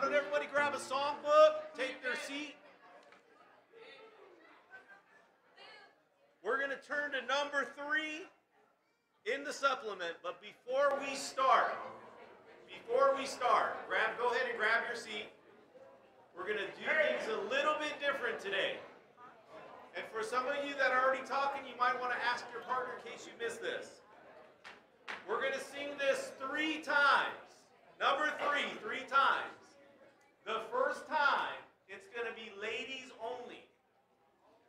don't everybody grab a songbook, take their seat. We're going to turn to number three in the supplement. But before we start, before we start, grab, go ahead and grab your seat. We're going to do things a little bit different today. And for some of you that are already talking, you might want to ask your partner in case you missed this. We're going to sing this three times. Number three, three times. The first time, it's going to be ladies only.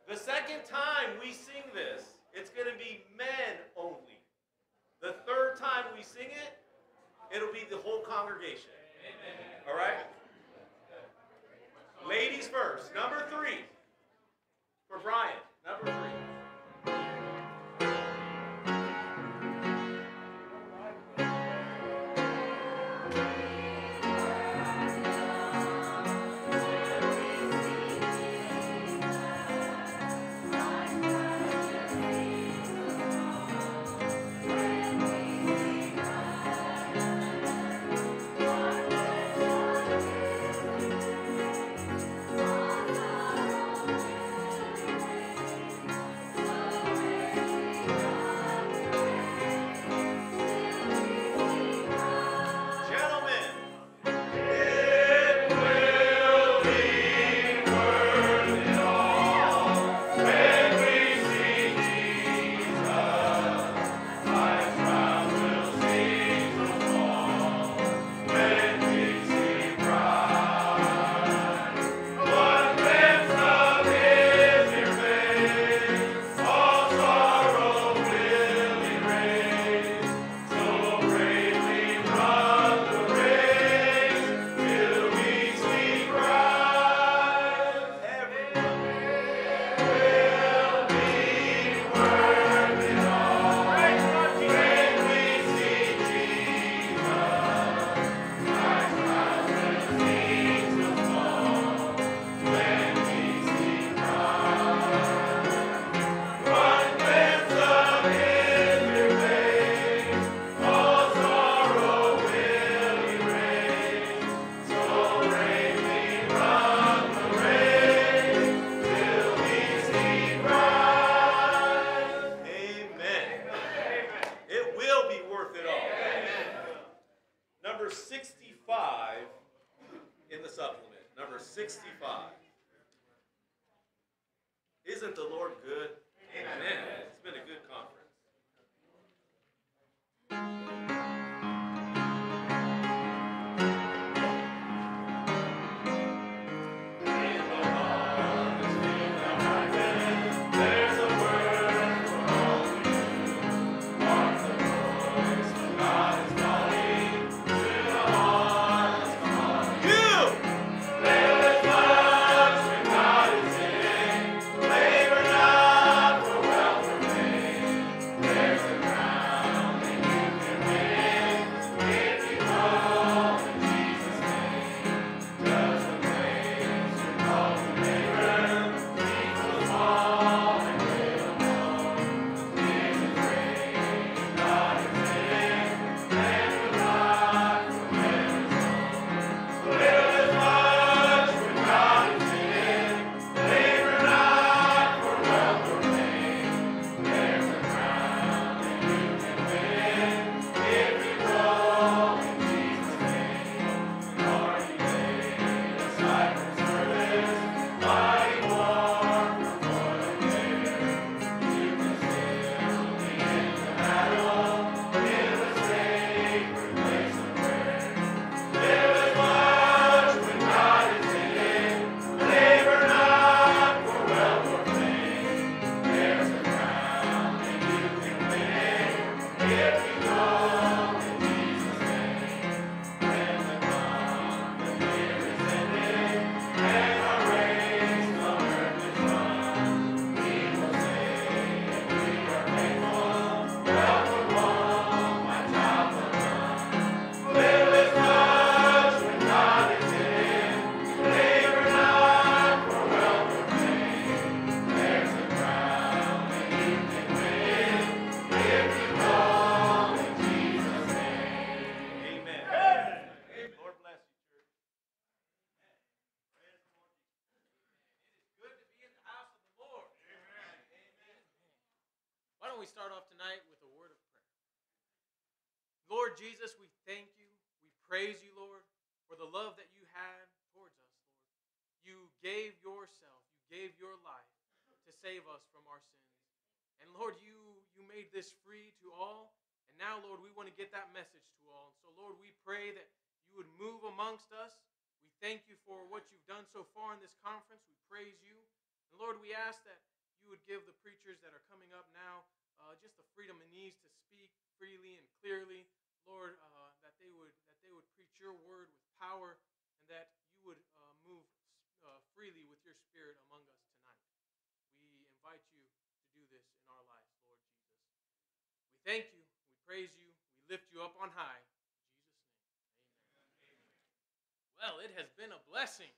The second time we sing this, it's going to be men only. The third time we sing it, it'll be the whole congregation. All right? Ladies first. Number three. For Brian. Number three. Ask that you would give the preachers that are coming up now uh, just the freedom and ease to speak freely and clearly. Lord, uh, that they would that they would preach your word with power, and that you would uh, move uh, freely with your spirit among us tonight. We invite you to do this in our lives, Lord Jesus. We thank you, we praise you, we lift you up on high. In Jesus' name, amen. Well, it has been a blessing.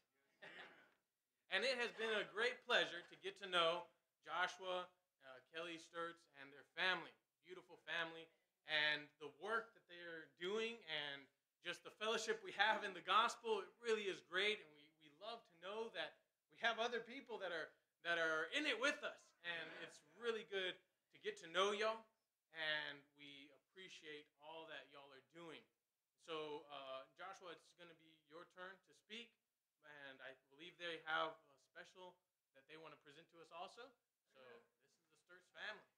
And it has been a great pleasure to get to know Joshua, uh, Kelly Sturts, and their family. Beautiful family. And the work that they're doing and just the fellowship we have in the gospel, it really is great. And we, we love to know that we have other people that are that are in it with us. And it's really good to get to know y'all. And we appreciate all that y'all are doing. So, uh, Joshua, it's going to be your turn to speak. And I believe they have a special that they want to present to us also. So, this is the Sturts family.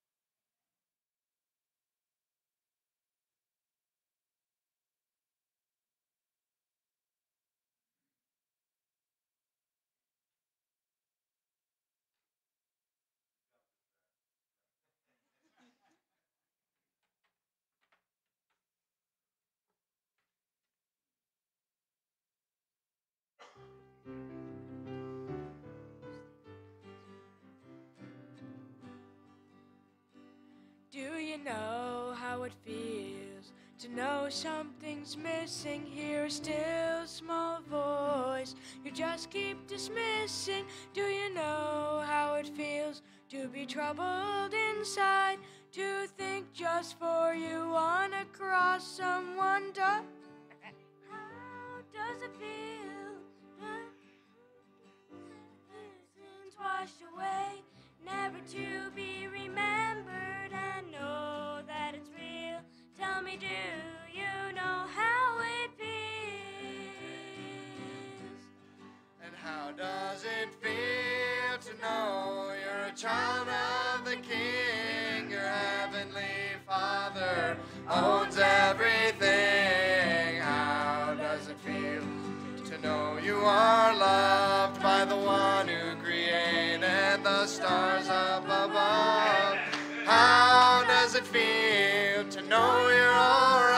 Do you know how it feels to know something's missing? Hear a still small voice you just keep dismissing. Do you know how it feels to be troubled inside? To think just for you wanna cross someone does. How does it feel? Washed away, never to be do you know how it feels? And how does it feel to know you're a child of the King? Your heavenly Father owns everything. How does it feel to know you are loved by the one who created the stars up above? How does it feel know you're alright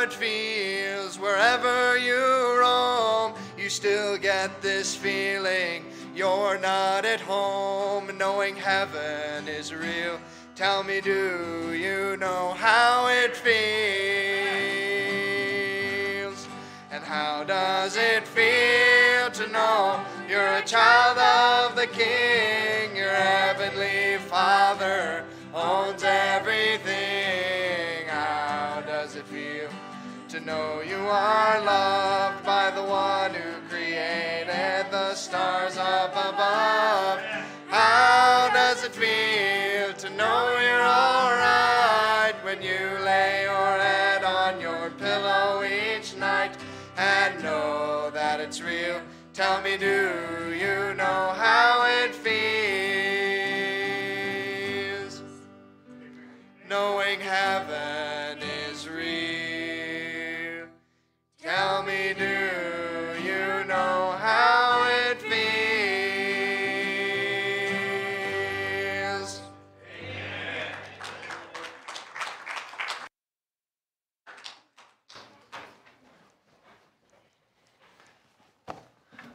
it feels wherever you roam? You still get this feeling you're not at home, knowing heaven is real. Tell me, do you know how it feels? And how does it feel to know you're a child of the King? Your heavenly Father owns everything. Know you are loved by the one who created the stars up above? How does it feel to know you're alright when you lay your head on your pillow each night and know that it's real? Tell me, do you know how it feels?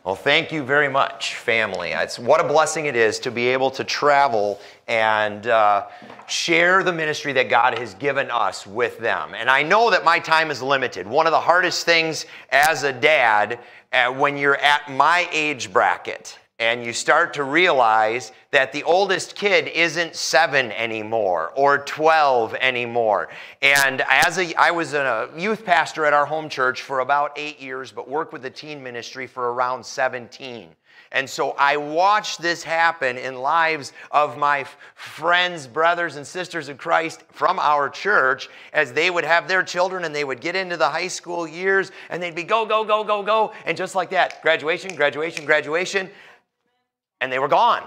Well, thank you very much, family. It's what a blessing it is to be able to travel and uh, share the ministry that God has given us with them. And I know that my time is limited. One of the hardest things as a dad, uh, when you're at my age bracket, and you start to realize that the oldest kid isn't seven anymore or 12 anymore. And as a, I was a youth pastor at our home church for about eight years, but worked with the teen ministry for around 17. And so I watched this happen in lives of my friends, brothers, and sisters in Christ from our church as they would have their children and they would get into the high school years and they'd be go, go, go, go, go. And just like that, graduation, graduation, graduation and they were gone.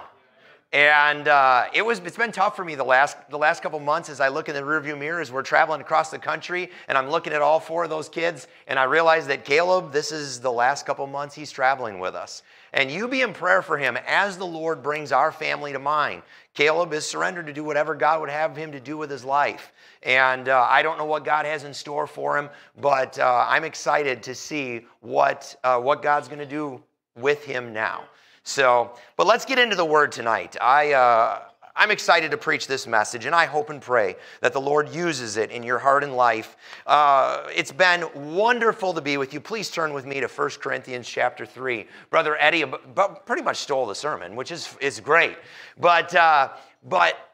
And uh, it was, it's been tough for me the last, the last couple months as I look in the rearview mirror as we're traveling across the country and I'm looking at all four of those kids and I realize that Caleb, this is the last couple months he's traveling with us. And you be in prayer for him as the Lord brings our family to mind. Caleb is surrendered to do whatever God would have him to do with his life. And uh, I don't know what God has in store for him, but uh, I'm excited to see what, uh, what God's going to do with him now. So, but let's get into the word tonight. I, uh, I'm excited to preach this message, and I hope and pray that the Lord uses it in your heart and life. Uh, it's been wonderful to be with you. Please turn with me to 1 Corinthians chapter 3. Brother Eddie pretty much stole the sermon, which is, is great. But, uh, but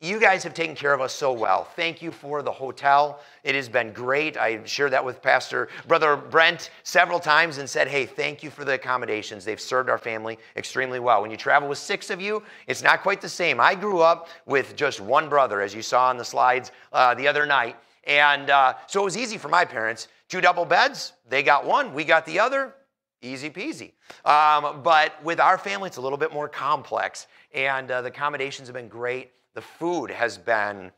you guys have taken care of us so well. Thank you for the hotel. It has been great. I shared that with Pastor Brother Brent several times and said, hey, thank you for the accommodations. They've served our family extremely well. When you travel with six of you, it's not quite the same. I grew up with just one brother, as you saw on the slides uh, the other night. And uh, so it was easy for my parents. Two double beds, they got one, we got the other. Easy peasy. Um, but with our family, it's a little bit more complex. And uh, the accommodations have been great. The food has been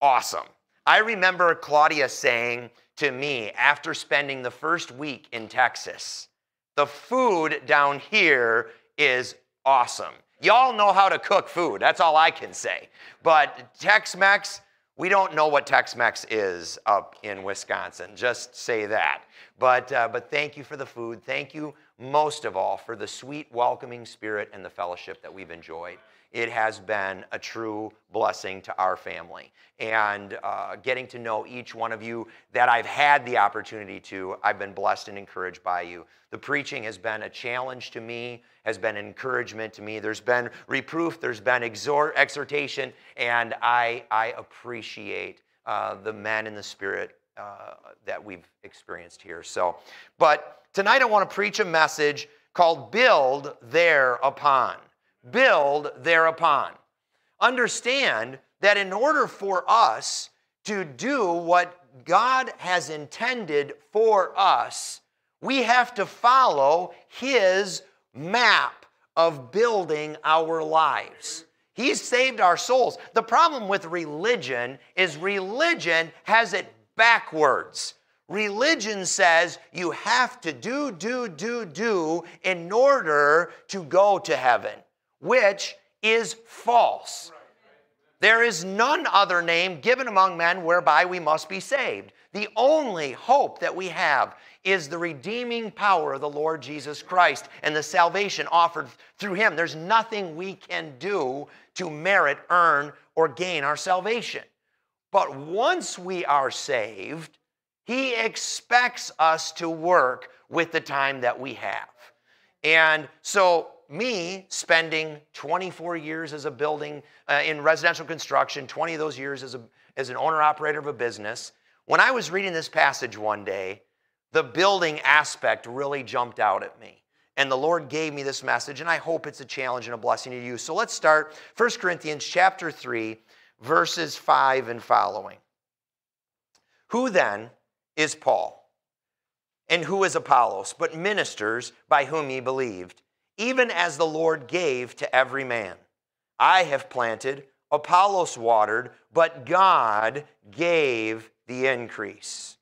awesome. I remember Claudia saying to me after spending the first week in Texas, the food down here is awesome. Y'all know how to cook food. That's all I can say. But Tex Mex, we don't know what Tex Mex is up in Wisconsin. Just say that. But, uh, but thank you for the food. Thank you most of all for the sweet, welcoming spirit and the fellowship that we've enjoyed it has been a true blessing to our family. And uh, getting to know each one of you that I've had the opportunity to, I've been blessed and encouraged by you. The preaching has been a challenge to me, has been encouragement to me. There's been reproof, there's been exhort, exhortation, and I, I appreciate uh, the men in the spirit uh, that we've experienced here. So, but tonight I want to preach a message called Build Thereupon build thereupon. Understand that in order for us to do what God has intended for us, we have to follow His map of building our lives. He's saved our souls. The problem with religion is religion has it backwards. Religion says you have to do, do, do, do in order to go to heaven which is false. There is none other name given among men whereby we must be saved. The only hope that we have is the redeeming power of the Lord Jesus Christ and the salvation offered through him. There's nothing we can do to merit, earn, or gain our salvation. But once we are saved, he expects us to work with the time that we have. And so me spending 24 years as a building uh, in residential construction, 20 of those years as, a, as an owner operator of a business, when I was reading this passage one day, the building aspect really jumped out at me. And the Lord gave me this message, and I hope it's a challenge and a blessing to you. So let's start 1 Corinthians chapter 3, verses 5 and following. Who then is Paul? And who is Apollos, but ministers by whom ye believed? Even as the Lord gave to every man. I have planted, Apollos watered, but God gave the increase.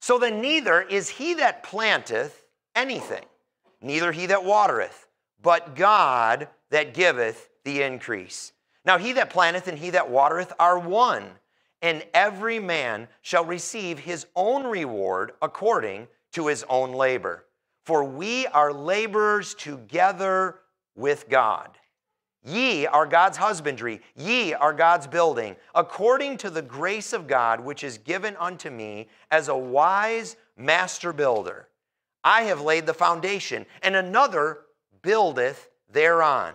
So then, neither is he that planteth anything, neither he that watereth, but God that giveth the increase. Now, he that planteth and he that watereth are one, and every man shall receive his own reward according to his own labor. For we are laborers together with God. Ye are God's husbandry, ye are God's building, according to the grace of God which is given unto me as a wise master builder. I have laid the foundation, and another buildeth thereon.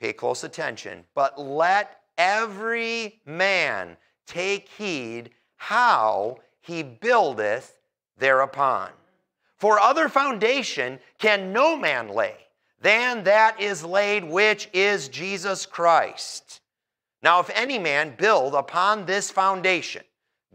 Pay close attention. But let every man take heed how he buildeth thereupon. For other foundation can no man lay than that is laid, which is Jesus Christ. Now, if any man build upon this foundation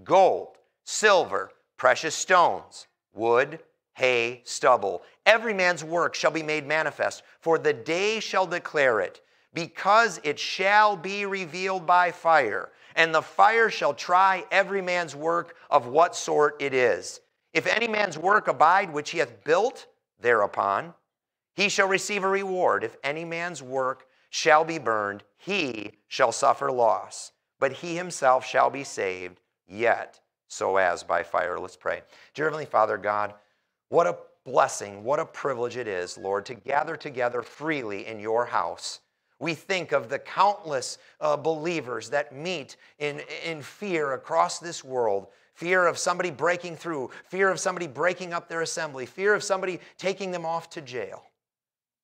gold, silver, precious stones, wood, hay, stubble, every man's work shall be made manifest, for the day shall declare it, because it shall be revealed by fire, and the fire shall try every man's work of what sort it is. If any man's work abide which he hath built thereupon, he shall receive a reward. If any man's work shall be burned, he shall suffer loss, but he himself shall be saved, yet so as by fire. Let's pray. Dear Heavenly Father, God, what a blessing, what a privilege it is, Lord, to gather together freely in your house. We think of the countless uh, believers that meet in, in fear across this world fear of somebody breaking through, fear of somebody breaking up their assembly, fear of somebody taking them off to jail.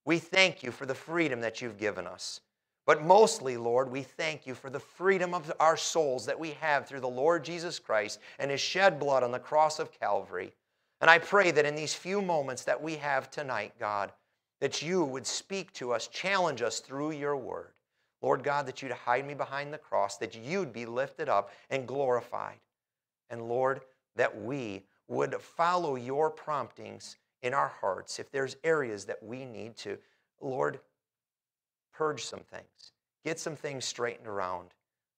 We thank you for the freedom that you've given us. But mostly, Lord, we thank you for the freedom of our souls that we have through the Lord Jesus Christ and his shed blood on the cross of Calvary. And I pray that in these few moments that we have tonight, God, that you would speak to us, challenge us through your word. Lord God, that you'd hide me behind the cross, that you'd be lifted up and glorified. And Lord, that we would follow your promptings in our hearts, if there's areas that we need to, Lord, purge some things, get some things straightened around.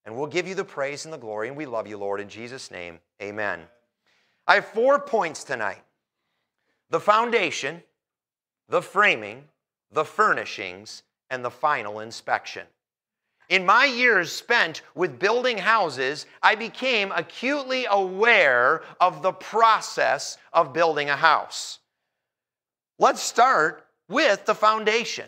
And we'll give you the praise and the glory, and we love you, Lord. In Jesus' name, amen. I have four points tonight the foundation, the framing, the furnishings, and the final inspection. In my years spent with building houses, I became acutely aware of the process of building a house. Let's start with the foundation.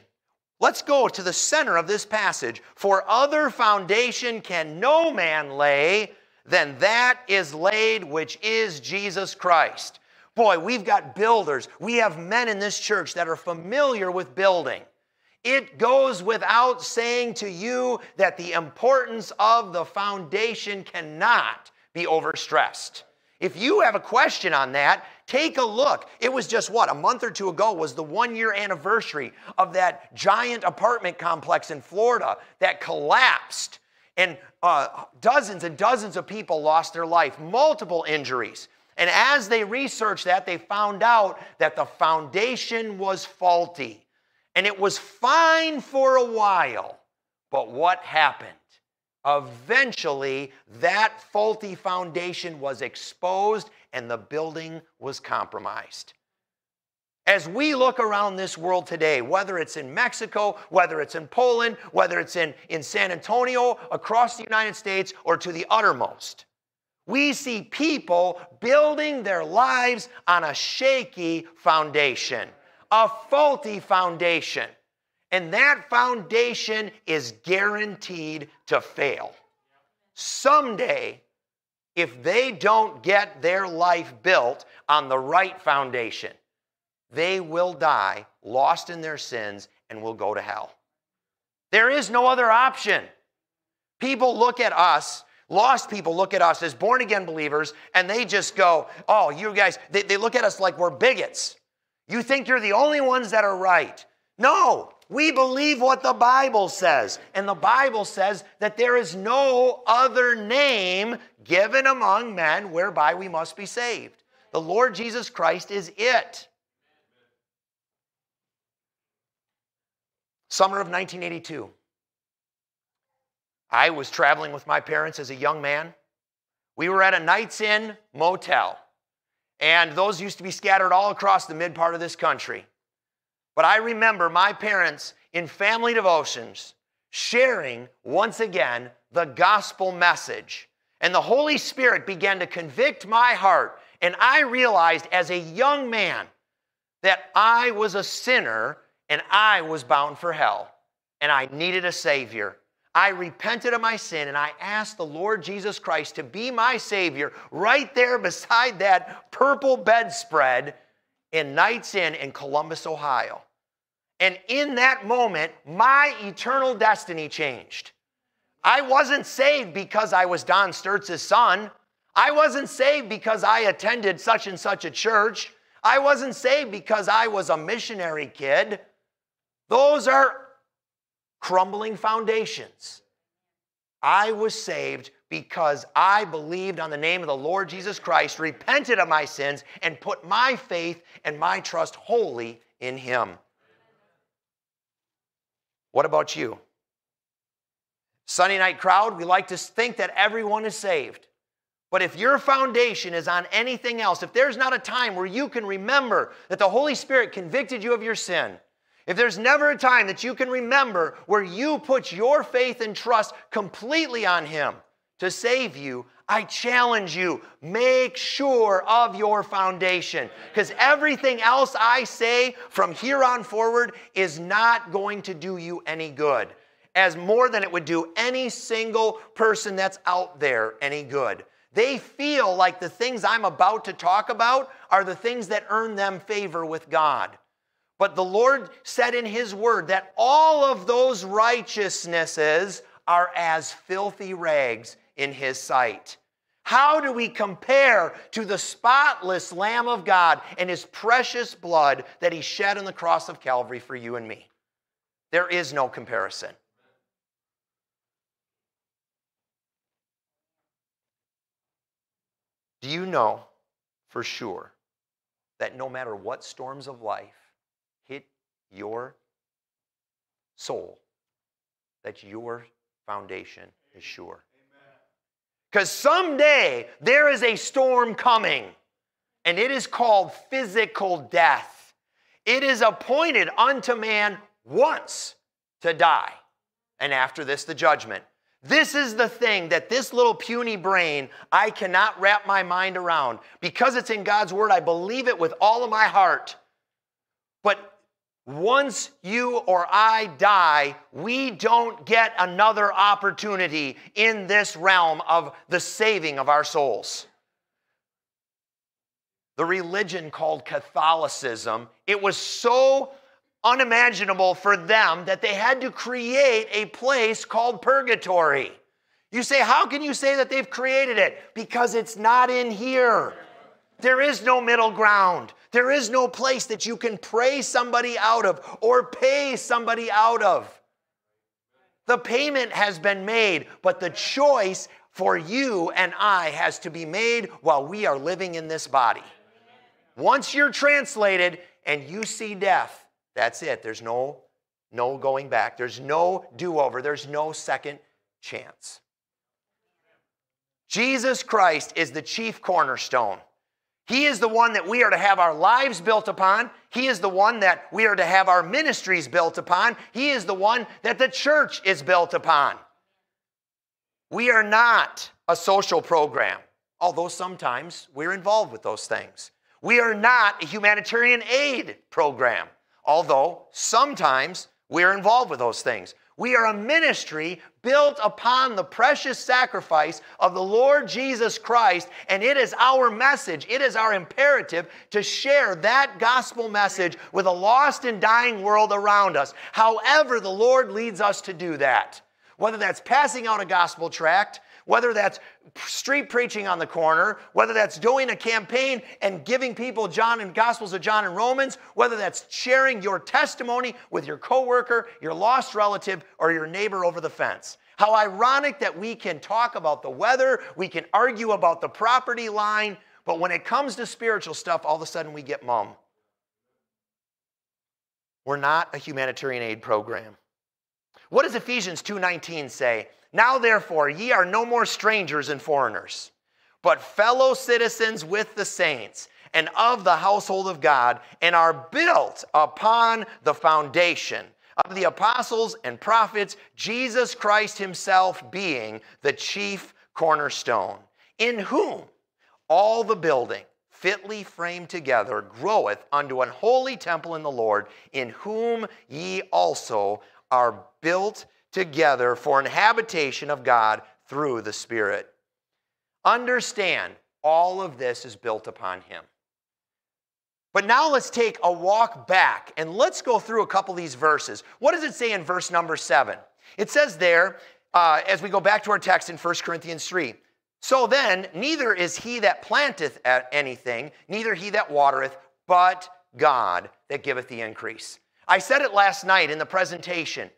Let's go to the center of this passage. For other foundation can no man lay than that is laid which is Jesus Christ. Boy, we've got builders. We have men in this church that are familiar with building. It goes without saying to you that the importance of the foundation cannot be overstressed. If you have a question on that, take a look. It was just what, a month or two ago was the one year anniversary of that giant apartment complex in Florida that collapsed. And uh, dozens and dozens of people lost their life, multiple injuries. And as they researched that, they found out that the foundation was faulty. And it was fine for a while. But what happened? Eventually, that faulty foundation was exposed and the building was compromised. As we look around this world today, whether it's in Mexico, whether it's in Poland, whether it's in, in San Antonio, across the United States, or to the uttermost, we see people building their lives on a shaky foundation, a faulty foundation. And that foundation is guaranteed to fail. Someday, if they don't get their life built on the right foundation, they will die lost in their sins and will go to hell. There is no other option. People look at us, lost people look at us as born again believers, and they just go, Oh, you guys, they, they look at us like we're bigots. You think you're the only ones that are right. No, we believe what the Bible says. And the Bible says that there is no other name given among men whereby we must be saved. The Lord Jesus Christ is it. Summer of 1982. I was traveling with my parents as a young man. We were at a Knights Inn motel, and those used to be scattered all across the mid part of this country. But I remember my parents in family devotions sharing once again the gospel message. And the Holy Spirit began to convict my heart. And I realized as a young man that I was a sinner and I was bound for hell and I needed a Savior. I repented of my sin and I asked the Lord Jesus Christ to be my Savior right there beside that purple bedspread in Knights Inn in Columbus, Ohio. And in that moment, my eternal destiny changed. I wasn't saved because I was Don Sturtz's son. I wasn't saved because I attended such and such a church. I wasn't saved because I was a missionary kid. Those are crumbling foundations. I was saved because I believed on the name of the Lord Jesus Christ, repented of my sins, and put my faith and my trust wholly in Him. What about you? Sunday night crowd, we like to think that everyone is saved. But if your foundation is on anything else, if there's not a time where you can remember that the Holy Spirit convicted you of your sin, if there's never a time that you can remember where you put your faith and trust completely on Him to save you, I challenge you, make sure of your foundation. Because everything else I say from here on forward is not going to do you any good, as more than it would do any single person that's out there any good. They feel like the things I'm about to talk about are the things that earn them favor with God. But the Lord said in His Word that all of those righteousnesses are as filthy rags in His sight. How do we compare to the spotless Lamb of God and His precious blood that He shed on the cross of Calvary for you and me? There is no comparison. Do you know for sure that no matter what storms of life your soul, that your foundation is sure? Because someday there is a storm coming, and it is called physical death. It is appointed unto man once to die, and after this, the judgment. This is the thing that this little puny brain I cannot wrap my mind around. Because it's in God's word, I believe it with all of my heart. But once you or I die, we don't get another opportunity in this realm of the saving of our souls. The religion called Catholicism, it was so unimaginable for them that they had to create a place called purgatory. You say, How can you say that they've created it? Because it's not in here. There is no middle ground. There is no place that you can pray somebody out of or pay somebody out of. The payment has been made, but the choice for you and I has to be made while we are living in this body. Once you're translated and you see death, that's it. There's no, no going back. There's no do over. There's no second chance. Jesus Christ is the chief cornerstone. He is the one that we are to have our lives built upon. He is the one that we are to have our ministries built upon. He is the one that the church is built upon. We are not a social program, although sometimes we're involved with those things. We are not a humanitarian aid program, although sometimes we're involved with those things. We are a ministry built upon the precious sacrifice of the Lord Jesus Christ, and it is our message, it is our imperative to share that gospel message with a lost and dying world around us. However, the Lord leads us to do that. Whether that's passing out a gospel tract, whether that's street preaching on the corner, whether that's doing a campaign and giving people John and Gospels of John and Romans, whether that's sharing your testimony with your coworker, your lost relative, or your neighbor over the fence. How ironic that we can talk about the weather, we can argue about the property line, but when it comes to spiritual stuff, all of a sudden we get mum. We're not a humanitarian aid program. What does Ephesians 2:19 say? Now, therefore, ye are no more strangers and foreigners, but fellow citizens with the saints and of the household of God, and are built upon the foundation of the apostles and prophets, Jesus Christ Himself being the chief cornerstone, in whom all the building fitly framed together, groweth unto an holy temple in the Lord, in whom ye also are built together for an habitation of God through the Spirit. Understand, all of this is built upon Him. But now let's take a walk back and let's go through a couple of these verses. What does it say in verse number seven? It says there, uh, as we go back to our text in 1 Corinthians 3 So then, neither is he that planteth at anything, neither he that watereth, but God that giveth the increase. I said it last night in the presentation.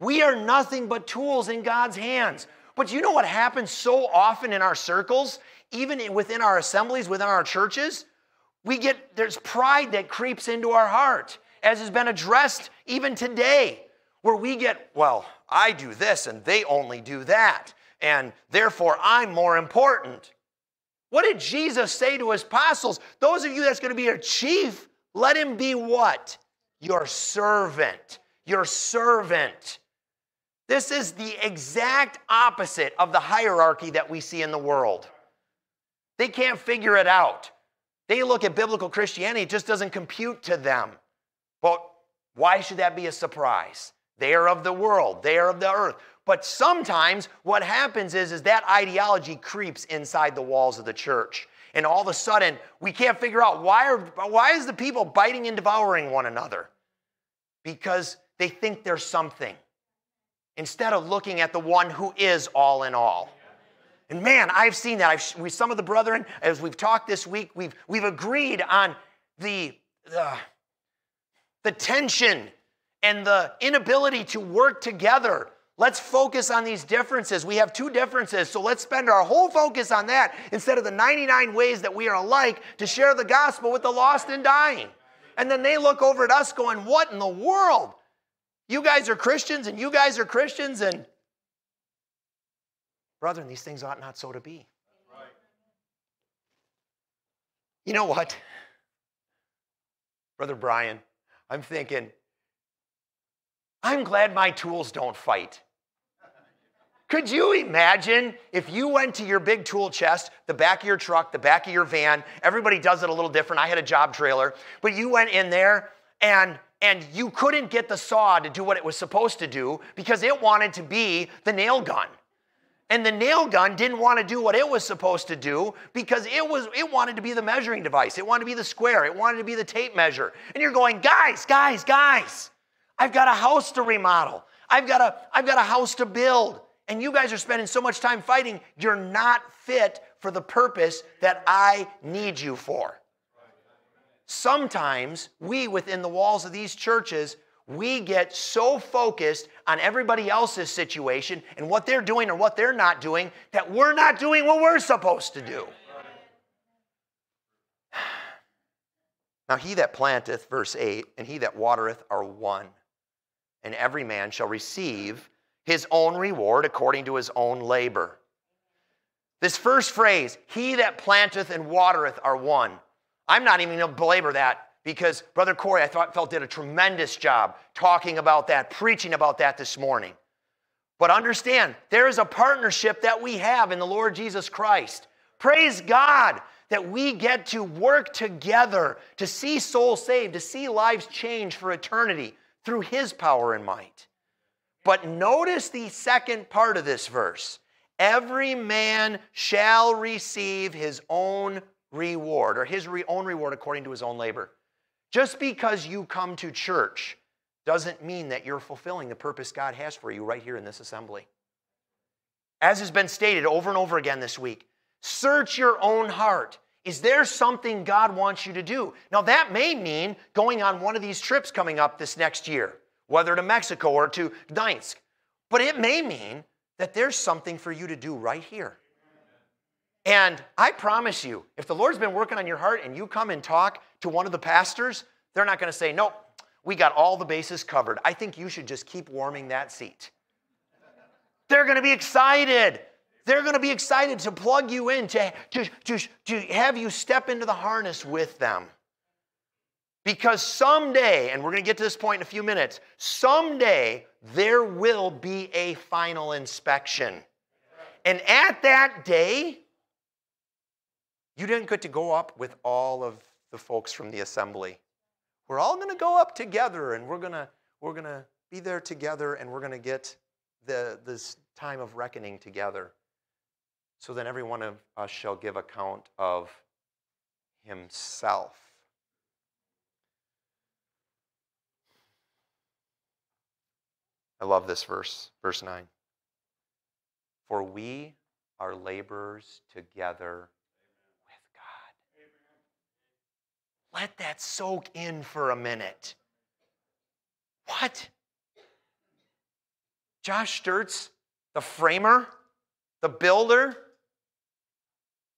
We are nothing but tools in God's hands. But you know what happens so often in our circles, even within our assemblies, within our churches? We get, there's pride that creeps into our heart, as has been addressed even today, where we get, well, I do this and they only do that, and therefore I'm more important. What did Jesus say to his apostles? Those of you that's going to be a chief, let him be what? Your servant. Your servant. This is the exact opposite of the hierarchy that we see in the world. They can't figure it out. They look at biblical Christianity, it just doesn't compute to them. But why should that be a surprise? They are of the world, they are of the earth. But sometimes what happens is, is that ideology creeps inside the walls of the church. And all of a sudden, we can't figure out why, are, why is the people biting and devouring one another? Because they think there's something instead of looking at the one who is all in all. And man, I've seen that. I've, we, some of the brethren, as we've talked this week, we've, we've agreed on the, the, the tension and the inability to work together. Let's focus on these differences. We have two differences, so let's spend our whole focus on that instead of the 99 ways that we are alike to share the gospel with the lost and dying. And then they look over at us going, What in the world? You guys are Christians and you guys are Christians, and Brethren, these things ought not so to be. Right. You know what? Brother Brian, I'm thinking, I'm glad my tools don't fight. Could you imagine if you went to your big tool chest, the back of your truck, the back of your van? Everybody does it a little different. I had a job trailer, but you went in there and and you couldn't get the saw to do what it was supposed to do because it wanted to be the nail gun. And the nail gun didn't want to do what it was supposed to do because it was it wanted to be the measuring device. It wanted to be the square. It wanted to be the tape measure. And you're going, "Guys, guys, guys. I've got a house to remodel. I've got a I've got a house to build. And you guys are spending so much time fighting. You're not fit for the purpose that I need you for." Sometimes we within the walls of these churches we get so focused on everybody else's situation and what they're doing or what they're not doing that we're not doing what we're supposed to do. Now, he that planteth, verse 8, and he that watereth are one, and every man shall receive his own reward according to his own labor. This first phrase, he that planteth and watereth are one. I'm not even going to belabor that because Brother Corey, I thought, felt did a tremendous job talking about that, preaching about that this morning. But understand, there is a partnership that we have in the Lord Jesus Christ. Praise God that we get to work together to see souls saved, to see lives change for eternity through His power and might. But notice the second part of this verse every man shall receive his own reward, or his own reward according to his own labor. Just because you come to church doesn't mean that you're fulfilling the purpose God has for you right here in this assembly. As has been stated over and over again this week, search your own heart. Is there something God wants you to do? Now, that may mean going on one of these trips coming up this next year, whether to Mexico or to Gdańsk. But it may mean that there's something for you to do right here. And I promise you, if the Lord's been working on your heart and you come and talk to one of the pastors, they're not going to say, Nope, we got all the bases covered. I think you should just keep warming that seat. They're going to be excited. They're going to be excited to plug you in, to, to, to, to have you step into the harness with them. Because someday, and we're going to get to this point in a few minutes, someday there will be a final inspection. And at that day, You didn't get to go up with all of the folks from the assembly. We're all going to go up together and we're going to we're going to be there together and we're going to get the, this time of reckoning together. So then every one of us shall give account of himself. I love this verse, verse 9. For we are laborers together with God. Let that soak in for a minute. What? Josh Sturtz, the framer, the builder,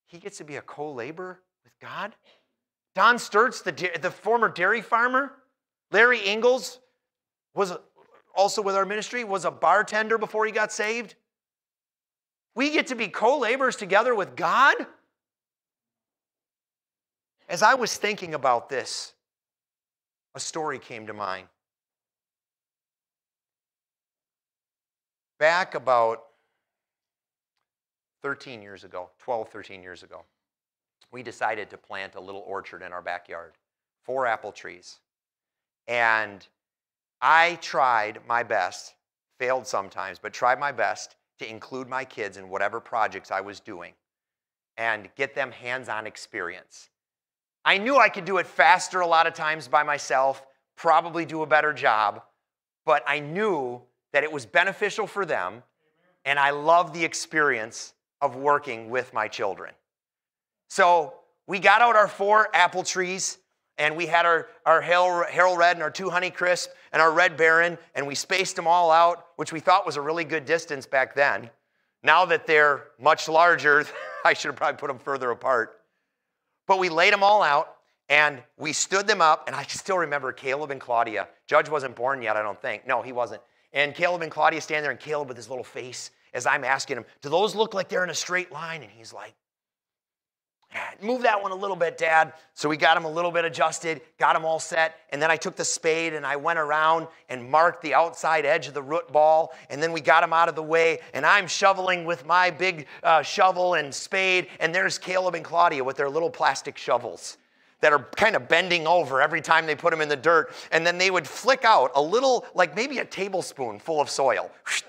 he gets to be a co laborer with God? Don Sturtz, the, the former dairy farmer, Larry Ingalls was also with our ministry, was a bartender before he got saved. We get to be co laborers together with God. As I was thinking about this, a story came to mind. Back about 13 years ago, 12, 13 years ago, we decided to plant a little orchard in our backyard, four apple trees. And I tried my best, failed sometimes, but tried my best to include my kids in whatever projects I was doing and get them hands on experience. I knew I could do it faster a lot of times by myself, probably do a better job, but I knew that it was beneficial for them, and I love the experience of working with my children. So we got out our four apple trees, and we had our, our Haralred and our two Honey Crisp and our Red Baron, and we spaced them all out, which we thought was a really good distance back then. Now that they're much larger, I should have probably put them further apart. But we laid them all out, and we stood them up, and I still remember Caleb and Claudia. Judge wasn't born yet, I don't think. No, he wasn't. And Caleb and Claudia stand there, and Caleb with his little face as I'm asking him, Do those look like they're in a straight line? And he's like, Move that one a little bit, Dad. So we got him a little bit adjusted, got him all set, and then I took the spade and I went around and marked the outside edge of the root ball, and then we got him out of the way, and I'm shoveling with my big uh, shovel and spade, and there's Caleb and Claudia with their little plastic shovels that are kind of bending over every time they put them in the dirt. And then they would flick out a little, like maybe a tablespoon full of soil.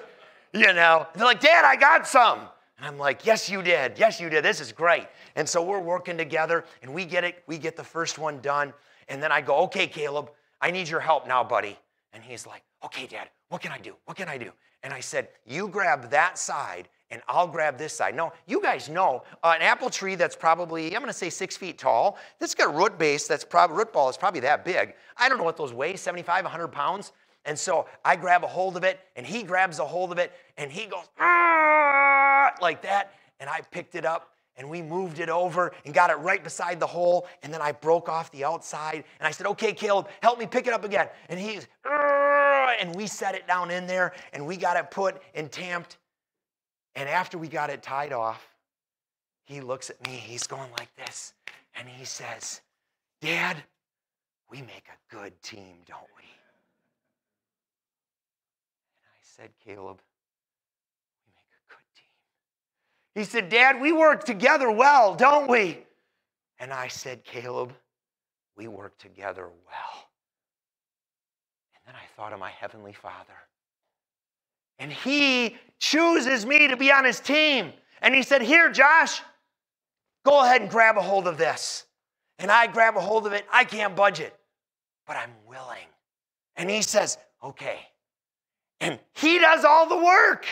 You know, they're like, Dad, I got some. And I'm like, Yes, you did. Yes, you did. This is great. And so we're working together and we get it, we get the first one done. And then I go, Okay, Caleb, I need your help now, buddy. And he's like, Okay, Dad, what can I do? What can I do? And I said, You grab that side and I'll grab this side. No, you guys know uh, an apple tree that's probably, I'm gonna say six feet tall, this got a root base that's probably, root ball is probably that big. I don't know what those weigh, 75, 100 pounds. And so I grab a hold of it and he grabs a hold of it and he goes, ah, like that. And I picked it up and we moved it over and got it right beside the hole. And then I broke off the outside and I said, okay, Caleb, help me pick it up again. And he's, ah, and we set it down in there and we got it put and tamped and after we got it tied off, he looks at me, he's going like this, and he says, Dad, we make a good team, don't we? And I said, Caleb, we make a good team. He said, Dad, we work together well, don't we? And I said, Caleb, we work together well. And then I thought of my Heavenly Father. And he chooses me to be on his team. And he said, Here, Josh, go ahead and grab a hold of this. And I grab a hold of it. I can't budge it, but I'm willing. And he says, Okay. And he does all the work.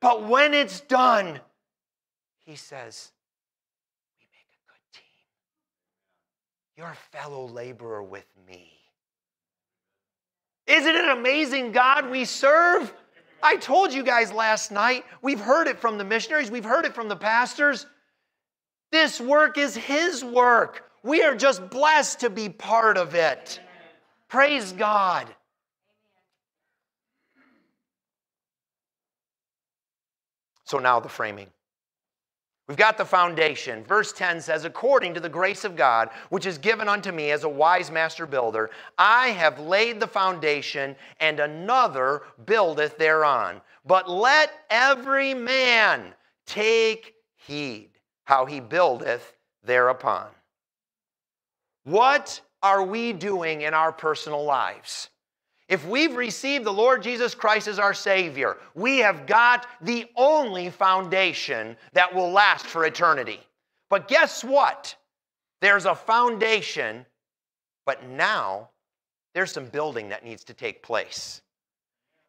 But when it's done, he says, We make a good team. You're a fellow laborer with me. Isn't it amazing God we serve? I told you guys last night, we've heard it from the missionaries, we've heard it from the pastors. This work is His work. We are just blessed to be part of it. Praise God. So now the framing. We've got the foundation. Verse 10 says, According to the grace of God, which is given unto me as a wise master builder, I have laid the foundation, and another buildeth thereon. But let every man take heed how he buildeth thereupon. What are we doing in our personal lives? If we've received the Lord Jesus Christ as our Savior, we have got the only foundation that will last for eternity. But guess what? There's a foundation, but now there's some building that needs to take place.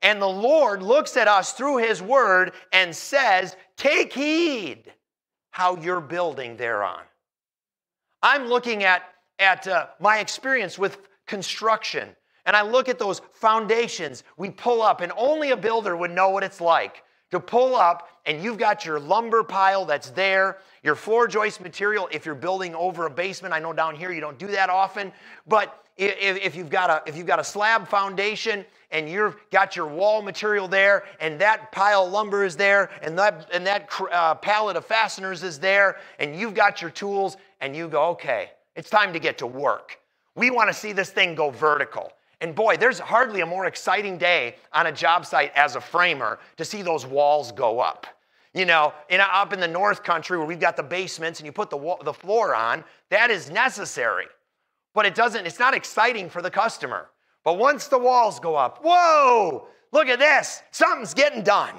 And the Lord looks at us through His Word and says, Take heed how you're building thereon. I'm looking at, at uh, my experience with construction, and I look at those foundations we pull up, and only a builder would know what it's like to pull up, and you've got your lumber pile that's there, your floor joist material if you're building over a basement. I know down here you don't do that often, but if, you've got a if you've got a slab foundation and you've got your wall material there, and that pile of lumber is there, and that and that uh, pallet of fasteners is there, and you've got your tools, and you go, okay, it's time to get to work. We want to see this thing go vertical. And boy, there's hardly a more exciting day on a job site as a framer to see those walls go up. You know, in, up in the north country where we've got the basements and you put the, wall, the floor on, that is necessary. But it doesn't, it's not exciting for the customer. But once the walls go up, whoa, look at this, something's getting done.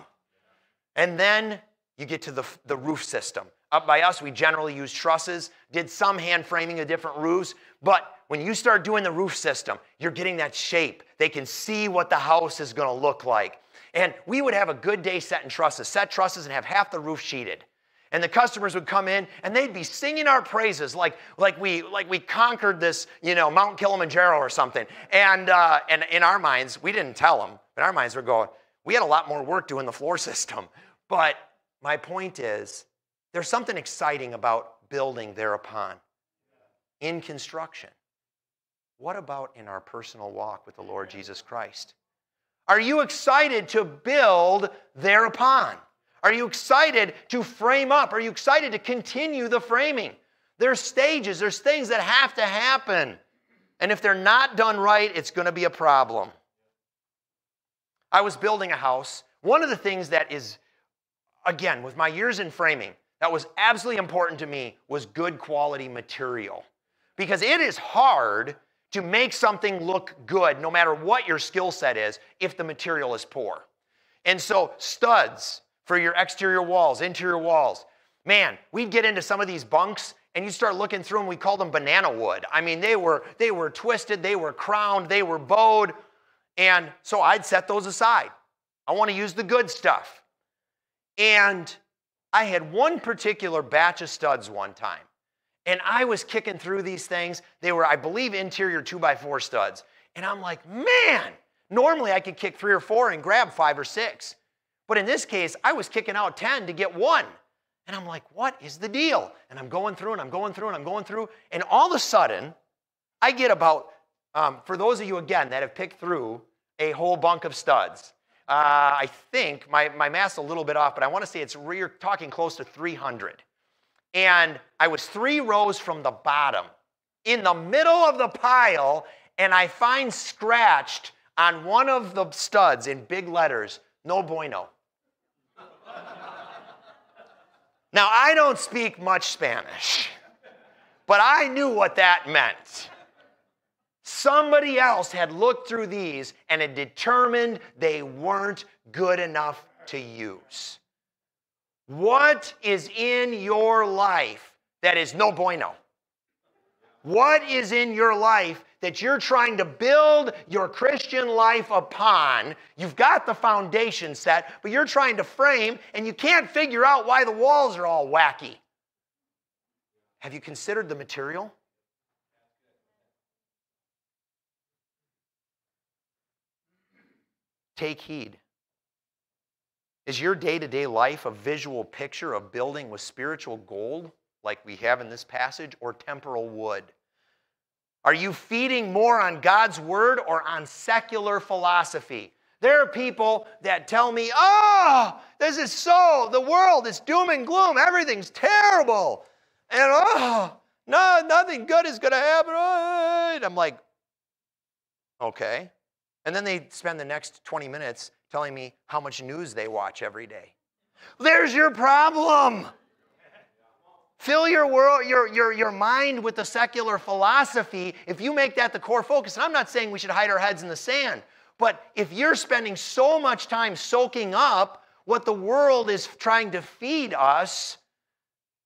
And then you get to the, the roof system. Up by us, we generally use trusses, did some hand framing of different roofs, but when you start doing the roof system, you're getting that shape. They can see what the house is gonna look like. And we would have a good day setting trusses, set trusses and have half the roof sheeted. And the customers would come in and they'd be singing our praises like, like, we, like we conquered this, you know, Mount Kilimanjaro or something. And, uh, and in our minds, we didn't tell them, in our minds, we're going, we had a lot more work doing the floor system. But my point is, there's something exciting about building thereupon in construction. What about in our personal walk with the Lord Jesus Christ? Are you excited to build thereupon? Are you excited to frame up? Are you excited to continue the framing? There's stages, there's things that have to happen. And if they're not done right, it's going to be a problem. I was building a house. One of the things that is, again, with my years in framing, that was absolutely important to me was good quality material. Because it is hard to make something look good, no matter what your skill set is, if the material is poor. And so, studs for your exterior walls, interior walls. Man, we'd get into some of these bunks and you start looking through them, we call them banana wood. I mean, they were, they were twisted, they were crowned, they were bowed. And so I'd set those aside. I want to use the good stuff. And I had one particular batch of studs one time. And I was kicking through these things. They were, I believe, interior two by four studs. And I'm like, man, normally I could kick three or four and grab five or six. But in this case, I was kicking out 10 to get one. And I'm like, what is the deal? And I'm going through and I'm going through and I'm going through. And all of a sudden, I get about, um, for those of you again that have picked through a whole bunk of studs, uh, I think my, my math's a little bit off, but I want to say it's, we're talking close to 300 and I was three rows from the bottom in the middle of the pile, and I find scratched on one of the studs in big letters, no bueno. now, I don't speak much Spanish, but I knew what that meant. Somebody else had looked through these and had determined they weren't good enough to use. What is in your life that is no bueno? What is in your life that you're trying to build your Christian life upon? You've got the foundation set, but you're trying to frame and you can't figure out why the walls are all wacky. Have you considered the material? Take heed. Is your day to day life a visual picture of building with spiritual gold, like we have in this passage, or temporal wood? Are you feeding more on God's word or on secular philosophy? There are people that tell me, oh, this is so, the world is doom and gloom, everything's terrible. And oh, no, nothing good is going to happen. I'm like, okay. And then they spend the next 20 minutes telling me how much news they watch every day. There's your problem. Fill your world, your, your, your mind with the secular philosophy. If you make that the core focus, and I'm not saying we should hide our heads in the sand, but if you're spending so much time soaking up what the world is trying to feed us,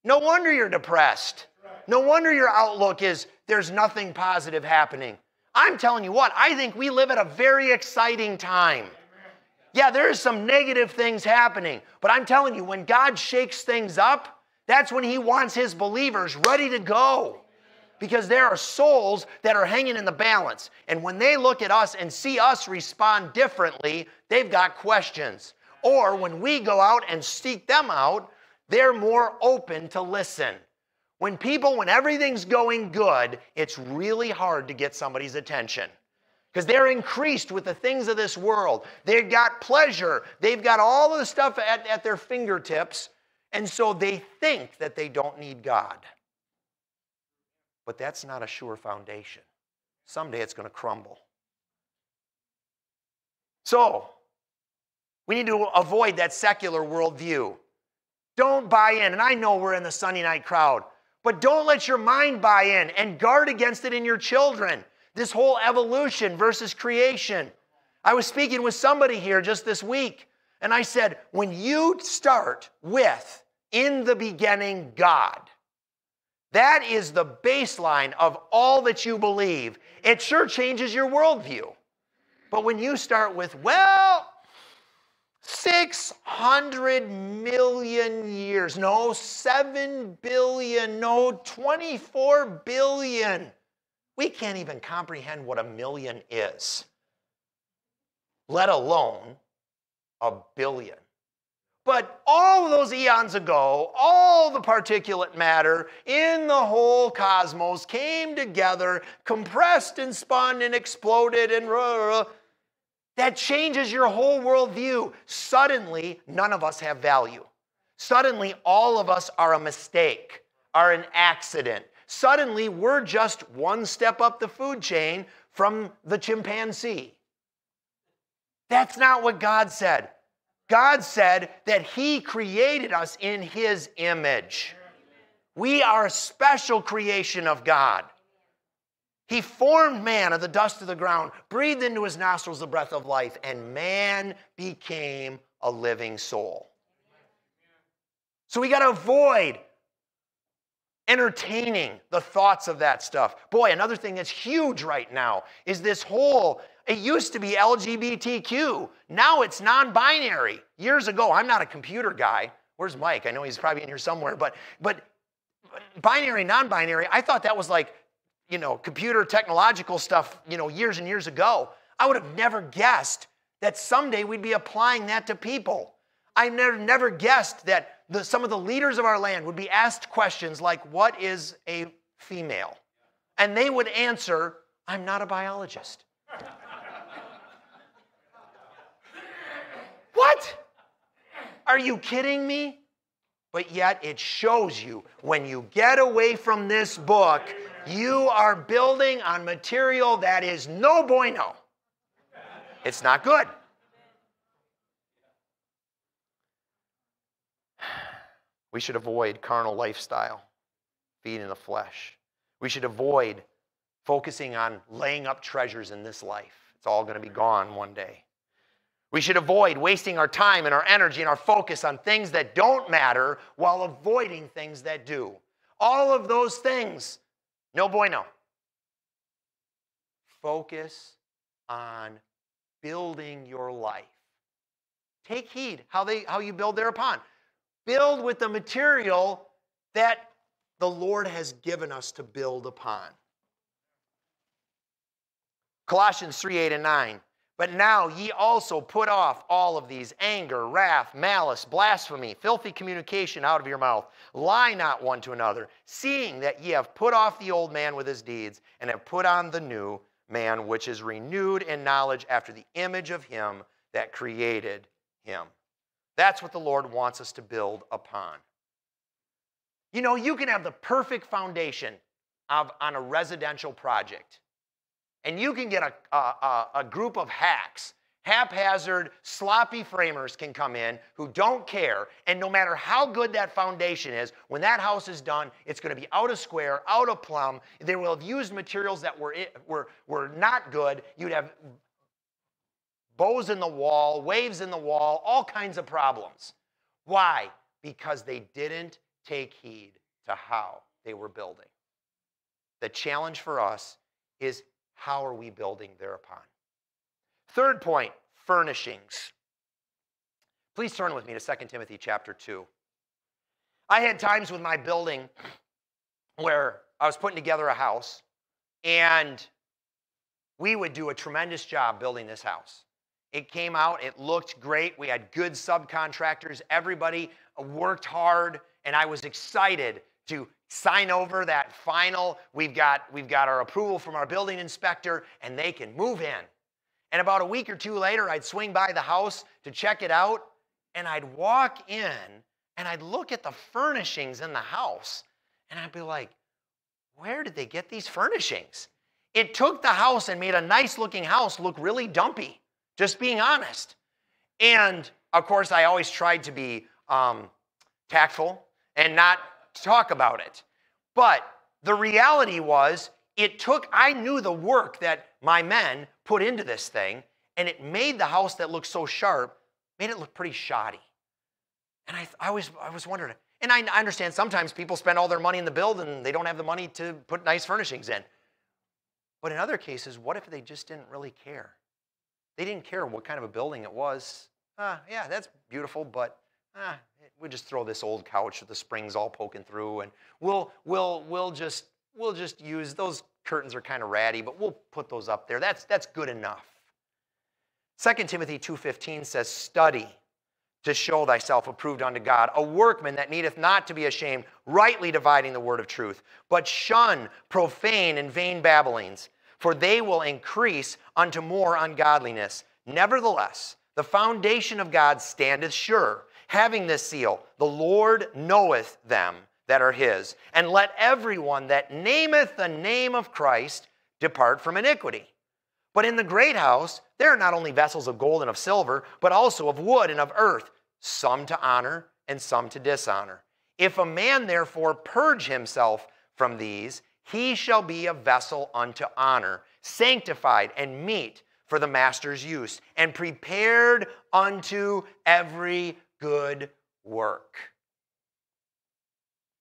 no wonder you're depressed. No wonder your outlook is there's nothing positive happening. I'm telling you what, I think we live at a very exciting time. Yeah, there is some negative things happening, but I'm telling you, when God shakes things up, that's when He wants His believers ready to go. Because there are souls that are hanging in the balance. And when they look at us and see us respond differently, they've got questions. Or when we go out and seek them out, they're more open to listen. When people, when everything's going good, it's really hard to get somebody's attention because they're increased with the things of this world. They've got pleasure, they've got all of the stuff at, at their fingertips, and so they think that they don't need God. But that's not a sure foundation. Someday it's going to crumble. So, we need to avoid that secular worldview. Don't buy in. And I know we're in the Sunday night crowd, but don't let your mind buy in and guard against it in your children. This whole evolution versus creation. I was speaking with somebody here just this week, and I said, when you start with, in the beginning, God, that is the baseline of all that you believe. It sure changes your worldview. But when you start with, well, 600 million years, no, 7 billion, no, 24 billion. We can't even comprehend what a million is, let alone a billion. But all those eons ago, all the particulate matter in the whole cosmos came together, compressed and spun and exploded and rah, rah, that changes your whole worldview. Suddenly, none of us have value. Suddenly, all of us are a mistake, are an accident. Suddenly, we're just one step up the food chain from the chimpanzee. That's not what God said. God said that He created us in His image. We are a special creation of God. He formed man of the dust of the ground, breathed into his nostrils the breath of life, and man became a living soul. So we got to avoid entertaining the thoughts of that stuff. Boy, another thing that's huge right now is this whole it used to be LGBTQ. Now it's non binary. Years ago, I'm not a computer guy. Where's Mike? I know he's probably in here somewhere, but, but binary, non binary, I thought that was like, you know, computer technological stuff, you know, years and years ago. I would have never guessed that someday we'd be applying that to people. I never, never guessed that the, some of the leaders of our land would be asked questions like, What is a female? And they would answer, I'm not a biologist. What? Are you kidding me? But yet it shows you when you get away from this book, you are building on material that is no bueno. It's not good. We should avoid carnal lifestyle, feeding the flesh. We should avoid focusing on laying up treasures in this life. It's all going to be gone one day. We should avoid wasting our time and our energy and our focus on things that don't matter while avoiding things that do. All of those things, no bueno. Focus on building your life. Take heed how, they, how you build thereupon. Build with the material that the Lord has given us to build upon. Colossians 3 8 and 9. But now ye also put off all of these anger, wrath, malice, blasphemy, filthy communication out of your mouth. Lie not one to another, seeing that ye have put off the old man with his deeds, and have put on the new man, which is renewed in knowledge after the image of him that created him. That's what the Lord wants us to build upon. You know, you can have the perfect foundation of, on a residential project and you can get a, a, a group of hacks haphazard, sloppy framers can come in who don't care. And no matter how good that foundation is, when that house is done, it's going to be out of square, out of plumb. They will have used materials that were, were, were not good. You'd have bows in the wall, waves in the wall, all kinds of problems. Why? Because they didn't take heed to how they were building. The challenge for us is how are we building thereupon? Third point, furnishings. Please turn with me to 2 Timothy chapter 2. I had times with my building where I was putting together a house and we would do a tremendous job building this house. It came out, it looked great. We had good subcontractors. Everybody worked hard, and I was excited to sign over that final. We've got, we've got our approval from our building inspector, and they can move in. And about a week or two later, I'd swing by the house to check it out, and I'd walk in and I'd look at the furnishings in the house, and I'd be like, where did they get these furnishings? It took the house and made a nice looking house look really dumpy, just being honest. And of course, I always tried to be um, tactful and not talk about it. But the reality was, it took, I knew the work that my men put into this thing, and it made the house that looked so sharp, made it look pretty shoddy. And I, I, was, I was wondering, and I, I understand sometimes people spend all their money in the build and they don't have the money to put nice furnishings in. But in other cases, what if they just didn't really care? They didn't care what kind of a building it was. Ah, yeah, that's beautiful, but ah, we'll just throw this old couch with the springs all poking through, and we'll we'll we'll just we'll just use those curtains are kind of ratty, but we'll put those up there. That's that's good enough. 2 Timothy 2:15 says, "Study to show thyself approved unto God, a workman that needeth not to be ashamed, rightly dividing the word of truth, but shun profane and vain babblings, for they will increase unto more ungodliness. Nevertheless, the foundation of God standeth sure, having this seal The Lord knoweth them that are his. And let everyone that nameth the name of Christ depart from iniquity. But in the great house, there are not only vessels of gold and of silver, but also of wood and of earth, some to honor and some to dishonor. If a man therefore purge himself from these, he shall be a vessel unto honor, sanctified and meet for the master's use, and prepared unto every good work.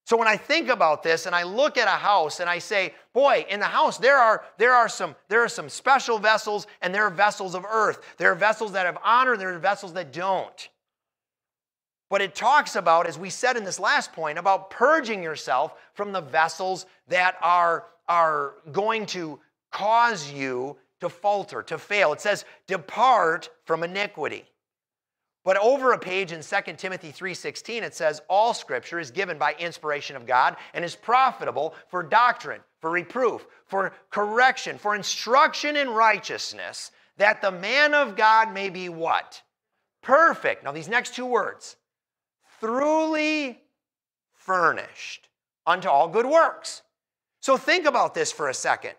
So when I think about this and I look at a house and I say, boy, in the house there are, there are, some, there are some special vessels and there are vessels of earth. There are vessels that have honor, there are vessels that don't. But it talks about, as we said in this last point, about purging yourself from the vessels that are, are going to cause you to falter, to fail. It says, depart from iniquity. But over a page in 2 Timothy 3:16 it says all scripture is given by inspiration of God and is profitable for doctrine, for reproof, for correction, for instruction in righteousness, that the man of God may be what? Perfect. Now these next two words. Throughly furnished unto all good works. So think about this for a second.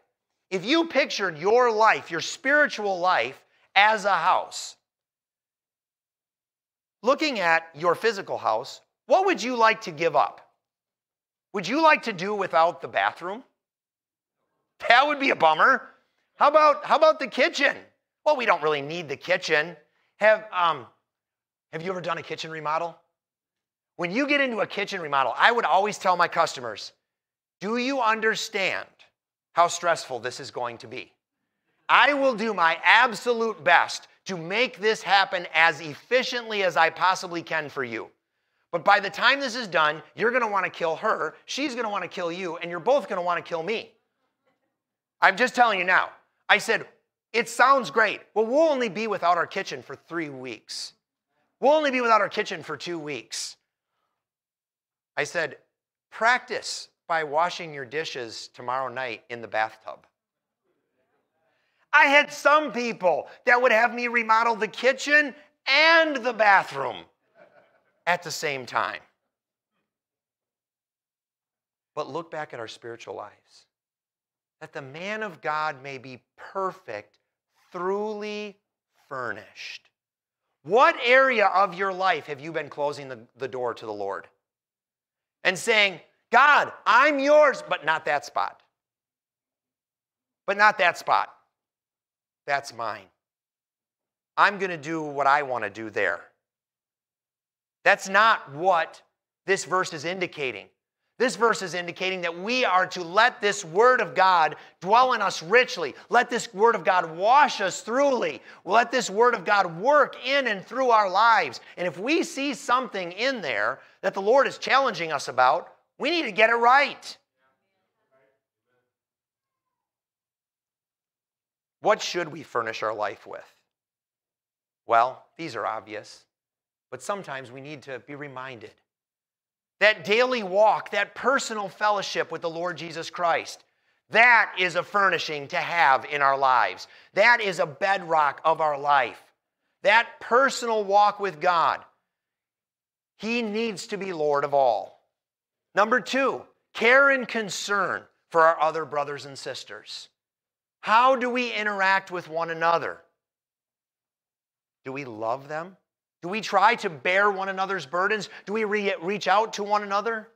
If you pictured your life, your spiritual life as a house, looking at your physical house, what would you like to give up? Would you like to do without the bathroom? That would be a bummer. How about, how about the kitchen? Well, we don't really need the kitchen. Have, um, have you ever done a kitchen remodel? When you get into a kitchen remodel, I would always tell my customers, do you understand how stressful this is going to be? I will do my absolute best to make this happen as efficiently as I possibly can for you. But by the time this is done, you're going to want to kill her, she's going to want to kill you, and you're both going to want to kill me. I'm just telling you now. I said, it sounds great. Well, we'll only be without our kitchen for three weeks. We'll only be without our kitchen for two weeks. I said, practice by washing your dishes tomorrow night in the bathtub. I had some people that would have me remodel the kitchen and the bathroom at the same time. But look back at our spiritual lives. That the man of God may be perfect, thoroughly furnished. What area of your life have you been closing the, the door to the Lord? And saying, God, I'm yours, but not that spot. But not that spot. That's mine. I'm going to do what I want to do there. That's not what this verse is indicating. This verse is indicating that we are to let this Word of God dwell in us richly. Let this Word of God wash us thoroughly. Let this Word of God work in and through our lives. And if we see something in there that the Lord is challenging us about, we need to get it right. What should we furnish our life with? Well, these are obvious, but sometimes we need to be reminded that daily walk, that personal fellowship with the Lord Jesus Christ, that is a furnishing to have in our lives. That is a bedrock of our life. That personal walk with God, He needs to be Lord of all. Number two, care and concern for our other brothers and sisters. How do we interact with one another? Do we love them? Do we try to bear one another's burdens? Do we re- reach out to one another?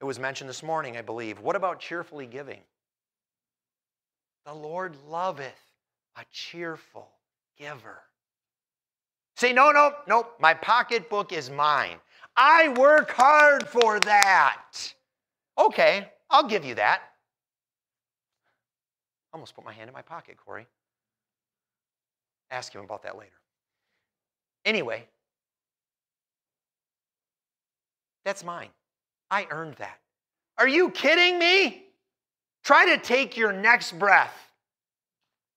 It was mentioned this morning, I believe. What about cheerfully giving? The Lord loveth a cheerful giver. Say, no, no, no, my pocketbook is mine. I work hard for that. Okay, I'll give you that. Almost put my hand in my pocket, Corey. Ask him about that later. Anyway, that's mine. I earned that. Are you kidding me? Try to take your next breath.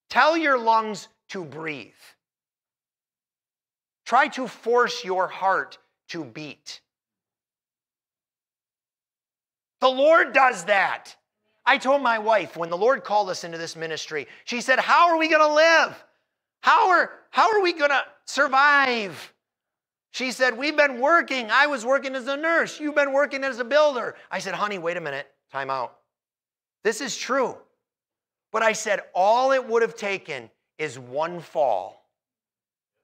Tell your lungs to breathe. Try to force your heart to beat. The Lord does that. I told my wife when the Lord called us into this ministry, she said, How are we going to live? How are, how are we going to survive? She said, We've been working. I was working as a nurse. You've been working as a builder. I said, Honey, wait a minute. Time out. This is true. But I said, All it would have taken is one fall.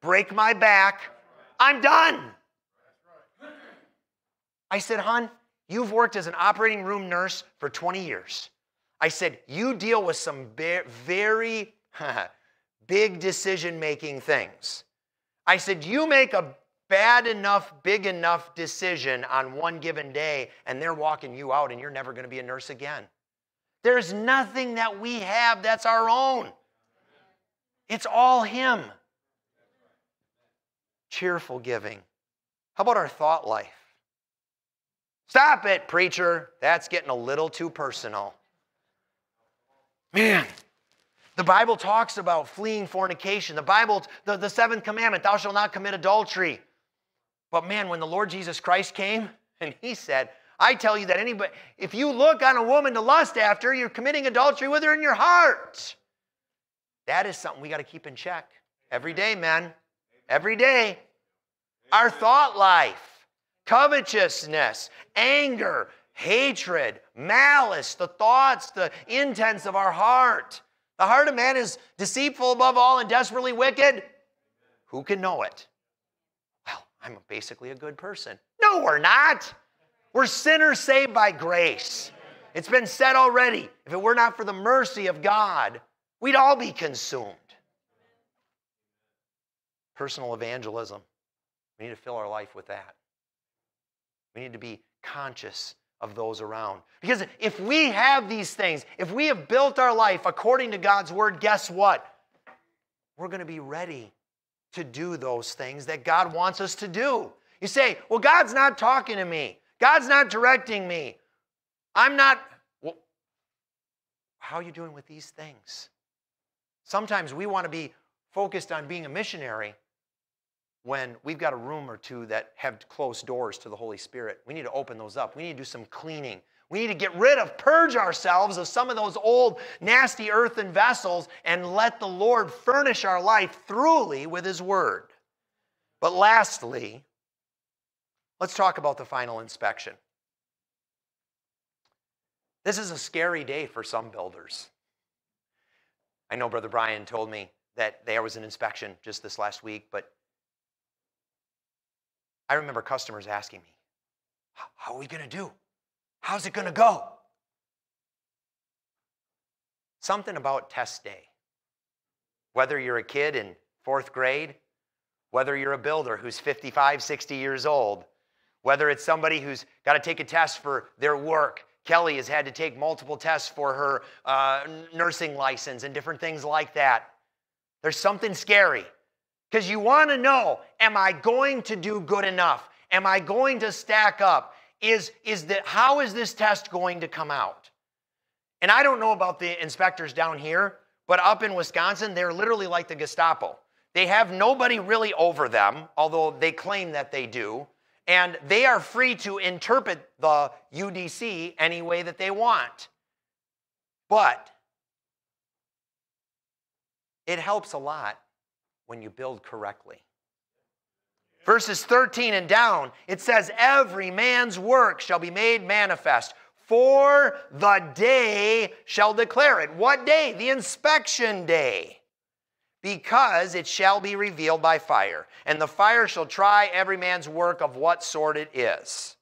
Break my back. I'm done. I said, Hon, you've worked as an operating room nurse for 20 years. I said, You deal with some very big decision making things. I said, You make a bad enough, big enough decision on one given day, and they're walking you out, and you're never going to be a nurse again. There's nothing that we have that's our own, it's all Him. Cheerful giving. How about our thought life? Stop it, preacher. That's getting a little too personal. Man, the Bible talks about fleeing fornication. The Bible, the, the seventh commandment, thou shalt not commit adultery. But man, when the Lord Jesus Christ came and he said, I tell you that anybody, if you look on a woman to lust after, you're committing adultery with her in your heart. That is something we got to keep in check every day, man. Every day. Our thought life, covetousness, anger, hatred, malice, the thoughts, the intents of our heart. The heart of man is deceitful above all and desperately wicked. Who can know it? Well, I'm basically a good person. No, we're not. We're sinners saved by grace. It's been said already if it were not for the mercy of God, we'd all be consumed. Personal evangelism. We need to fill our life with that. We need to be conscious of those around. Because if we have these things, if we have built our life according to God's word, guess what? We're going to be ready to do those things that God wants us to do. You say, well, God's not talking to me, God's not directing me. I'm not. Well, how are you doing with these things? Sometimes we want to be focused on being a missionary when we've got a room or two that have closed doors to the Holy Spirit. We need to open those up. We need to do some cleaning. We need to get rid of, purge ourselves of some of those old, nasty earthen vessels and let the Lord furnish our life thoroughly with His Word. But lastly, let's talk about the final inspection. This is a scary day for some builders. I know Brother Brian told me that there was an inspection just this last week, but I remember customers asking me, How are we going to do? How's it going to go? Something about test day. Whether you're a kid in fourth grade, whether you're a builder who's 55, 60 years old, whether it's somebody who's got to take a test for their work. Kelly has had to take multiple tests for her uh, nursing license and different things like that. There's something scary because you want to know am I going to do good enough? Am I going to stack up? Is, is that, how is this test going to come out? And I don't know about the inspectors down here, but up in Wisconsin, they're literally like the Gestapo. They have nobody really over them, although they claim that they do. And they are free to interpret the UDC any way that they want. But it helps a lot when you build correctly. Verses 13 and down, it says, Every man's work shall be made manifest, for the day shall declare it. What day? The inspection day. Because it shall be revealed by fire, and the fire shall try every man's work of what sort it is.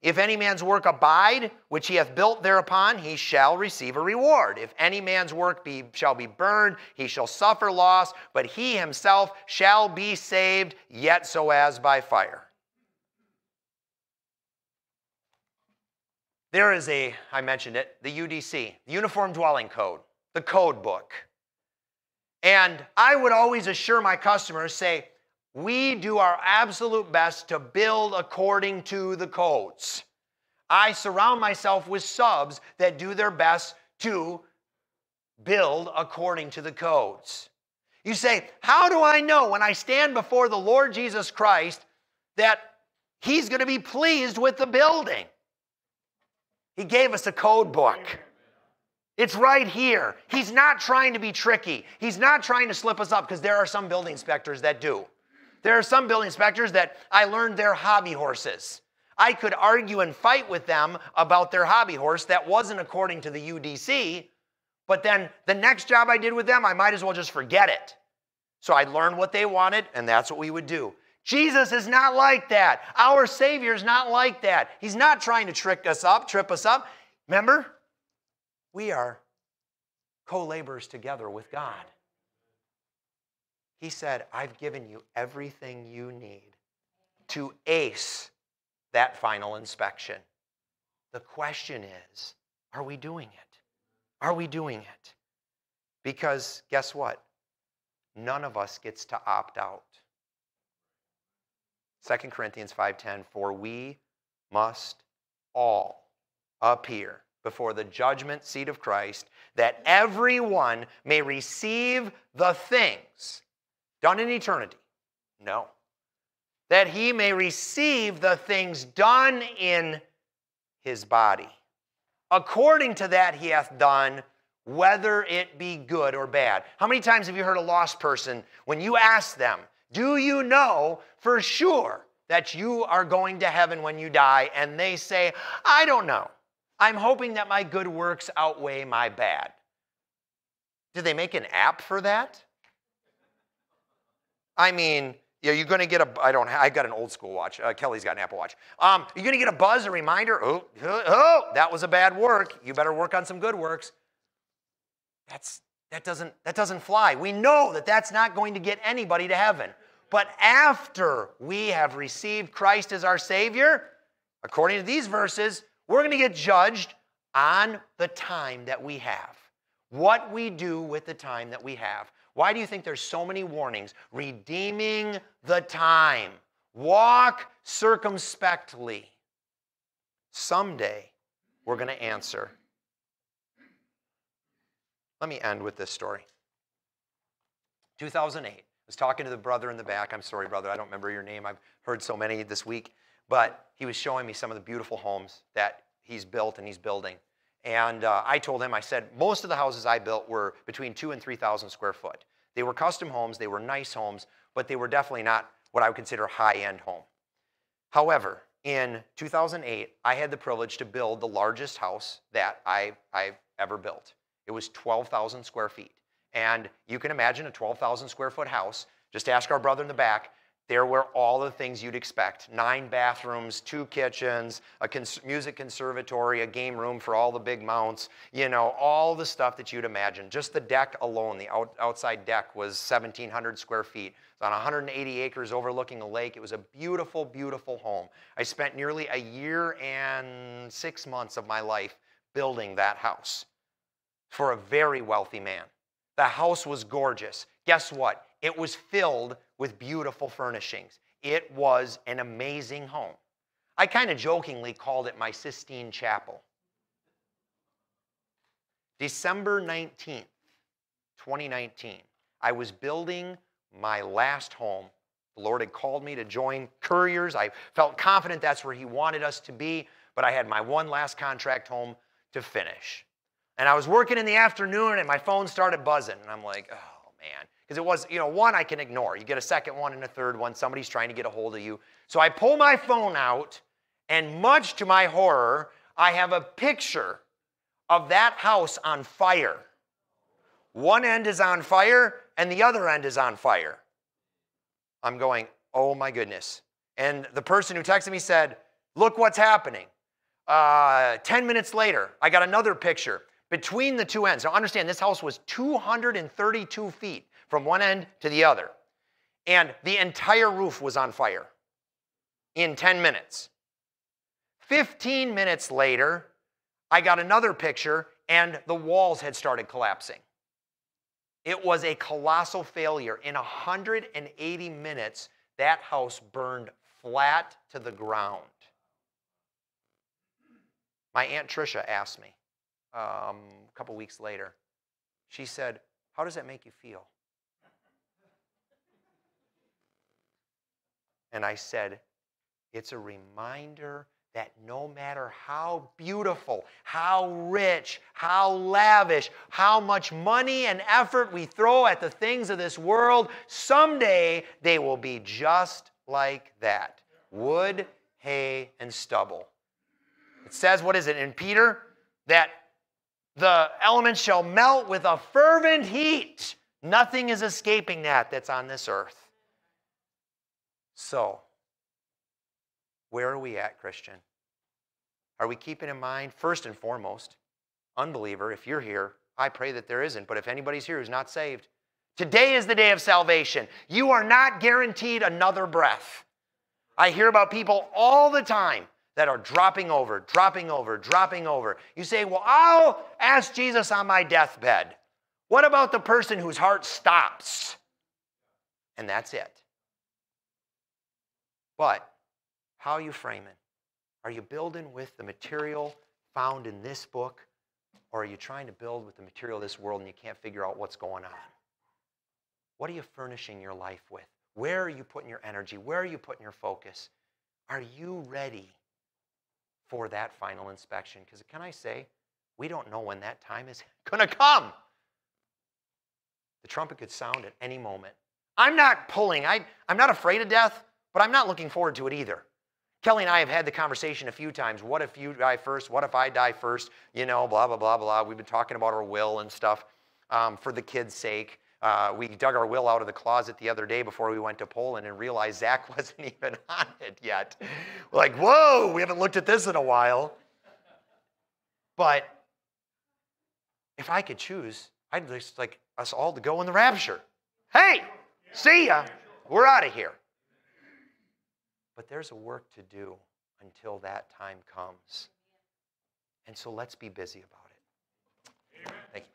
If any man's work abide, which he hath built thereupon, he shall receive a reward. If any man's work be, shall be burned, he shall suffer loss, but he himself shall be saved, yet so as by fire. There is a, I mentioned it, the UDC, Uniform Dwelling Code, the code book. And I would always assure my customers, say, we do our absolute best to build according to the codes. I surround myself with subs that do their best to build according to the codes. You say, How do I know when I stand before the Lord Jesus Christ that He's going to be pleased with the building? He gave us a code book. It's right here. He's not trying to be tricky. He's not trying to slip us up because there are some building inspectors that do. There are some building inspectors that I learned they're hobby horses. I could argue and fight with them about their hobby horse that wasn't according to the UDC, but then the next job I did with them, I might as well just forget it. So I learned what they wanted, and that's what we would do. Jesus is not like that. Our Savior is not like that. He's not trying to trick us up, trip us up. Remember, we are co laborers together with God. He said, I've given you everything you need to ace that final inspection. The question is, are we doing it? Are we doing it? Because guess what? None of us gets to opt out. 2 Corinthians 5:10 for we must all appear before the judgment seat of Christ that everyone may receive the things done in eternity? No. That he may receive the things done in his body. According to that he hath done, whether it be good or bad. How many times have you heard a lost person, when you ask them, Do you know for sure that you are going to heaven when you die? And they say, I don't know. I'm hoping that my good works outweigh my bad. Did they make an app for that? I mean, yeah, you're going to get a. I don't. I got an old school watch. Uh, Kelly's got an Apple Watch. Um, you're going to get a buzz, a reminder. Oh, oh, oh, that was a bad work. You better work on some good works. That's that doesn't that doesn't fly. We know that that's not going to get anybody to heaven. But after we have received Christ as our Savior, according to these verses, we're going to get judged on the time that we have. What we do with the time that we have. Why do you think there's so many warnings? Redeeming the time. Walk circumspectly. Someday we're going to answer. Let me end with this story. 2008. I was talking to the brother in the back. I'm sorry, brother, I don't remember your name. I've heard so many this week. But he was showing me some of the beautiful homes that he's built and he's building. And uh, I told him, I said, most of the houses I built were between two and 3,000 square foot. They were custom homes, they were nice homes, but they were definitely not what I would consider high-end home. However, in 2008, I had the privilege to build the largest house that I, I've ever built. It was 12,000 square feet. And you can imagine a 12,000 square foot house. Just ask our brother in the back. There were all the things you'd expect nine bathrooms, two kitchens, a cons- music conservatory, a game room for all the big mounts, you know, all the stuff that you'd imagine. Just the deck alone, the out- outside deck was 1,700 square feet. It's on 180 acres overlooking a lake. It was a beautiful, beautiful home. I spent nearly a year and six months of my life building that house for a very wealthy man. The house was gorgeous. Guess what? It was filled with beautiful furnishings. It was an amazing home. I kind of jokingly called it my Sistine Chapel. December 19th, 2019, I was building my last home. The Lord had called me to join Couriers. I felt confident that's where He wanted us to be, but I had my one last contract home to finish. And I was working in the afternoon and my phone started buzzing. And I'm like, oh man. Because it was, you know, one I can ignore. You get a second one and a third one. Somebody's trying to get a hold of you. So I pull my phone out, and much to my horror, I have a picture of that house on fire. One end is on fire and the other end is on fire. I'm going, oh my goodness. And the person who texted me said, look what's happening. Uh, 10 minutes later, I got another picture between the two ends. Now, understand this house was 232 feet from one end to the other, and the entire roof was on fire in 10 minutes. 15 minutes later, I got another picture, and the walls had started collapsing. It was a colossal failure. In 180 minutes, that house burned flat to the ground. My Aunt Tricia asked me um, a couple weeks later, she said, How does that make you feel? And I said, It's a reminder that no matter how beautiful, how rich, how lavish, how much money and effort we throw at the things of this world, someday they will be just like that wood, hay, and stubble. It says, what is it in Peter? That the elements shall melt with a fervent heat. Nothing is escaping that that's on this earth. So, where are we at, Christian? Are we keeping in mind, first and foremost, unbeliever, if you're here, I pray that there isn't, but if anybody's here who's not saved, today is the day of salvation. You are not guaranteed another breath. I hear about people all the time that are dropping over, dropping over, dropping over. You say, Well, I'll ask Jesus on my deathbed. What about the person whose heart stops? And that's it. But how are you framing? Are you building with the material found in this book, or are you trying to build with the material of this world and you can't figure out what's going on? What are you furnishing your life with? Where are you putting your energy? Where are you putting your focus? Are you ready for that final inspection? Because, can I say, we don't know when that time is going to come. The trumpet could sound at any moment. I'm not pulling, I, I'm not afraid of death, but I'm not looking forward to it either. Kelly and I have had the conversation a few times. What if you die first? What if I die first? You know, blah, blah, blah, blah. We've been talking about our will and stuff um, for the kids' sake. Uh, we dug our will out of the closet the other day before we went to Poland and realized Zach wasn't even on it yet. We're like, whoa, we haven't looked at this in a while. But if I could choose, I'd just like us all to go in the rapture. Hey, see ya. We're out of here. But there's a work to do until that time comes. And so let's be busy about it. Thank you.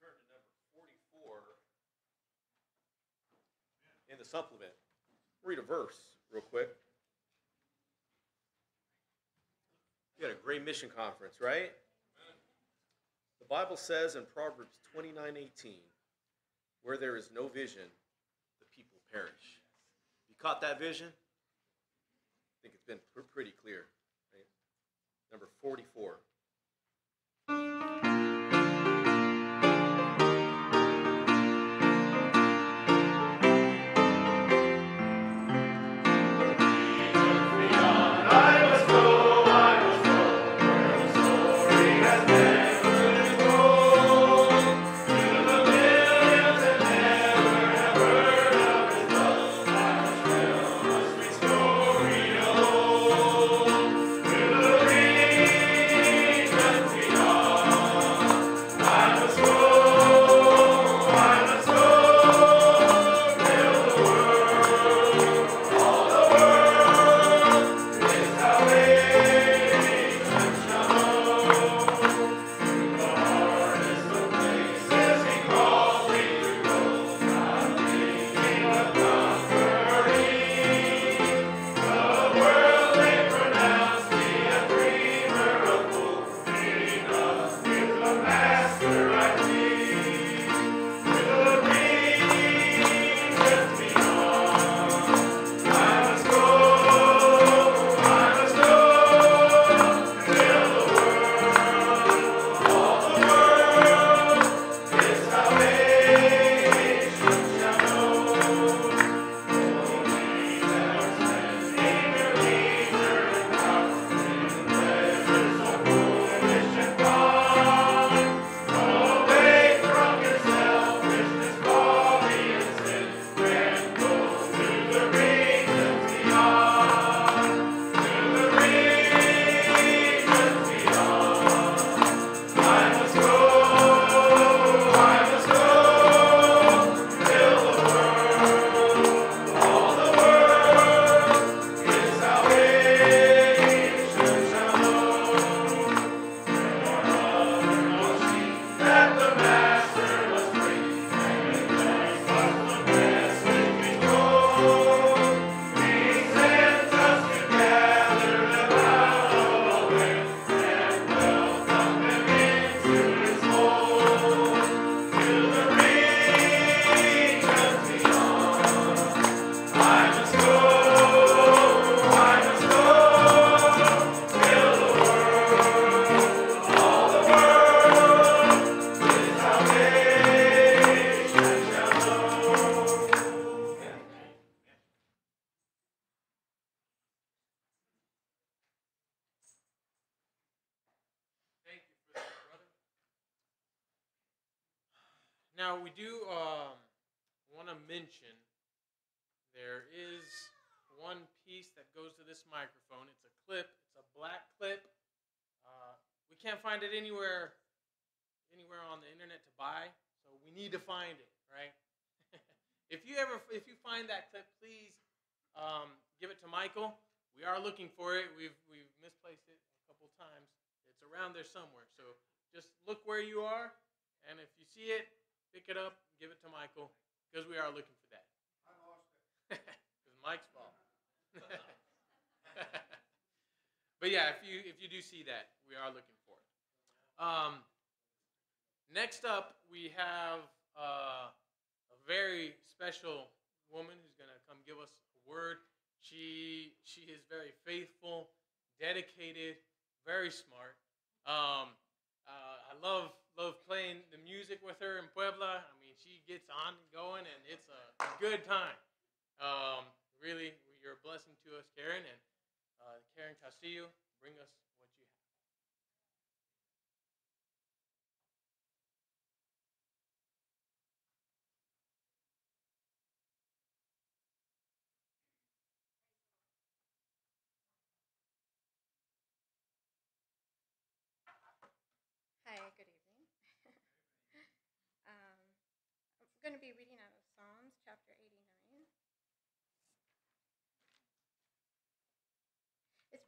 turn to number 44 in the supplement. Read a verse real quick. You had a great mission conference, right? The Bible says in Proverbs 29 18, where there is no vision, the people perish. You caught that vision? I think it's been pr- pretty clear. Right? Number 44.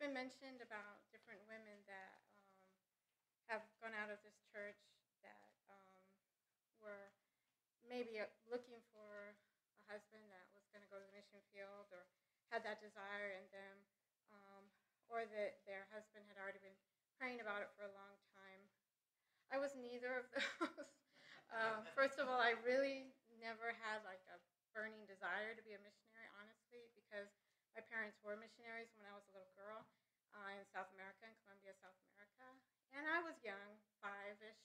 Been mentioned about different women that um, have gone out of this church that um, were maybe uh, looking for a husband that was going to go to the mission field or had that desire in them, um, or that their husband had already been praying about it for a long time. I was neither of those. um, first of all, I really never had like a burning desire to be a missionary, honestly, because my parents were missionaries when I was a little girl uh, in South America, in Colombia, South America. And I was young, five ish,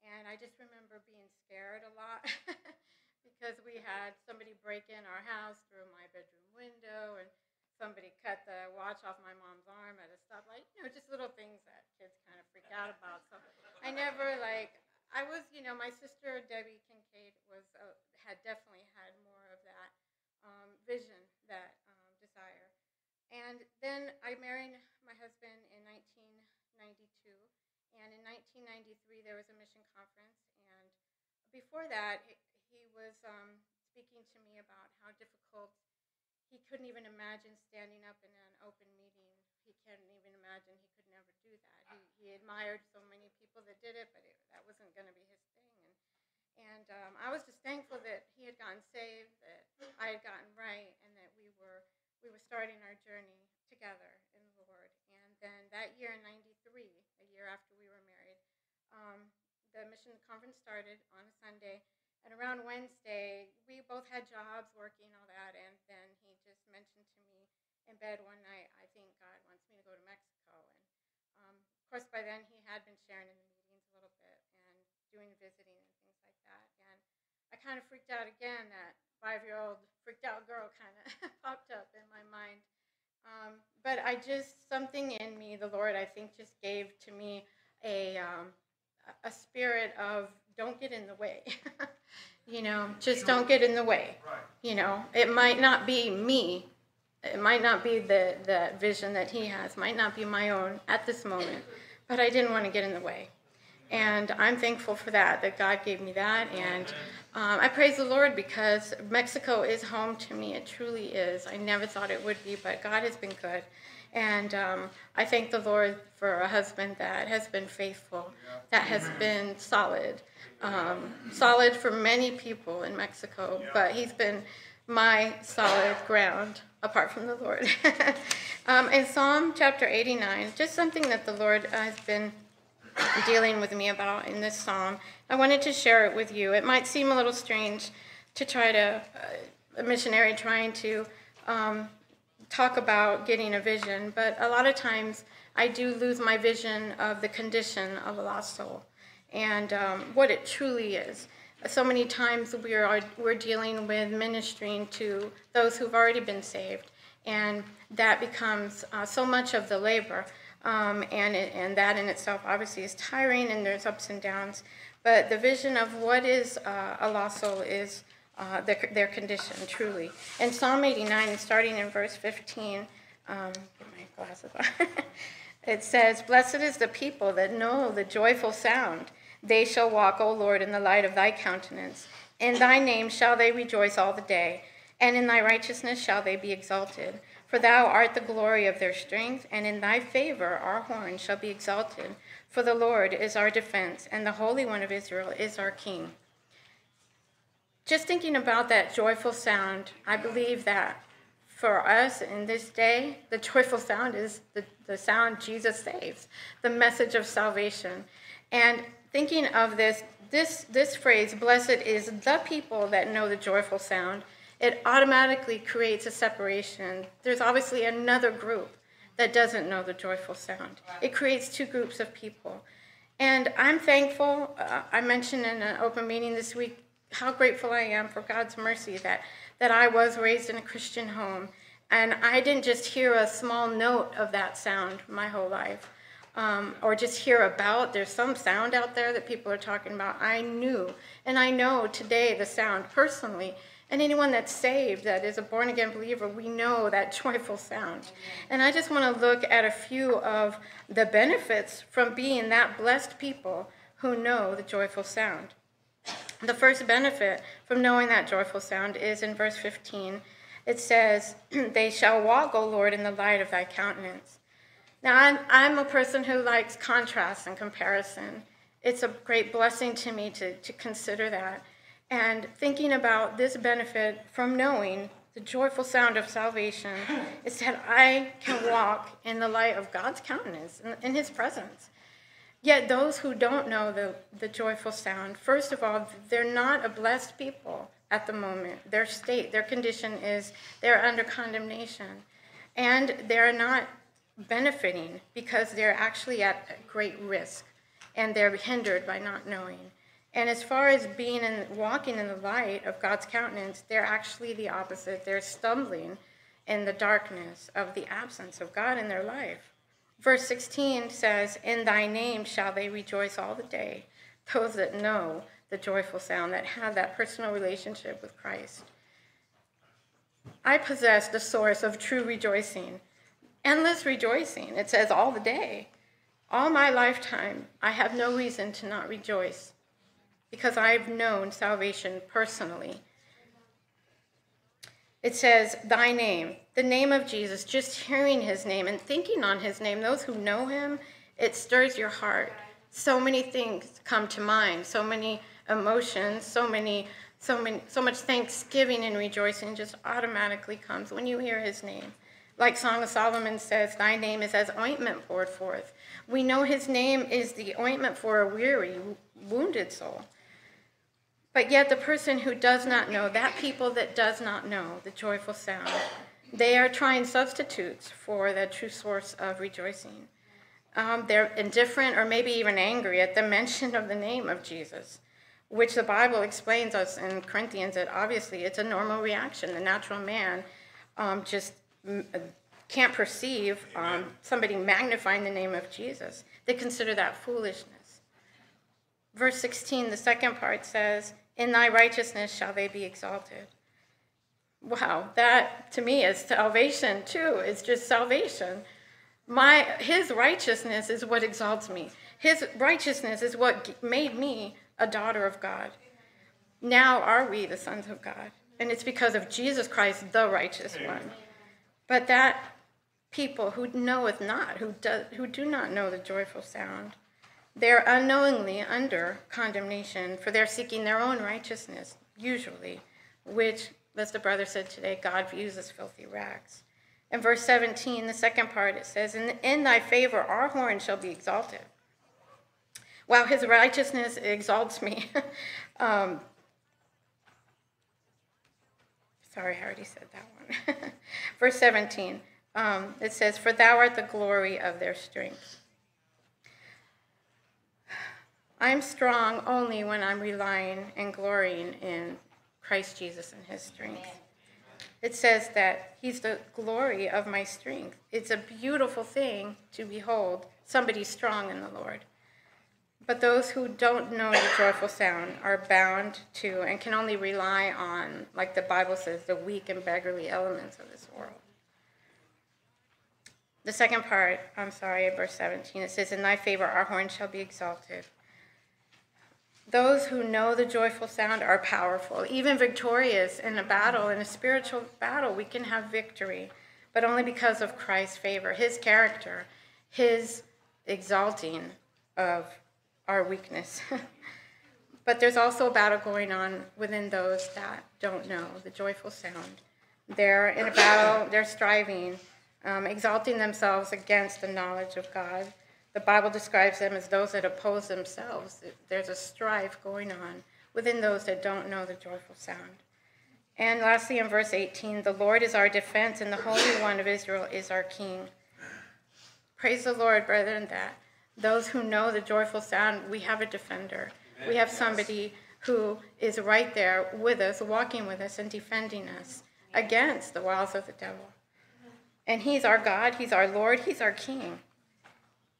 and I just remember being scared a lot because we had somebody break in our house through my bedroom window and somebody cut the watch off my mom's arm at a stoplight. You know, just little things that kids kind of freak out about. So I never like. I was, you know, my sister Debbie Kincaid was uh, had definitely had more of that um, vision, that um, desire. And then I married my husband in 1992, and in 1993 there was a mission conference, and before that he, was um, speaking to me about how difficult he couldn't even imagine standing up in an open meeting. He couldn't even imagine he could never do that. He, he admired so many people that did it, but it, that wasn't going to be his thing. And, and um, I was just thankful that he had gotten saved, that I had gotten right, and that we were we were starting our journey together in the Lord. And then that year in '93, a year after we were married, um, the mission conference started on a Sunday. And around Wednesday, we both had jobs working, all that, and then he just mentioned to me in bed one night, I think God wants me to go to Mexico. And um, of course, by then he had been sharing in the meetings a little bit and doing visiting and things like that. And I kind of freaked out again. That five-year-old freaked out girl kind of popped up in my mind. Um, but I just something in me, the Lord, I think, just gave to me a um, a spirit of don't get in the way. you know, just don't get in the way. You know, it might not be me. It might not be the, the vision that he has, might not be my own at this moment, but I didn't want to get in the way. And I'm thankful for that, that God gave me that. And um, I praise the Lord because Mexico is home to me. It truly is. I never thought it would be, but God has been good. And um, I thank the Lord for a husband that has been faithful, that has been solid, um, solid for many people in Mexico, but he's been my solid ground apart from the Lord. um, in Psalm chapter 89, just something that the Lord has been dealing with me about in this psalm, I wanted to share it with you. It might seem a little strange to try to, uh, a missionary trying to um, talk about getting a vision, but a lot of times I do lose my vision of the condition of a lost soul and um, what it truly is. So many times we are we're dealing with ministering to those who've already been saved, and that becomes uh, so much of the labor, um, and it, and that in itself obviously is tiring, and there's ups and downs. But the vision of what is uh, a lost soul is uh, their, their condition, truly. In Psalm 89, starting in verse 15, um, get my glasses on. it says, Blessed is the people that know the joyful sound. They shall walk, O Lord, in the light of thy countenance. In thy name shall they rejoice all the day, and in thy righteousness shall they be exalted. For thou art the glory of their strength, and in thy favor our horn shall be exalted. For the Lord is our defense, and the Holy One of Israel is our King. Just thinking about that joyful sound, I believe that for us in this day, the joyful sound is the, the sound Jesus saves, the message of salvation. And thinking of this, this, this phrase, blessed is the people that know the joyful sound, it automatically creates a separation. There's obviously another group that doesn't know the joyful sound. It creates two groups of people. And I'm thankful, uh, I mentioned in an open meeting this week how grateful I am for God's mercy that, that I was raised in a Christian home. And I didn't just hear a small note of that sound my whole life. Um, or just hear about there's some sound out there that people are talking about. I knew, and I know today the sound personally. And anyone that's saved, that is a born again believer, we know that joyful sound. And I just want to look at a few of the benefits from being that blessed people who know the joyful sound. The first benefit from knowing that joyful sound is in verse 15. It says, They shall walk, O Lord, in the light of thy countenance. Now, I'm, I'm a person who likes contrast and comparison. It's a great blessing to me to, to consider that. And thinking about this benefit from knowing the joyful sound of salvation is that I can walk in the light of God's countenance, in, in His presence. Yet those who don't know the, the joyful sound, first of all, they're not a blessed people at the moment. Their state, their condition is they're under condemnation. And they're not benefiting because they're actually at great risk and they're hindered by not knowing. And as far as being and walking in the light of God's countenance, they're actually the opposite. They're stumbling in the darkness of the absence of God in their life. Verse 16 says, In thy name shall they rejoice all the day, those that know the joyful sound, that have that personal relationship with Christ. I possess the source of true rejoicing, endless rejoicing. It says all the day. All my lifetime, I have no reason to not rejoice because I've known salvation personally. It says, Thy name, the name of Jesus, just hearing his name and thinking on his name, those who know him, it stirs your heart. So many things come to mind, so many emotions, so many, so many, so much thanksgiving and rejoicing just automatically comes when you hear his name. Like Song of Solomon says, Thy name is as ointment poured forth. We know his name is the ointment for a weary, wounded soul. But yet, the person who does not know, that people that does not know the joyful sound, they are trying substitutes for the true source of rejoicing. Um, they're indifferent or maybe even angry at the mention of the name of Jesus, which the Bible explains us in Corinthians that obviously it's a normal reaction. The natural man um, just uh, can't perceive um, somebody magnifying the name of Jesus. They consider that foolishness. Verse 16, the second part says, in thy righteousness shall they be exalted. Wow, that to me is salvation too. It's just salvation. My his righteousness is what exalts me. His righteousness is what made me a daughter of God. Now are we the sons of God. And it's because of Jesus Christ, the righteous one. But that people who knoweth not, who do, who do not know the joyful sound, they're unknowingly under condemnation, for they're seeking their own righteousness, usually, which, as the brother said today, God views as filthy rags. In verse 17, the second part, it says, In, in thy favor our horn shall be exalted. While his righteousness exalts me. um, sorry, I already said that one. verse 17, um, it says, For thou art the glory of their strength. I'm strong only when I'm relying and glorying in Christ Jesus and his strength. It says that he's the glory of my strength. It's a beautiful thing to behold somebody strong in the Lord. But those who don't know the joyful sound are bound to and can only rely on, like the Bible says, the weak and beggarly elements of this world. The second part, I'm sorry, verse 17, it says, In thy favor our horn shall be exalted. Those who know the joyful sound are powerful, even victorious in a battle, in a spiritual battle. We can have victory, but only because of Christ's favor, his character, his exalting of our weakness. but there's also a battle going on within those that don't know the joyful sound. They're in a battle, they're striving, um, exalting themselves against the knowledge of God. The Bible describes them as those that oppose themselves. There's a strife going on within those that don't know the joyful sound. And lastly, in verse 18, the Lord is our defense, and the Holy One of Israel is our King. Praise the Lord, brethren, that those who know the joyful sound, we have a defender. We have somebody who is right there with us, walking with us, and defending us against the wiles of the devil. And He's our God, He's our Lord, He's our King.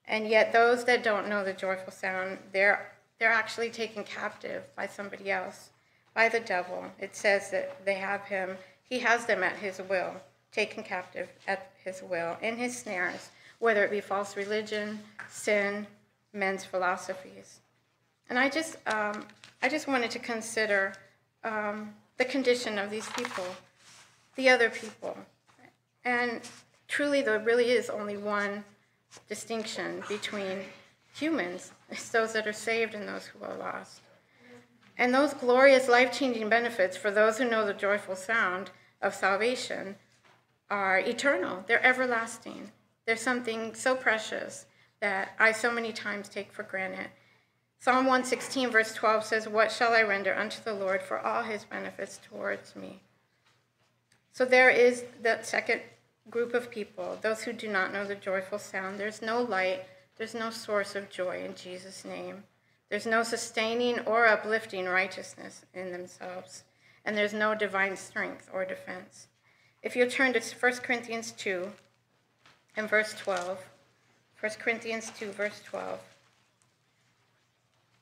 And yet, those that don't know the joyful sound, they're, they're actually taken captive by somebody else, by the devil. It says that they have him, he has them at his will, taken captive at his will, in his snares, whether it be false religion, sin, men's philosophies. And I just, um, I just wanted to consider um, the condition of these people, the other people. And truly, there really is only one distinction between humans, those that are saved and those who are lost. And those glorious life changing benefits for those who know the joyful sound of salvation are eternal, they're everlasting. They're something so precious that I so many times take for granted. Psalm 116, verse 12 says, What shall I render unto the Lord for all his benefits towards me? So there is that second group of people, those who do not know the joyful sound. There's no light, there's no source of joy in Jesus' name. There's no sustaining or uplifting righteousness in themselves, and there's no divine strength or defense. If you turn to 1 Corinthians 2 and verse 12, 1 Corinthians 2, verse 12,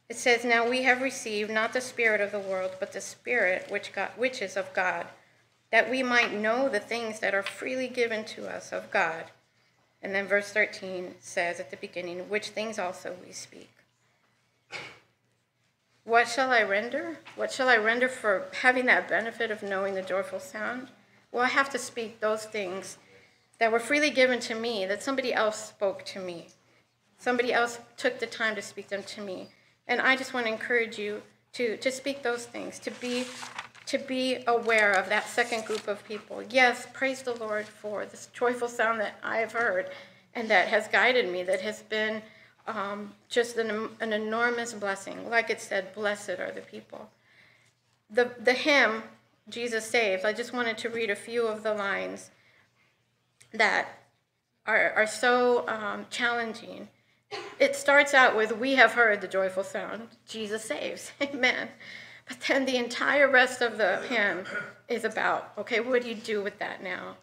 it says, Now we have received not the Spirit of the world, but the Spirit which, God, which is of God that we might know the things that are freely given to us of God. And then verse 13 says at the beginning, which things also we speak. What shall I render? What shall I render for having that benefit of knowing the joyful sound? Well, I have to speak those things that were freely given to me, that somebody else spoke to me. Somebody else took the time to speak them to me. And I just want to encourage you to, to speak those things, to be to be aware of that second group of people. Yes, praise the Lord for this joyful sound that I have heard and that has guided me, that has been um, just an, an enormous blessing. Like it said, blessed are the people. The, the hymn, Jesus Saves, I just wanted to read a few of the lines that are, are so um, challenging. It starts out with, We have heard the joyful sound, Jesus saves. Amen. But then the entire rest of the hymn is about okay, what do you do with that now?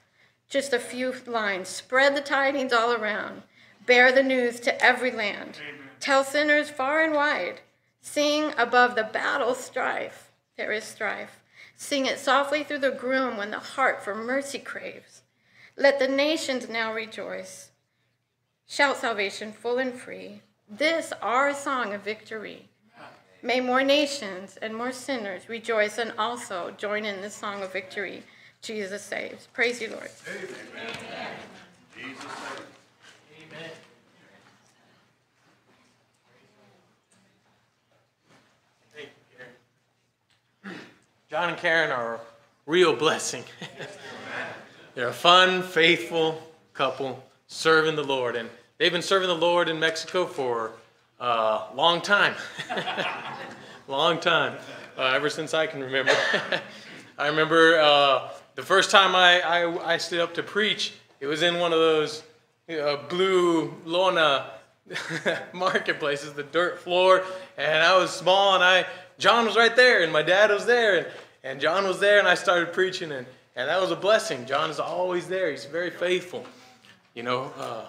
Just a few lines. Spread the tidings all around. Bear the news to every land. Amen. Tell sinners far and wide. Sing above the battle strife. There is strife. Sing it softly through the gloom when the heart for mercy craves. Let the nations now rejoice. Shout salvation full and free. This our song of victory. May more nations and more sinners rejoice and also join in this song of victory. Jesus saves. Praise you, Lord. Amen. Jesus saves. Amen. John and Karen are a real blessing. They're a fun, faithful couple serving the Lord. And they've been serving the Lord in Mexico for uh, long time. long time. Uh, ever since I can remember. I remember uh, the first time I, I, I, stood up to preach, it was in one of those uh, blue lona marketplaces, the dirt floor, and I was small, and I John was right there, and my dad was there, and, and John was there, and I started preaching, and, and that was a blessing. John is always there. He's very faithful. You know, uh,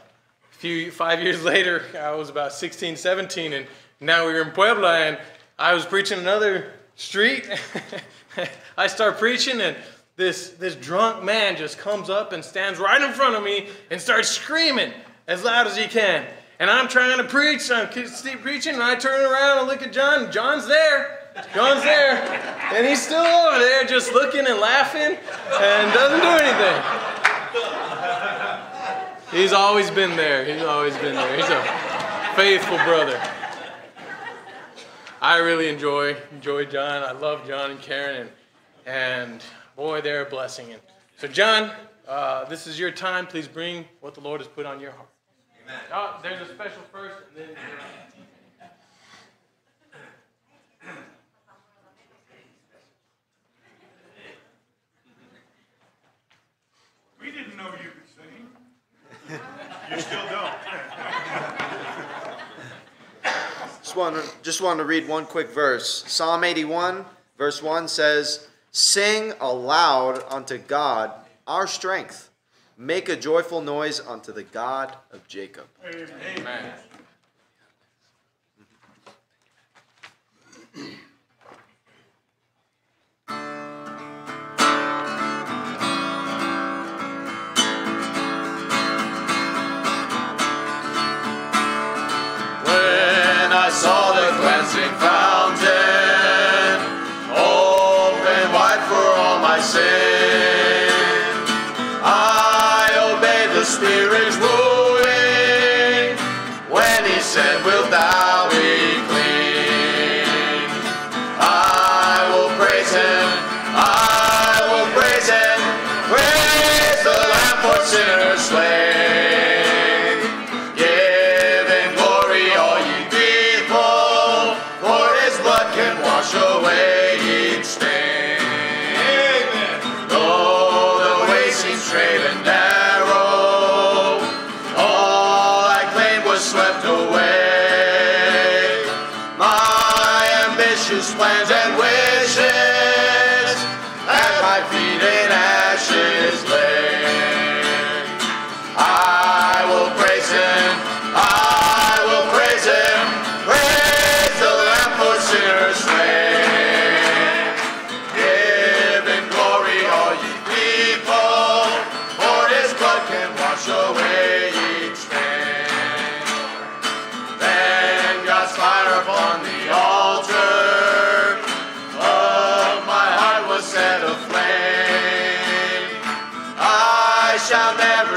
few five years later, I was about 16, 17, and now we were in Puebla, and I was preaching another street. I start preaching, and this this drunk man just comes up and stands right in front of me and starts screaming as loud as he can. And I'm trying to preach, I'm keep preaching, and I turn around and look at John. John's there. John's there. And he's still over there just looking and laughing and doesn't do anything. He's always been there. He's always been there. He's a faithful brother. I really enjoy enjoy John. I love John and Karen, and, and boy, they're a blessing. And so, John, uh, this is your time. Please bring what the Lord has put on your heart. Amen. Oh, there's a special first, and then. We didn't know you. You still don't. Just want to just want to read one quick verse. Psalm 81, verse 1 says, "Sing aloud unto God our strength. Make a joyful noise unto the God of Jacob." Amen. When the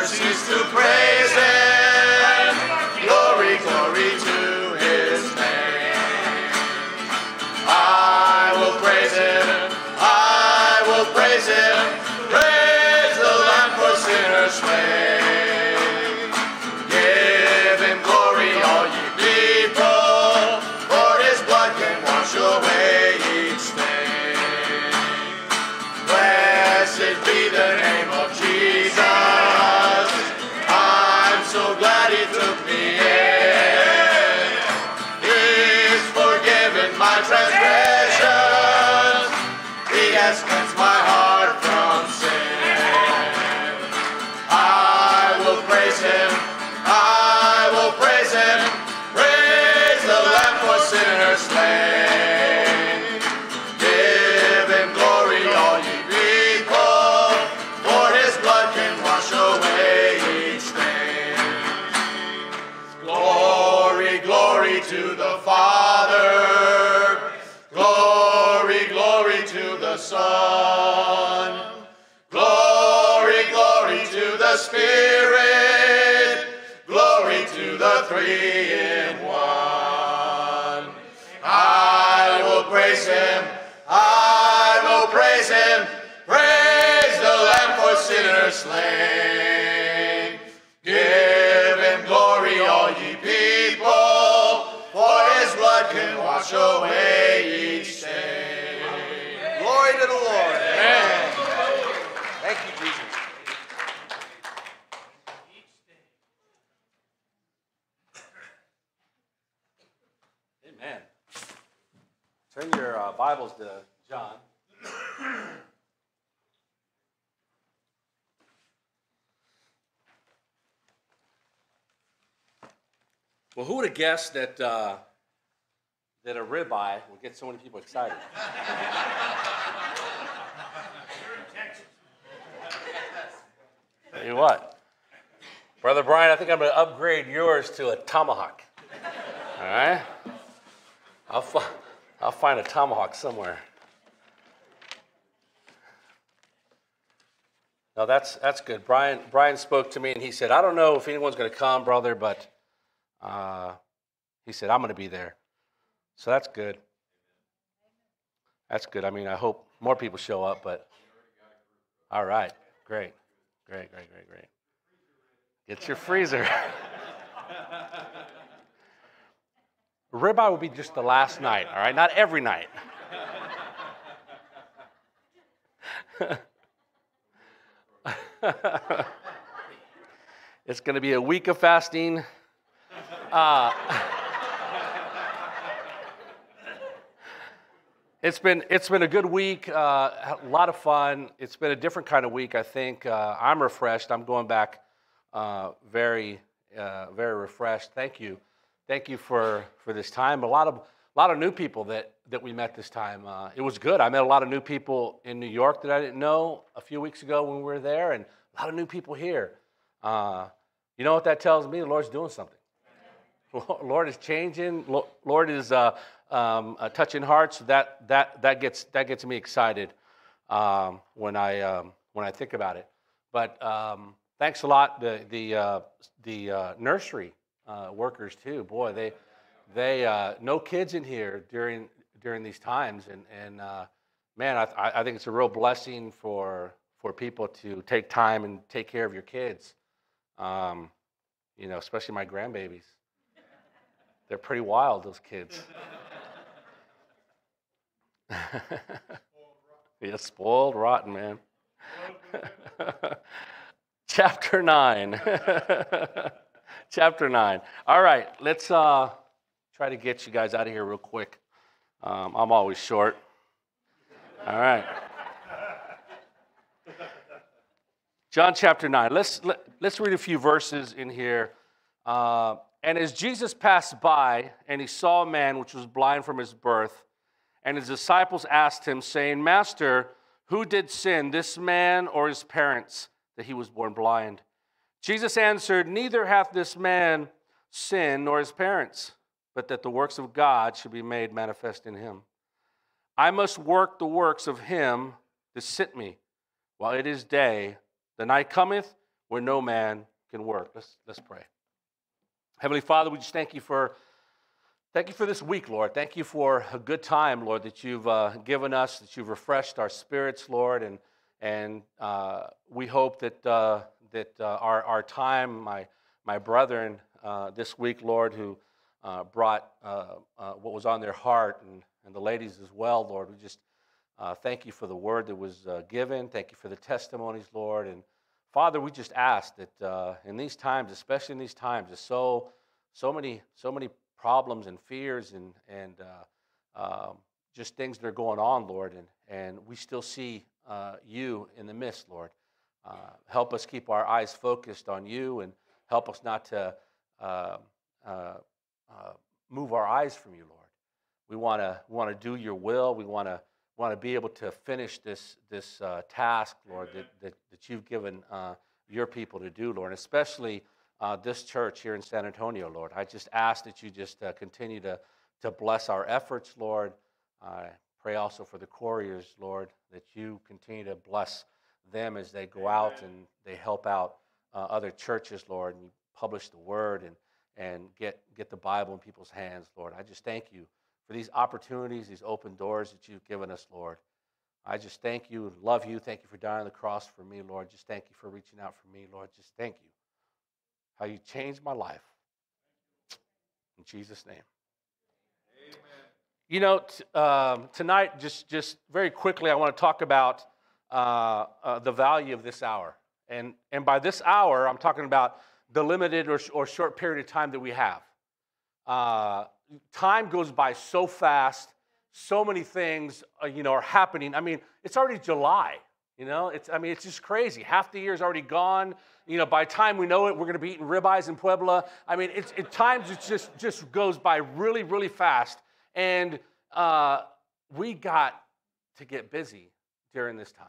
cease to praise three in one. I will praise him. I will praise him. Praise the Lamb for sinners slain. Give him glory, all ye people, for his blood can wash away each stain. Glory to the Lord. Amen. Thank you, Jesus. Amen. Turn your uh, Bibles to John. Well, who would have guessed that uh, that a ribeye will get so many people excited. Tell you what, Brother Brian, I think I'm going to upgrade yours to a tomahawk. All right? I'll, fi- I'll find a tomahawk somewhere. No, that's, that's good. Brian, Brian spoke to me and he said, I don't know if anyone's going to come, brother, but uh, he said, I'm going to be there. So that's good. That's good. I mean, I hope more people show up, but all right. Great. Great, great, great, great. Get your freezer. Ribeye will be just the last night, all right? Not every night. it's going to be a week of fasting. Uh, it's been it's been a good week, uh, a lot of fun. It's been a different kind of week. I think uh, I'm refreshed. I'm going back uh, very uh, very refreshed. Thank you, thank you for for this time. A lot of a lot of new people that that we met this time. Uh, it was good. I met a lot of new people in New York that I didn't know a few weeks ago when we were there, and a lot of new people here. Uh, you know what that tells me? The Lord's doing something. Lord is changing. Lord is uh, um, uh, touching hearts. That that that gets that gets me excited um, when I um, when I think about it. But um, thanks a lot the the uh, the uh, nursery uh, workers too. Boy, they they uh, no kids in here during during these times, and and man, I, I think it's a real blessing for for people to take time and take care of your kids. Um, you know, especially my grandbabies. They're pretty wild, those kids. yeah, spoiled rotten, man. Chapter 9. Chapter 9. All right, let's uh, try to get you guys out of here real quick. Um, I'm always short. All right. John chapter 9. Let's, let, let us read a few verses in here. Uh, and as Jesus passed by, and he saw a man which was blind from his birth, and his disciples asked him, saying, Master, who did sin, this man or his parents, that he was born blind? Jesus answered, Neither hath this man sinned nor his parents, but that the works of God should be made manifest in him. I must work the works of him that sent me while it is day. The night cometh when no man can work. Let's, let's pray. Heavenly Father, we just thank you for thank you for this week, Lord. Thank you for a good time, Lord, that you've uh, given us, that you've refreshed our spirits, Lord, and and uh, we hope that uh, that uh, our our time, my my brethren uh, this week, Lord, who uh, brought what was on their heart, and and the ladies as well, Lord, we just thank you for the word that was given. Thank you for the testimonies, Lord, and Father, we just ask that uh, in these times, especially in these times, there's so so many so many problems and fears and and uh, um, just things that are going on, Lord, and and we still see uh, you in the midst, Lord. Uh, help us keep our eyes focused on you, and help us not to uh, uh, move our eyes from you, Lord. We want to want to do your will. We want to want to be able to finish this, this uh, task, Lord, that, that, that, you've given uh, your people to do, Lord, and especially uh, this church here in San Antonio, Lord. I just ask that you just uh, continue to, to bless our efforts, Lord. I pray also for the couriers, Lord, that you continue to bless them as they go out and they help out uh, other churches, Lord, and you publish the word and, and get, get the Bible in people's hands, Lord. I just thank you for these opportunities, these open doors that you've given us, Lord. I just thank you, love you. Thank you for dying on the cross for me, Lord. Just thank you for reaching out for me, Lord. Just thank you. How you changed my life. In Jesus' name. Amen. You know, t- um, tonight, just, just very quickly, I want to talk about uh, uh, the value of this hour. And, and by this hour, I'm talking about the limited or, or short period of time that we have. Uh, time goes by so fast. So many things, uh, you know, are happening. I mean, it's already July. You know, it's I mean, it's just crazy. Half the year's already gone. You know, by the time we know it, we're going to be eating ribeyes in Puebla. I mean, it's it times it just just goes by really, really fast. And uh, we got to get busy during this time.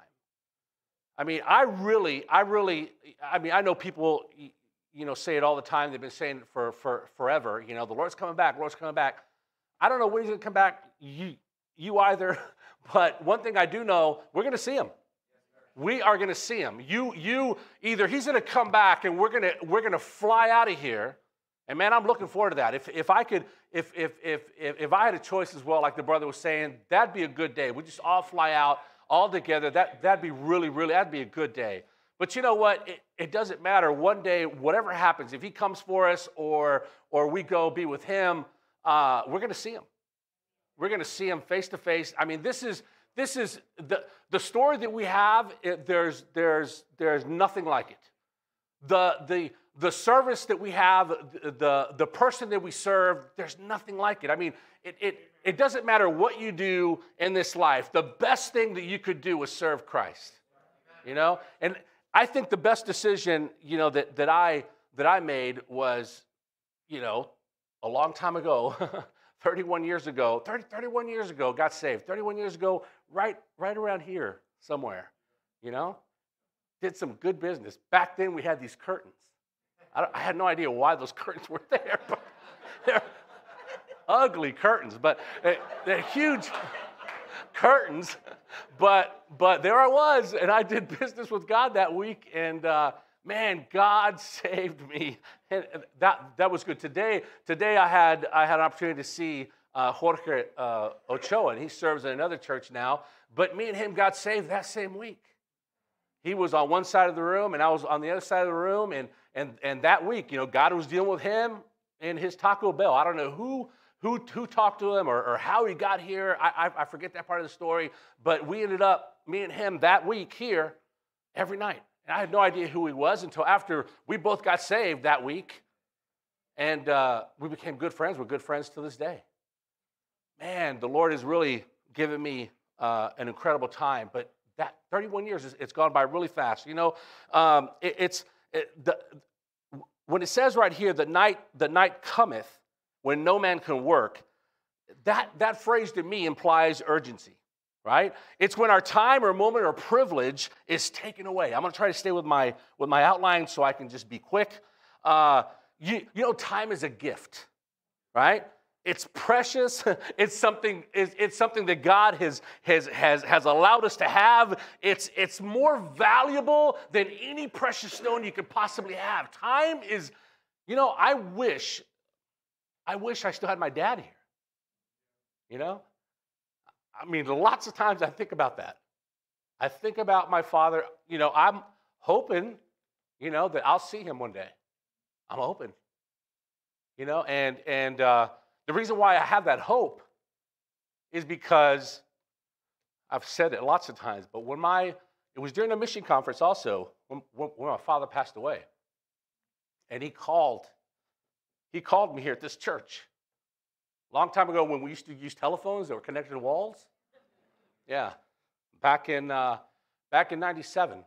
I mean, I really, I really, I mean, I know people, you know, say it all the time. They've been saying it for, for forever. You know, the Lord's coming back, Lord's coming back. I don't know when he's going to come back. You, you either. But one thing I do know, we're going to see him. We are going to see him. You, you, either he's going to come back and we're going to, we're going to fly out of here. And man, I'm looking forward to that. If, if I could, if, if, if, if, if I had a choice as well, like the brother was saying, that'd be a good day. We just all fly out all together. That, that'd be really, really, that'd be a good day. But you know what? It, it doesn't matter. One day, whatever happens, if he comes for us or, or we go be with him, uh, we're going to see him. We're going to see him face to face. I mean, this is this is the the story that we have. It, there's there's there's nothing like it. The the the service that we have, the the person that we serve, there's nothing like it. I mean, it it it doesn't matter what you do in this life. The best thing that you could do is serve Christ. You know, and I think the best decision, you know, that that I that I made was, you know, a long time ago. 31 years ago, 30, 31 years ago, got saved. 31 years ago, right, right around here somewhere, you know? Did some good business. Back then, we had these curtains. I, I had no idea why those curtains were there, but they're ugly curtains, but they, they're huge curtains. But, but there I was, and I did business with God that week, and uh, man, God saved me. And that, that was good. Today, today I, had, I had an opportunity to see uh, Jorge uh, Ochoa, and he serves in another church now. But me and him got saved that same week. He was on one side of the room, and I was on the other side of the room. And, and, and that week, you know, God was dealing with him in his Taco Bell. I don't know who, who, who talked to him or, or how he got here. I, I, I forget that part of the story. But we ended up, me and him, that week here every night. And I had no idea who he was until after we both got saved that week. And uh, we became good friends. We're good friends to this day. Man, the Lord has really given me uh, an incredible time. But that 31 years, it's gone by really fast. You know, um, it, it's it, the, when it says right here, the night, the night cometh when no man can work, that, that phrase to me implies urgency right? It's when our time or moment or privilege is taken away. I'm going to try to stay with my with my outline so I can just be quick. Uh, you, you know, time is a gift, right? It's precious. It's something, it's, it's something that God has, has, has, has allowed us to have. It's, it's more valuable than any precious stone you could possibly have. Time is, you know, I wish, I wish I still had my dad here. You know, I mean, lots of times I think about that. I think about my father. You know, I'm hoping, you know, that I'll see him one day. I'm hoping. You know, and and uh, the reason why I have that hope is because I've said it lots of times. But when my it was during a mission conference also when, when, when my father passed away, and he called. He called me here at this church. A Long time ago, when we used to use telephones that were connected to walls. Yeah, back in uh, back in '97.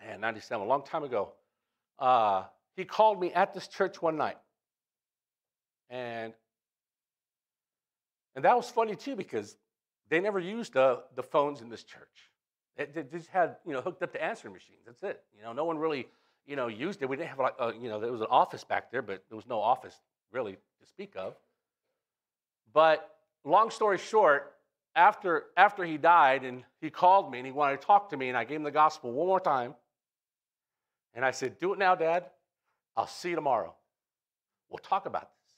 Man, '97, a long time ago. Uh, he called me at this church one night, and and that was funny too because they never used the the phones in this church. They just had you know hooked up to answering machines. That's it. You know, no one really you know used it. We didn't have like a, you know there was an office back there, but there was no office really to speak of. But long story short, after, after he died and he called me and he wanted to talk to me, and I gave him the gospel one more time. And I said, Do it now, Dad. I'll see you tomorrow. We'll talk about this.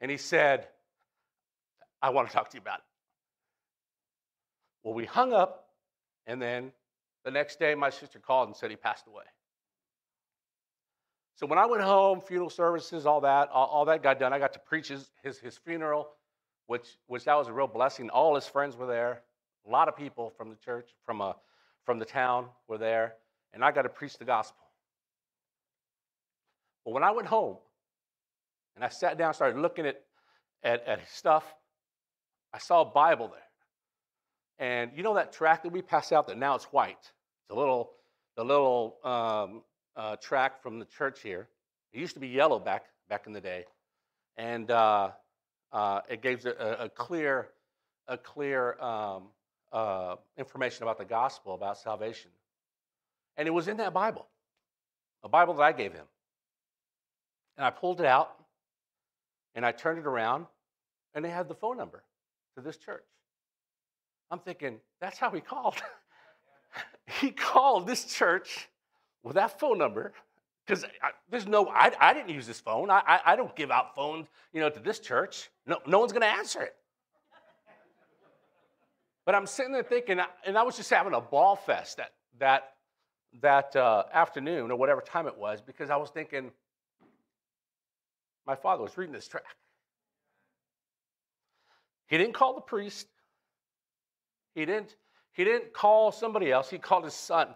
And he said, I want to talk to you about it. Well, we hung up, and then the next day my sister called and said he passed away. So when I went home, funeral services, all that, all, all that got done. I got to preach his, his, his funeral, which, which that was a real blessing. All his friends were there. A lot of people from the church, from, a, from the town were there. And I got to preach the gospel. But when I went home and I sat down, started looking at, at, at stuff, I saw a Bible there. And you know that track that we passed out that now it's white? It's a little, the little um, uh, track from the church here. It used to be yellow back back in the day, and uh, uh, it gives a, a, clear, a clear um, uh, information about the gospel, about salvation. And it was in that Bible, a Bible that I gave him. And I pulled it out and I turned it around, and it had the phone number to this church. I'm thinking, that's how he called. he called this church with that phone number because there's no, I, I didn't use this phone. I, I, I don't give out phones, you know, to this church. No, no one's going to answer it. But I'm sitting there thinking, and I was just having a bawl fest that, that, that uh, afternoon or whatever time it was because I was thinking, my father was reading this track. He didn't call the priest. He didn't, he didn't call somebody else. He called his son.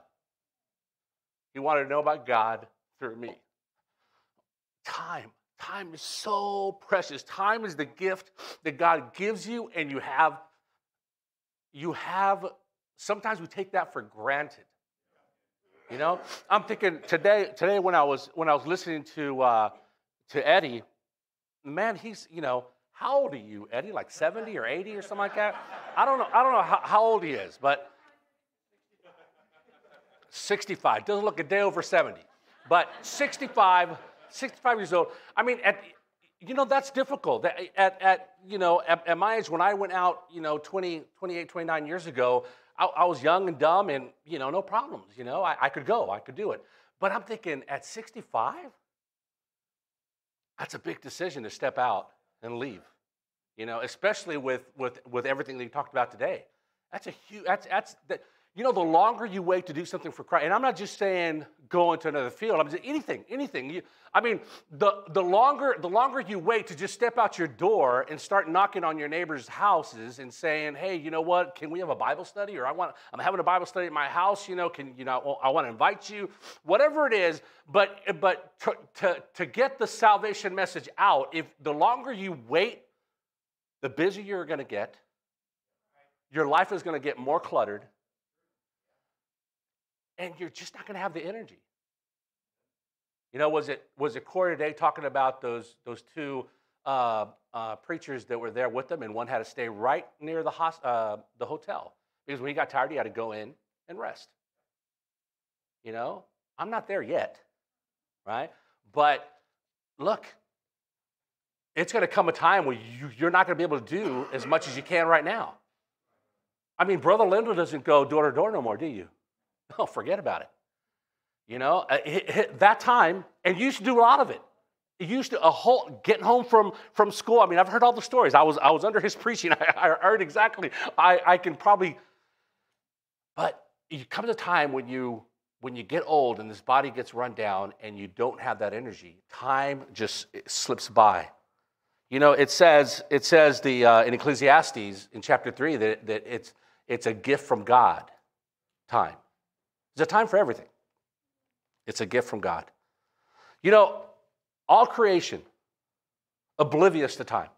He wanted to know about God through me. Time. Time is so precious. Time is the gift that God gives you, and you have, you have, sometimes we take that for granted. You know, I'm thinking today, today when I was when I was listening to uh, to Eddie, man, he's, you know, how old are you, Eddie? Like 70 or 80 or something like that? I don't know. I don't know how, how old he is, but 65. Doesn't look a day over 70. But 65, 65 years old. I mean, at, you know, that's difficult. At, at you know, at, at, my age, when I went out, you know, 20, 28, 29 years ago, I, I was young and dumb and, you know, no problems. You know, I, I could go, I could do it. But I'm thinking, at 65, that's a big decision to step out and leave. You know, especially with with with everything that you talked about today. That's a huge. That's that's that. You know, the longer you wait to do something for Christ, and I'm not just saying go into another field. I'm saying anything, anything. You, I mean, the, the longer the longer you wait to just step out your door and start knocking on your neighbors' houses and saying, "Hey, you know what? Can we have a Bible study?" Or I want I'm having a Bible study at my house. You know, can you know I want to invite you, whatever it is. But but to, to to get the salvation message out, if the longer you wait, the busier you're going to get. Your life is going to get more cluttered and you're just not going to have the energy. You know, was it was it Corey today talking about those those two uh, uh, preachers that were there with them, and one had to stay right near the host, uh, the hotel because when he got tired, he had to go in and rest. You know, I'm not there yet, right? But look, it's going to come a time where you, you're not going to be able to do as much as you can right now. I mean, Brother Linda doesn't go door to door no more, do you? Oh, forget about it. You know, uh, that time, and you used to do a lot of it. You used to a whole getting home from from school. I mean, I've heard all the stories. I was I was under his preaching. I, I heard exactly. I I can probably. But you come to a time when you when you get old and this body gets run down and you don't have that energy. Time just slips by. You know, it says it says the uh, in Ecclesiastes in chapter three that that it's it's a gift from God. Time. There's a time for everything. It's a gift from God. You know, all creation, oblivious to time,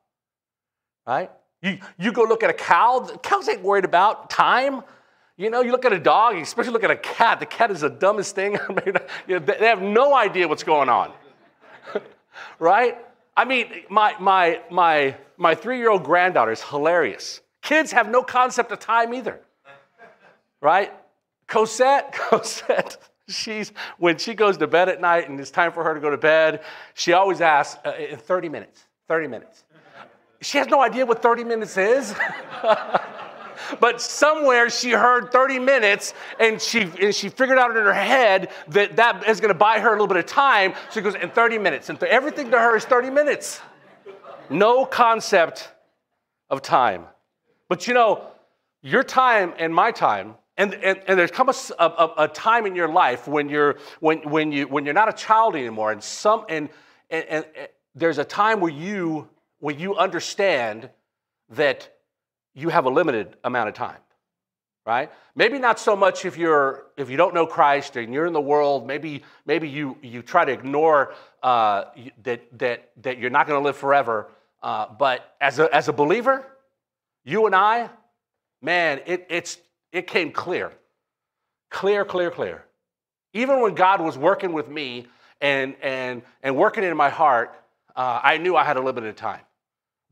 right? You, you go look at a cow, the cows ain't worried about time. You know, you look at a dog, especially look at a cat. The cat is the dumbest thing. You know, they have no idea what's going on, right? I mean, my, my, my, my three year old granddaughter is hilarious. Kids have no concept of time either, right? Cosette, Cosette, she's when she goes to bed at night and it's time for her to go to bed, she always asks uh, in 30 minutes, 30 minutes. She has no idea what 30 minutes is. but somewhere she heard 30 minutes and she, and she figured out in her head that that is going to buy her a little bit of time. So she goes, in 30 minutes. And th- everything to her is 30 minutes. No concept of time. But you know, your time and my time and, and, and there's come a, a, a, time in your life when you're, when, when, you, when you're not a child anymore, and, some, and, and, and there's a time where you, where you understand that you have a limited amount of time, right? Maybe not so much if, you're, if you don't know Christ and you're in the world, maybe, maybe you, you try to ignore uh, that, that, that you're not going to live forever. Uh, but as a, as a believer, you and I, man, it, it's, it came clear. Clear, clear, clear. Even when God was working with me and, and, and working in my heart, uh, I knew I had a limited time.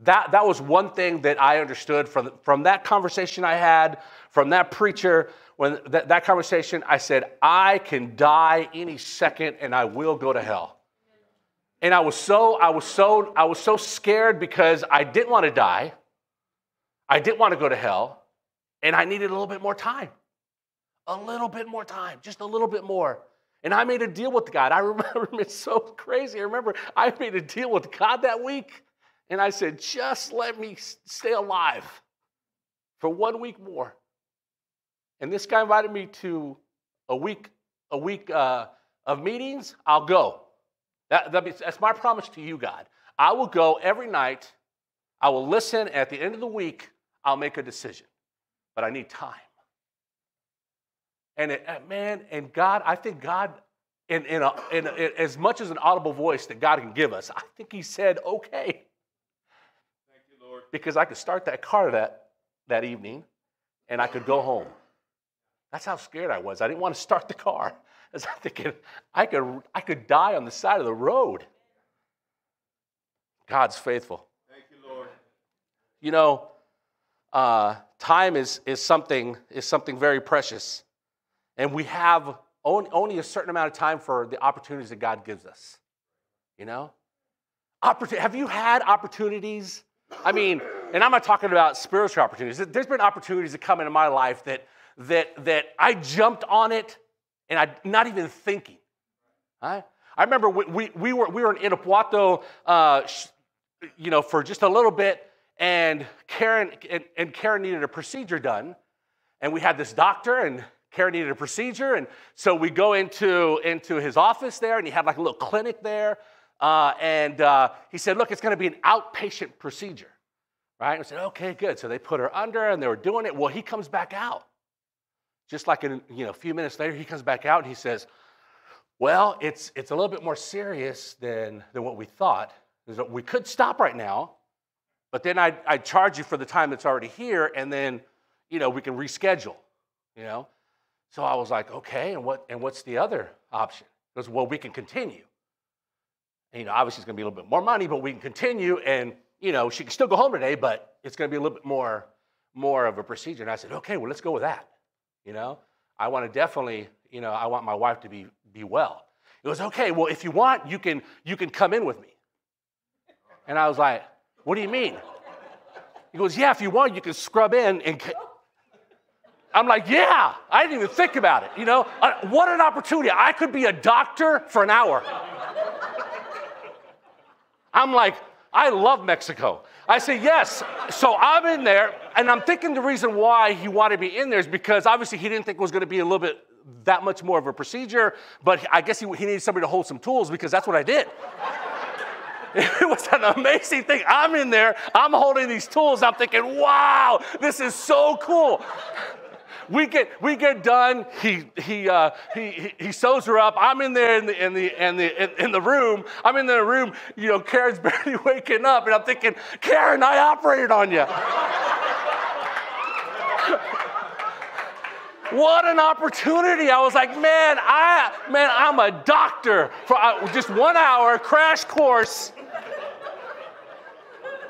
That, that was one thing that I understood from, from that conversation I had, from that preacher. When that, that conversation, I said, I can die any second and I will go to hell. And I was so, I was so, I was so scared because I didn't want to die. I didn't want to go to hell. And I needed a little bit more time. A little bit more time, just a little bit more. And I made a deal with God. I remember it's so crazy. I remember I made a deal with God that week. And I said, just let me stay alive for one week more. And this guy invited me to a week, a week uh, of meetings. I'll go. That, that be, that's my promise to you, God. I will go every night. I will listen. At the end of the week, I'll make a decision. But I need time. And it, man, and God, I think God, in, in, a, in, a, in as much as an audible voice that God can give us, I think He said, okay because I could start that car that, that evening and I could go home. That's how scared I was. I didn't want to start the car. I was thinking, I could, I could die on the side of the road. God's faithful. Thank you, Lord. You know, uh, time is, is, something, is something very precious. And we have only, only a certain amount of time for the opportunities that God gives us. You know? Opportun- have you had opportunities I mean, and I'm not talking about spiritual opportunities. There's been opportunities that come into my life that that that I jumped on it and I not even thinking. I, I remember we, we, we, were we were in Irapuato, uh, you know, for just a little bit, and Karen and, and Karen needed a procedure done, and we had this doctor and Karen needed a procedure, and so we go into into his office there, and he had like a little clinic there. Uh, and uh, he said, Look, it's going to be an outpatient procedure. Right? I said, Okay, good. So they put her under and they were doing it. Well, he comes back out. Just like in, you know, a few minutes later, he comes back out and he says, Well, it's, it's a little bit more serious than, than what we thought. We could stop right now, but then I'd, I'd charge you for the time that's already here, and then you know, we can reschedule. You know? So I was like, okay, and what and what's the other option? He goes, well, we can continue. And, you know, obviously it's going to be a little bit more money, but we can continue. And, you know, she can still go home today, but it's going to be a little bit more, more of a procedure. And I said, okay, well, let's go with that. You know, I want to definitely, you know, I want my wife to be, be well. It was okay. Well, if you want, you can, you can come in with me. And I was like, what do you mean? He goes, yeah, if you want, you can scrub in and. I'm like, yeah, I didn't even think about it. You know, uh, what an opportunity. I could be a doctor for an hour. I'm like, I love Mexico. I say, yes. So I'm in there, and I'm thinking the reason why he wanted me in there is because obviously he didn't think it was going to be a little bit that much more of a procedure, but I guess he, he needed somebody to hold some tools because that's what I did. It was an amazing thing. I'm in there, I'm holding these tools, I'm thinking, wow, this is so cool. We get, we get done. He, he, uh, he, he sews her up. I'm in there in the, in, the, in, the, in, in the room. I'm in the room. You know, Karen's barely waking up. And I'm thinking, Karen, I operated on you. What an opportunity. I was like, man, I, man, I'm a doctor for uh, just one hour crash course.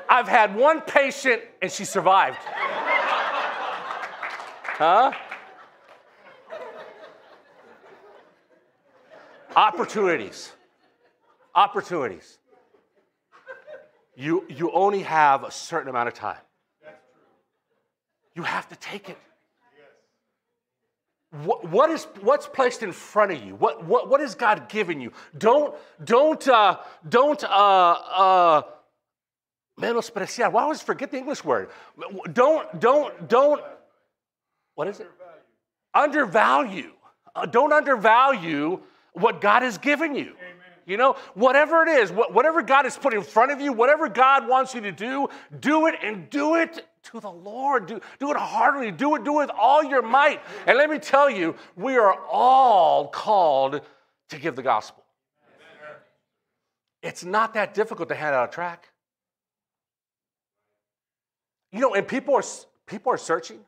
I've had one patient and she survived. Huh? Opportunities. Opportunities. You, you only have a certain amount of time. You have to take it. What, what is what's placed in front of you? What what what has God given you? Don't don't uh, don't uh, uh, menospreciar. Why always forget the English word? Don't don't don't what is it? Undervalue. Uh, don't undervalue what God has given you. Amen. You know, whatever it is, whatever God has put in front of you, whatever God wants you to do, do it and do it to the Lord. Do, do it heartily. Do it, do it with all your might. And let me tell you, we are all called to give the gospel. It's not that difficult to hand out a track. You know, and people are people are searching.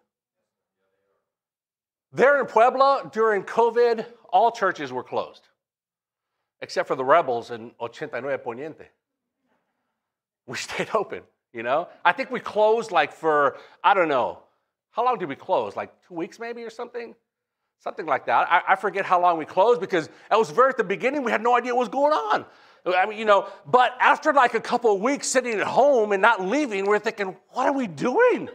There in Puebla, during COVID, all churches were closed, except for the rebels in 89 Poniente. We stayed open. You know, I think we closed like for I don't know, how long did we close? Like two weeks maybe or something, something like that. I, I forget how long we closed because that was very at the beginning. We had no idea what was going on. I mean, you know, but after like a couple of weeks sitting at home and not leaving, we're thinking, what are we doing?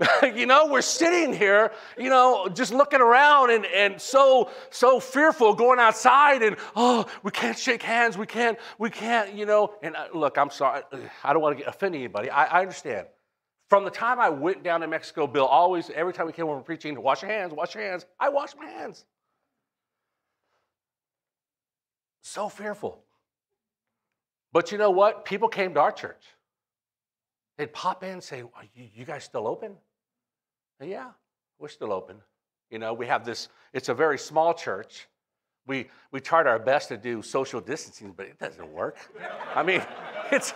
you know, we're sitting here, you know, just looking around and, and so, so fearful going outside and, oh, we can't shake hands. We can't, we can't, you know. And uh, look, I'm sorry. I don't want to get, offend anybody. I, I understand. From the time I went down to Mexico, Bill always, every time we came over preaching, wash your hands, wash your hands. I wash my hands. So fearful. But you know what? People came to our church. They'd pop in and say, you guys still open? Yeah, we're still open. You know, we have this, it's a very small church. We, we tried our best to do social distancing, but it doesn't work. I mean, it's,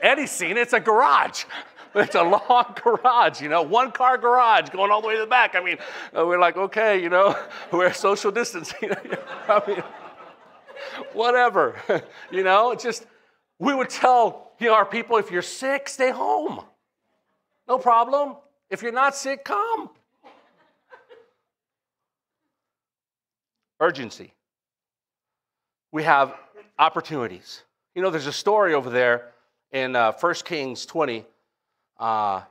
Eddie's seen it, it's a garage. It's a long garage, you know, one car garage going all the way to the back. I mean, uh, we're like, okay, you know, we're social distancing. I mean, whatever, you know, just, we would tell you know, our people, if you're sick, stay home. No problem. If you're not sick, come. Urgency. We have opportunities. You know, there's a story over there in uh, 1 Kings 20 uh,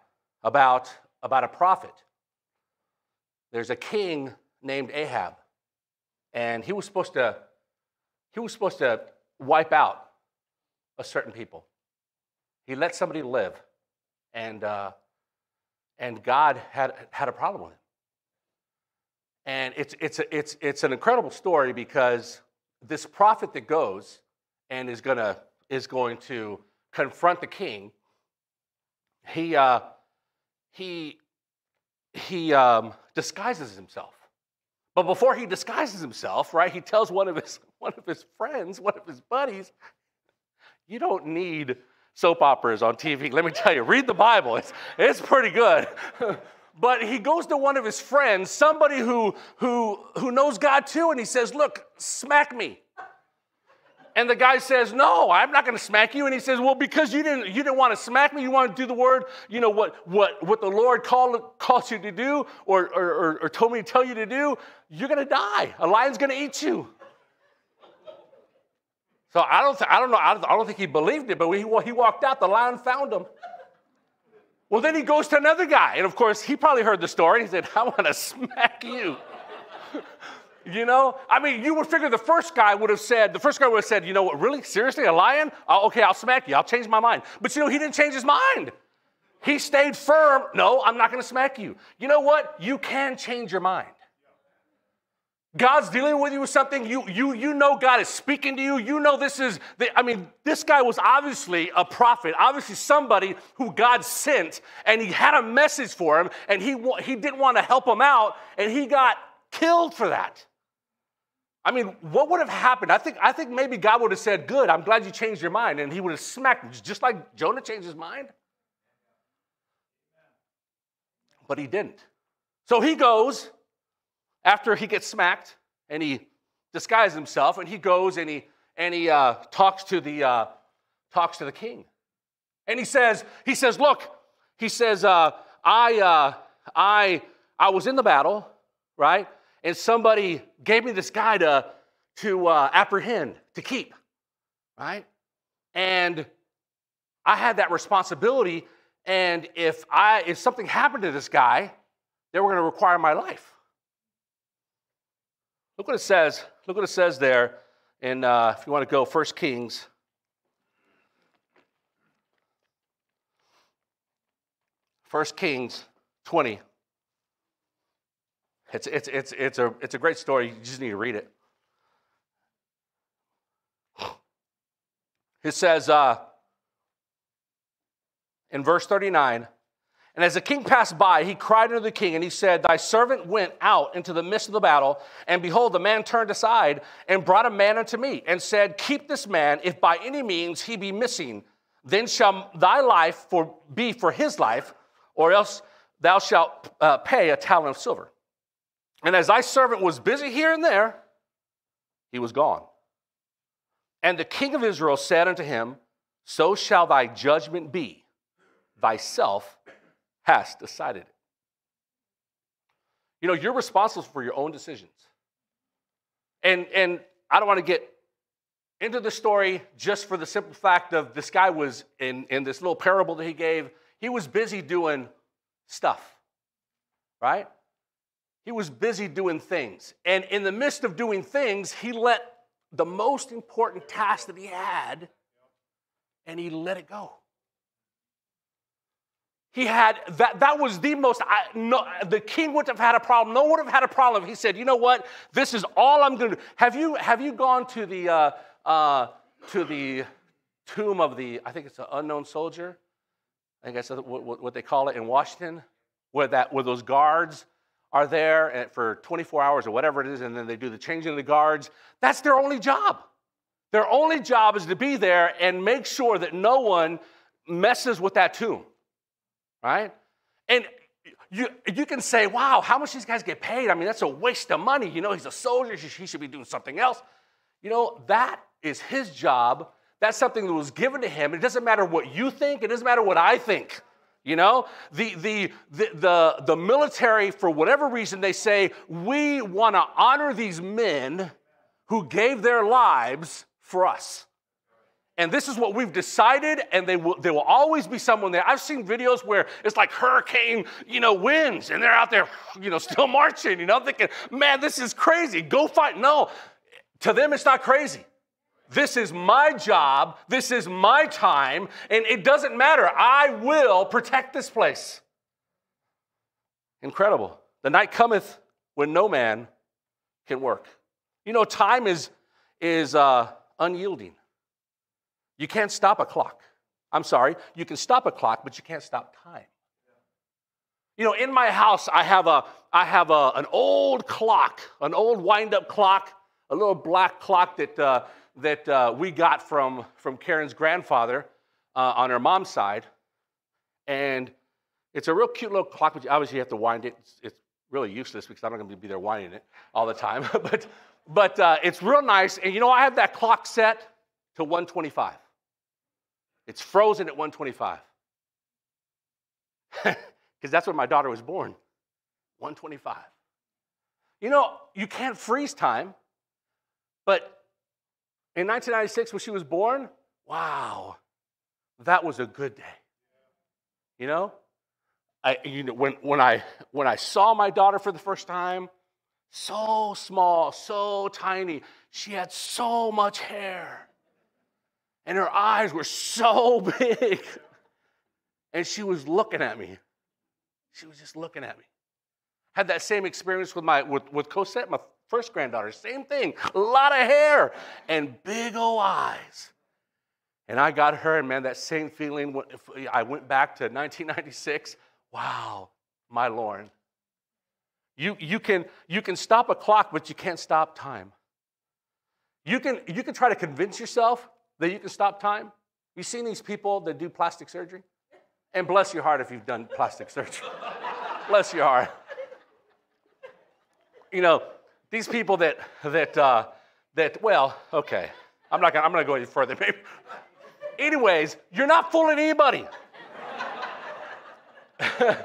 about, about a prophet. There's a king named Ahab, and he was supposed to he was supposed to wipe out a certain people. He let somebody live, and uh, and God had had a problem with him. And it's it's a, it's it's an incredible story because this prophet that goes and is gonna is going to confront the king. He uh, he he um, disguises himself. But before he disguises himself, right, he tells one of his one of his friends, one of his buddies, you don't need soap operas on TV. Let me tell you, read the Bible. It's, it's pretty good. but he goes to one of his friends, somebody who, who, who knows God too, and he says, Look, smack me. And the guy says, No, I'm not going to smack you. And he says, Well, because you didn't, you didn't want to smack me, you want to do the word, you know, what, what, what the Lord called, calls you to do or, or, or, or told me to tell you to do, you're going to die. A lion's going to eat you. So I don't, th- I don't know, I don't, think he believed it, but when he, he walked out, the lion found him. Well, then he goes to another guy. And of course, he probably heard the story. He said, I want to smack you. you know? I mean, you would figure the first guy would have said, the first guy would have said, you know what, really? Seriously? A lion? Oh, okay, I'll smack you. I'll change my mind. But you know, he didn't change his mind. He stayed firm. No, I'm not going to smack you. You know what? You can change your mind. God's dealing with you with something, you, you, you know God is speaking to you. You know this is, the, I mean, this guy was obviously a prophet, obviously somebody who God sent, and he had a message for him, and he, he didn't want to help him out, and he got killed for that. I mean, what would have happened? I think, I think maybe God would have said, Good, I'm glad you changed your mind, and he would have smacked him, just like Jonah changed his mind. But he didn't. So he goes after he gets smacked and he disguises himself and he goes and he and he uh, talks to the uh, talks to the king. And he says he says look he says uh, i uh, i i was in the battle right? And somebody gave me this guy to to uh, apprehend to keep right? And i had that responsibility and if i if something happened to this guy they were going to require my life Look what it says. Look what it says there And uh, if you want to go, 1 Kings. First Kings 20. It's, it's, it's, it's, a, it's a great story. You just need to read it. It says uh, in verse 39 and as the king passed by, he cried unto the king, and he said, Thy servant went out into the midst of the battle, and behold, the man turned aside and brought a man unto me, and said, Keep this man, if by any means he be missing, then shall thy life for, be for his life, or else thou shalt uh, pay a talent of silver. And as thy servant was busy here and there, he was gone. And the king of Israel said unto him, So shall thy judgment be thyself hast decided it. You know, you're responsible for your own decisions. And, and I don't want to get into the story just for the simple fact of this guy was in, in this little parable that he gave, he was busy doing stuff, right? He was busy doing things. And in the midst of doing things, he let the most important task that he had and he let it go. He had that, that was the most, I, no, the king wouldn't have had a problem. No one would have had a problem. He said, you know what? This is all I'm going to do. Have you, have you gone to the, uh, uh, to the tomb of the, I think it's an unknown soldier? I think that's what, what they call it in Washington, where, that, where those guards are there for 24 hours or whatever it is, and then they do the changing of the guards. That's their only job. Their only job is to be there and make sure that no one messes with that tomb, right? And you, you can say, wow, how much these guys get paid? I mean, that's a waste of money. You know, he's a soldier, he should be doing something else. You know, that is his job. That's something that was given to him. It doesn't matter what you think, it doesn't matter what I think. You know, the, the, the, the, the military, for whatever reason, they say, we want to honor these men who gave their lives for us. And this is what we've decided, and they will, there will always be someone there. I've seen videos where it's like hurricane, you know, winds, and they're out there, you know, still marching, you know, thinking, man, this is crazy. Go fight. No, to them, it's not crazy. This is my job. This is my time. And it doesn't matter. I will protect this place. Incredible. The night cometh when no man can work. You know, time is, is uh, unyielding. You can't stop a clock. I'm sorry, you can stop a clock, but you can't stop time. You know, in my house, I have, a, I have a, an old clock, an old wind up clock, a little black clock that uh, that uh, we got from, from Karen's grandfather uh, on her mom's side. And it's a real cute little clock, but obviously you have to wind it. It's, it's really useless because I'm not going to be there winding it all the time. but but uh, it's real nice. And you know, I have that clock set to 125. It's frozen at 125. Because that's when my daughter was born 125. You know, you can't freeze time, but in 1996, when she was born, wow, that was a good day. You know? I, you know, when, when, I, when I saw my daughter for the first time, so small, so tiny, she had so much hair, and her eyes were so big. And she was looking at me. She was just looking at me. Had that same experience with my with, with Cosette, my First granddaughter, same thing. A lot of hair and big old eyes. And I got her, and man, that same feeling. I went back to 1996. Wow, my Lord. You, you, can, you can stop a clock, but you can't stop time. You can, you can try to convince yourself that you can stop time. You seen these people that do plastic surgery? And bless your heart if you've done plastic surgery. bless your heart. You know, these people that, that, uh, that well, okay, I'm not gonna, I'm gonna go any further. Anyways, you're not fooling anybody.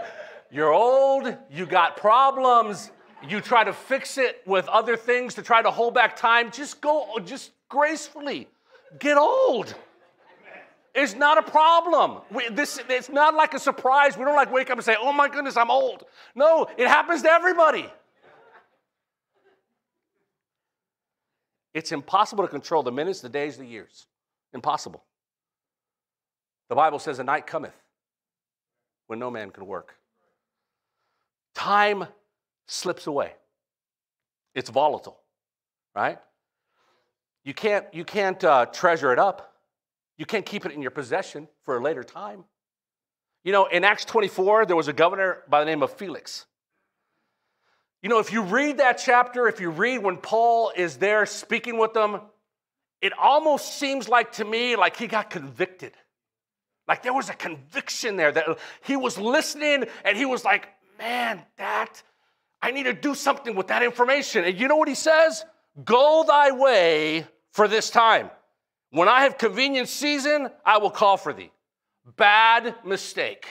you're old, you got problems, you try to fix it with other things to try to hold back time. Just go, just gracefully. Get old. It's not a problem. We, this, it's not like a surprise. We don't like wake up and say, oh my goodness, I'm old. No, it happens to everybody. It's impossible to control the minutes, the days, the years. Impossible. The Bible says, A night cometh when no man can work. Time slips away, it's volatile, right? You can't, you can't uh, treasure it up. You can't keep it in your possession for a later time. You know, in Acts 24, there was a governor by the name of Felix. You know, if you read that chapter, if you read when Paul is there speaking with them, it almost seems like to me like he got convicted. Like there was a conviction there that he was listening and he was like, man, that, I need to do something with that information. And you know what he says? Go thy way for this time. When I have convenient season, I will call for thee. Bad mistake.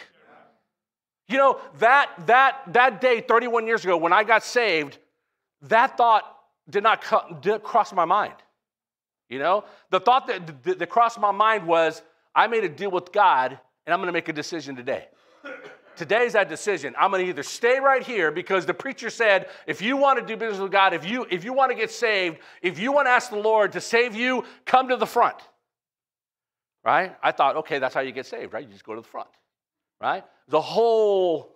You know, that, that, that day, 31 years ago, when I got saved, that thought did not cross my mind. You know, the thought that, that, that crossed my mind was I made a deal with God and I'm going to make a decision today. Today's that decision. I'm going to either stay right here because the preacher said, if you want to do business with God, if you if you want to get saved, if you want to ask the Lord to save you, come to the front. Right? I thought, okay, that's how you get saved, right? You just go to the front. Right? The whole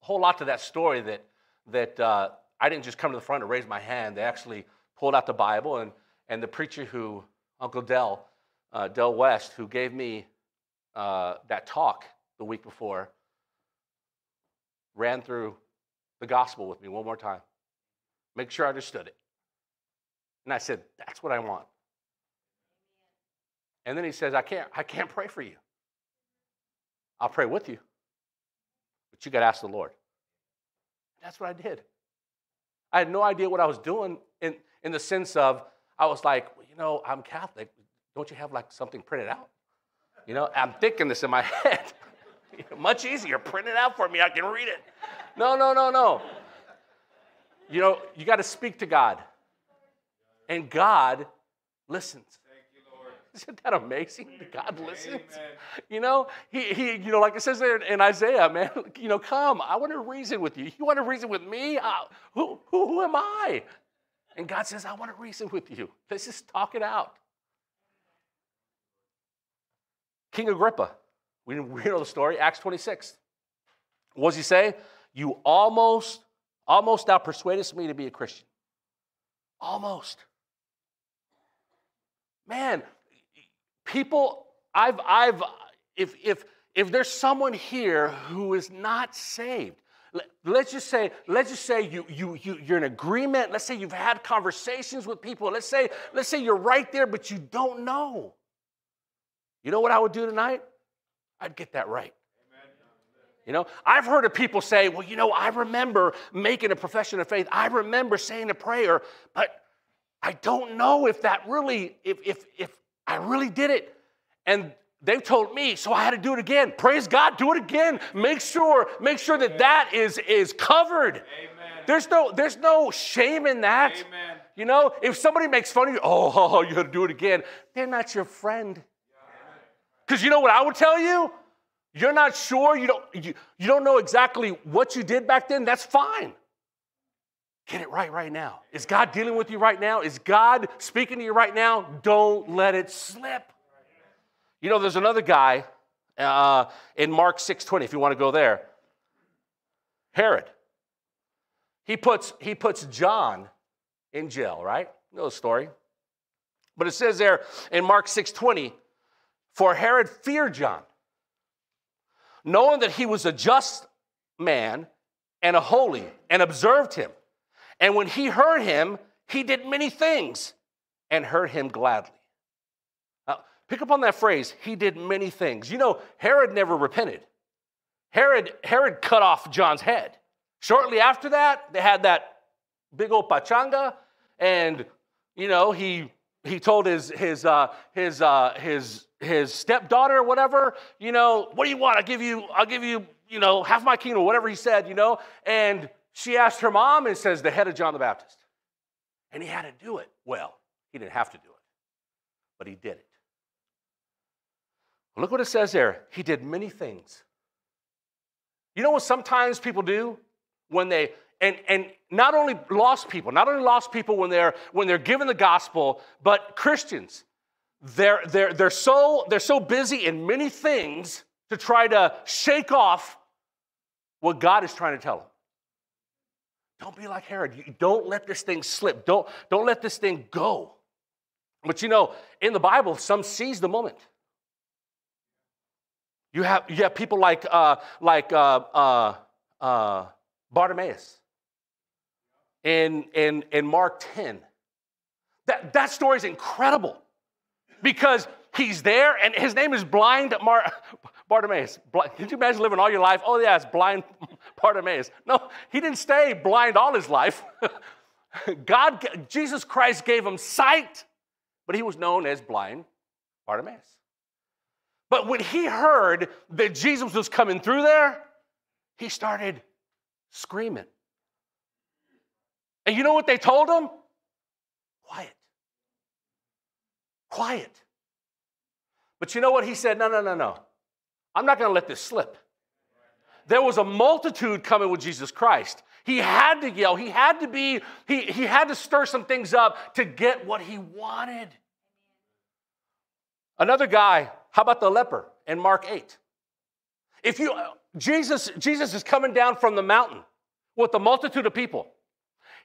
whole lot to that story that that uh, I didn't just come to the front and raise my hand. They actually pulled out the Bible and and the preacher who Uncle Dell uh, Dell West, who gave me uh, that talk the week before, ran through the gospel with me one more time. Make sure I understood it. And I said, That's what I want. And then he says, I can't, I can't pray for you. I'll pray with you. But you got to ask the Lord. That's what I did. I had no idea what I was doing in, in the sense of, I was like, you know, I'm Catholic. Don't you have like something printed out? You know, I'm thinking this in my head. Much easier. Print it out for me. I can read it. No, no, no, no. You know, you got to speak to God. And God listens. Isn't that amazing? God listens. You know, he, he, you know, like it says there in Isaiah, man, you know, come, I want to reason with you. You want to reason with me? Uh, who, who, who am I? And God says, I want to reason with you. Let's just talk it out. King Agrippa, we, we know the story, Acts 26. What does he say? You almost, almost now persuaded me to be a Christian. Almost. Man, people, I've, I've, if, if, if there's someone here who is not saved, let's just say let's just say you, you, you, you're in agreement let's say you've had conversations with people let's say let's say you're right there but you don't know you know what i would do tonight i'd get that right. You know i've heard of people say well you know i remember making a profession of faith. I remember saying a prayer but i don't know if that really if if if i really did it. And they've told me so i had to do it again. Praise god do it again. Make sure make sure that that is is covered. Amen. there's no there's no shame in that. Amen. you know if somebody makes fun of you oh you got to do it again they're not your friend because you know what i would tell you you're not sure you don't you, you don't know exactly what you did back then that's fine get it right right now is god dealing with you right now is god speaking to you right now don't let it slip you know, there's another guy uh, in Mark 6:20, if you want to go there. Herod. He puts, he puts John in jail, right? You know the story. But it says there in Mark 6:20, for Herod feared John, knowing that he was a just man and a holy, and observed him. And when he heard him, he did many things and heard him gladly. Now, Pick up on that phrase, he did many things. You know, Herod never repented. Herod, Herod cut off John's head. Shortly after that, they had that big old pachanga, and you know, he he told his his uh, his uh, his his stepdaughter or whatever, you know, what do you want? I'll give you, I'll give you, you know, half my kingdom, whatever he said, you know. And she asked her mom and says, the head of John the Baptist. And he had to do it. Well, he didn't have to do it, but he did it. Look what it says there. He did many things. You know what sometimes people do when they and and not only lost people, not only lost people when they're when they're given the gospel, but Christians. They're they're they're so they're so busy in many things to try to shake off what God is trying to tell them. Don't be like Herod. You don't let this thing slip. Don't, don't let this thing go. But you know, in the Bible, some seize the moment. You have, you have people like, uh, like uh, uh, uh, Bartimaeus in, in, in Mark 10. That, that story is incredible because he's there and his name is blind Mar- Bartimaeus. Can you imagine living all your life? Oh, yeah, it's blind Bartimaeus. No, he didn't stay blind all his life. God, Jesus Christ gave him sight, but he was known as blind Bartimaeus. But when he heard that Jesus was coming through there, he started screaming. And you know what they told him? Quiet. Quiet. But you know what? He said, No, no, no, no. I'm not going to let this slip. There was a multitude coming with Jesus Christ. He had to yell, he had to be, he, he had to stir some things up to get what he wanted. Another guy, how about the leper in Mark 8? If you Jesus, Jesus is coming down from the mountain with a multitude of people.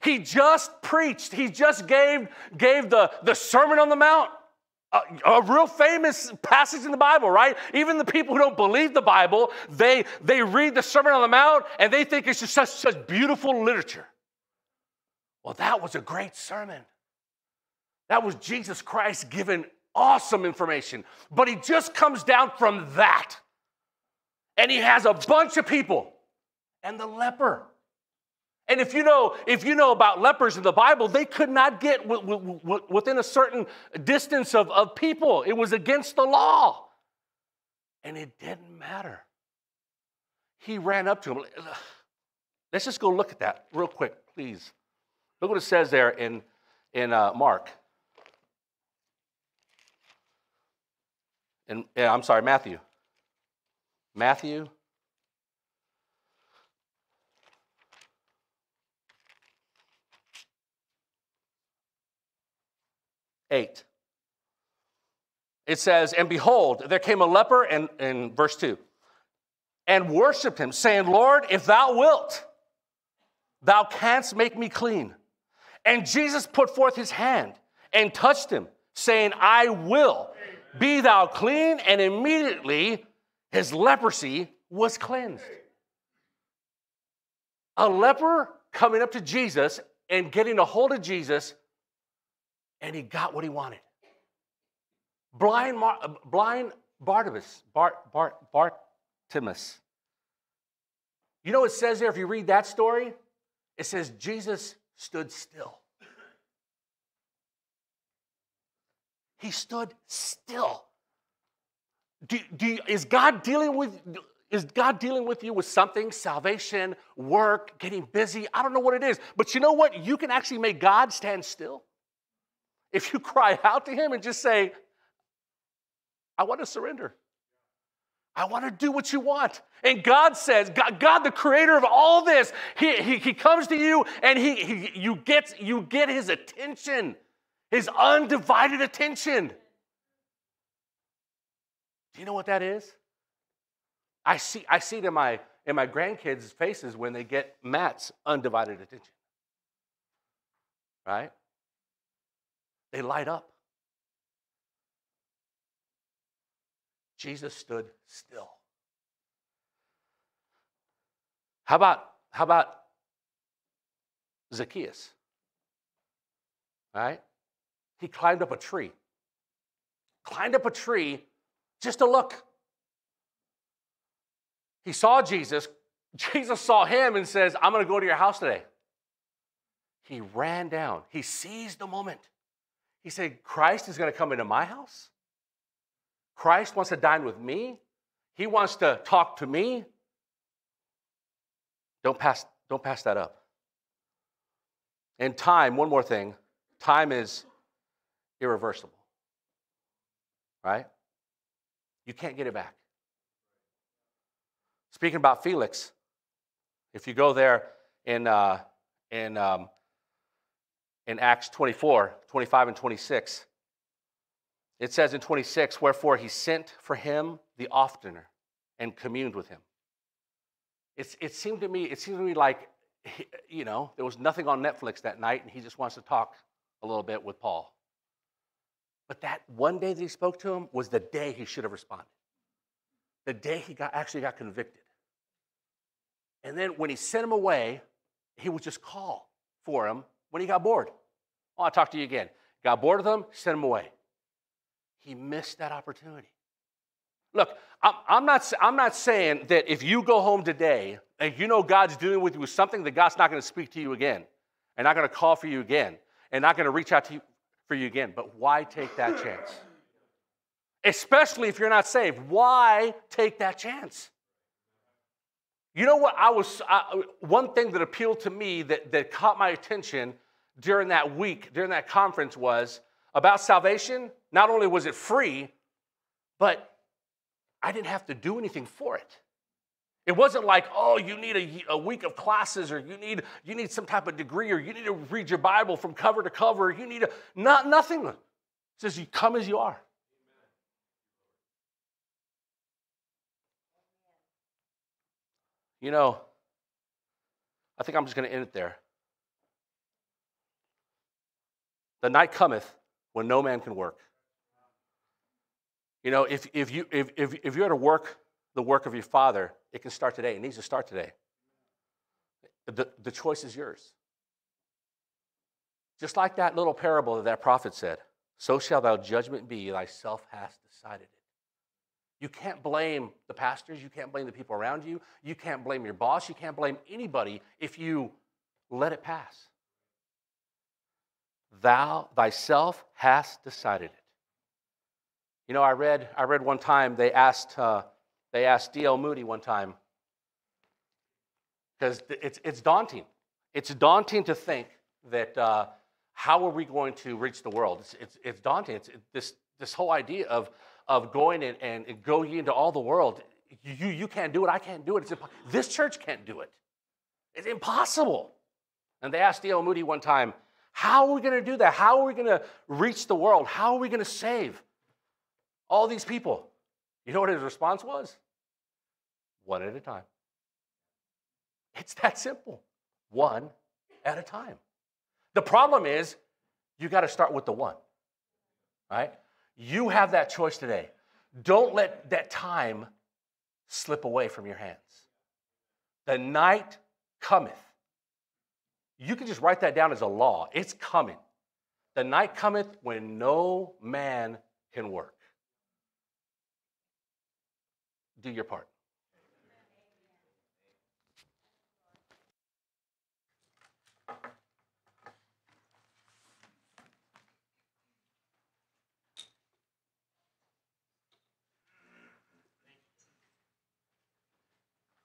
He just preached, he just gave, gave the, the Sermon on the Mount. A, real famous passage in the Bible, right? Even the people who don't believe the Bible, they, they read the Sermon on the Mount and they think it's just such, such beautiful literature. Well, that was a great sermon. That was Jesus Christ giving awesome information. But he just comes down from that. And he has a bunch of people and the leper. And if you know, if you know about lepers in the Bible, they could not get w- w- within a certain distance of, of people. It was against the law. And it didn't matter. He ran up to him. Let's just go look at that real quick, please. Look what it says there in, in uh, Mark. And yeah, I'm sorry, Matthew. Matthew. Eight. It says, And behold, there came a leper, and in verse 2, and worshiped him, saying, Lord, if thou wilt, thou canst make me clean. And Jesus put forth his hand and touched him, saying, I will, be thou clean. And immediately his leprosy was cleansed. A leper coming up to Jesus and getting a hold of Jesus, and he got what he wanted. Blind, Mar- uh, blind Barnabas, Bart, Bart, Bartimaeus. You know what it says there if you read that story? It says Jesus stood still. He stood still. Do, do, is God dealing with is God dealing with you with something? Salvation, work, getting busy? I don't know what it is. But you know what? You can actually make God stand still. If you cry out to Him and just say, I want to surrender. I want to do what you want. And God says, God, God the creator of all this, He, he, he comes to you and he, he, you, get, you get His attention, His undivided attention. Do you know what that is? I see, I see it in my, in my grandkids' faces when they get Matt's undivided attention. Right? They light up. Jesus stood still. How about, how about Zacchaeus? Right? He climbed up a tree. Climbed up a tree just to look. He saw Jesus. Jesus saw him and says, I'm going to go to your house today. He ran down. He seized the moment. He said, Christ is going to come into my house. Christ wants to dine with me. He wants to talk to me. Don't pass, don't pass that up. And time, one more thing time is irreversible. Right? You can't get it back. Speaking about Felix, if you go there in, uh, in, um, in Acts 24, 25, and 26, it says in 26, wherefore he sent for him the oftener and communed with him. It's, it seemed to me, it seemed to me like, you know, there was nothing on Netflix that night and he just wants to talk a little bit with Paul. But that one day that he spoke to him was the day he should have responded. The day he got, actually got convicted. And then when he sent him away, he would just call for him when he got bored. Oh, I'll talk to you again. Got bored of them, sent him away. He missed that opportunity. Look, I'm not, I'm not saying that if you go home today and you know God's dealing with you with something, that God's not going to speak to you again and not going to call for you again and not going to reach out to you for you again. But why take that chance? especially if you're not saved. Why take that chance? You know what? I was I, one thing that appealed to me that, that caught my attention during that week, during that conference, was about salvation. Not only was it free, but I didn't have to do anything for it. It wasn't like, oh, you need a, a, week of classes or you need, you need some type of degree or you need to read your Bible from cover to cover. You need a, not, nothing. It says you come as you are. You know, I think I'm just going to end it there. The night cometh when no man can work. You know, if, if, you, if, if, if you're to work the work of your father, it can start today. It needs to start today. The, the choice is yours. Just like that little parable that that prophet said, so shall thou judgment be, thyself hast decided it. You can't blame the pastors, you can't blame the people around you, you can't blame your boss, you can't blame anybody if you let it pass. Thou thyself hast decided it. You know, I read, I read one time they asked, uh, they asked D.L. Moody one time, because it's, it's daunting. It's daunting to think that uh, how are we going to reach the world? It's, it's, it's daunting. It's it, this, this whole idea of, of going and, and going into all the world. You, you can't do it. I can't do it. It's this church can't do it. It's impossible. And they asked D.L. Moody one time, how are we going to do that? How are we going to reach the world? How are we going to save? all these people. You know what his response was? One at a time. It's that simple. One at a time. The problem is, you got to start with the one, right? You have that choice today. Don't let that time slip away from your hands. The night cometh. You can just write that down as a law. It's coming. The night cometh when no man can work. do your part.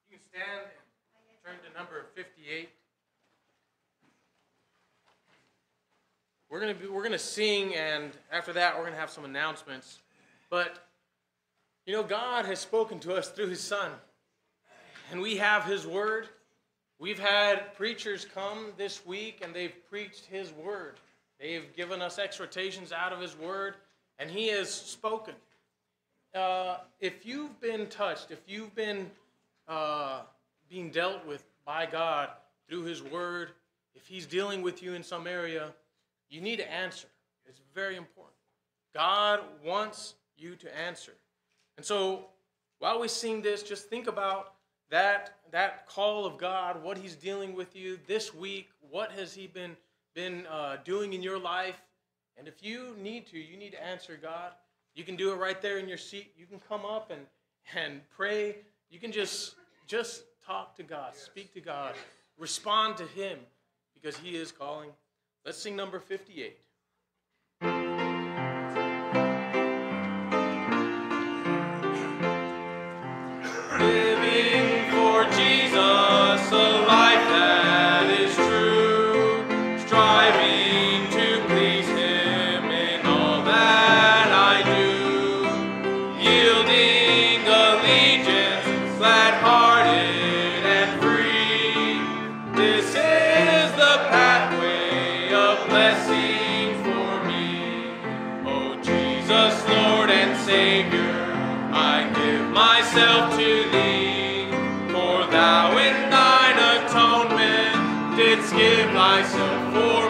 You can stand and turn to number 58. We're gonna be, we're gonna sing, and after that, we're gonna have some announcements. But you know, God has spoken to us through His Son, and we have His Word. We've had preachers come this week and they've preached His Word. They've given us exhortations out of His Word, and He has spoken. Uh, if you've been touched, if you've been uh, being dealt with by God through His Word, if He's dealing with you in some area, you need to answer. It's very important. God wants you to answer. And so while we sing this, just think about that, that call of God, what He's dealing with you this week, what has He been, been uh, doing in your life. And if you need to, you need to answer God. You can do it right there in your seat. You can come up and, and pray. You can just, just talk to God, speak to God, respond to Him because He is calling. Let's sing number 58. Jesus, Lord and Savior, I give myself to thee. For thou in thine atonement didst give thyself for me.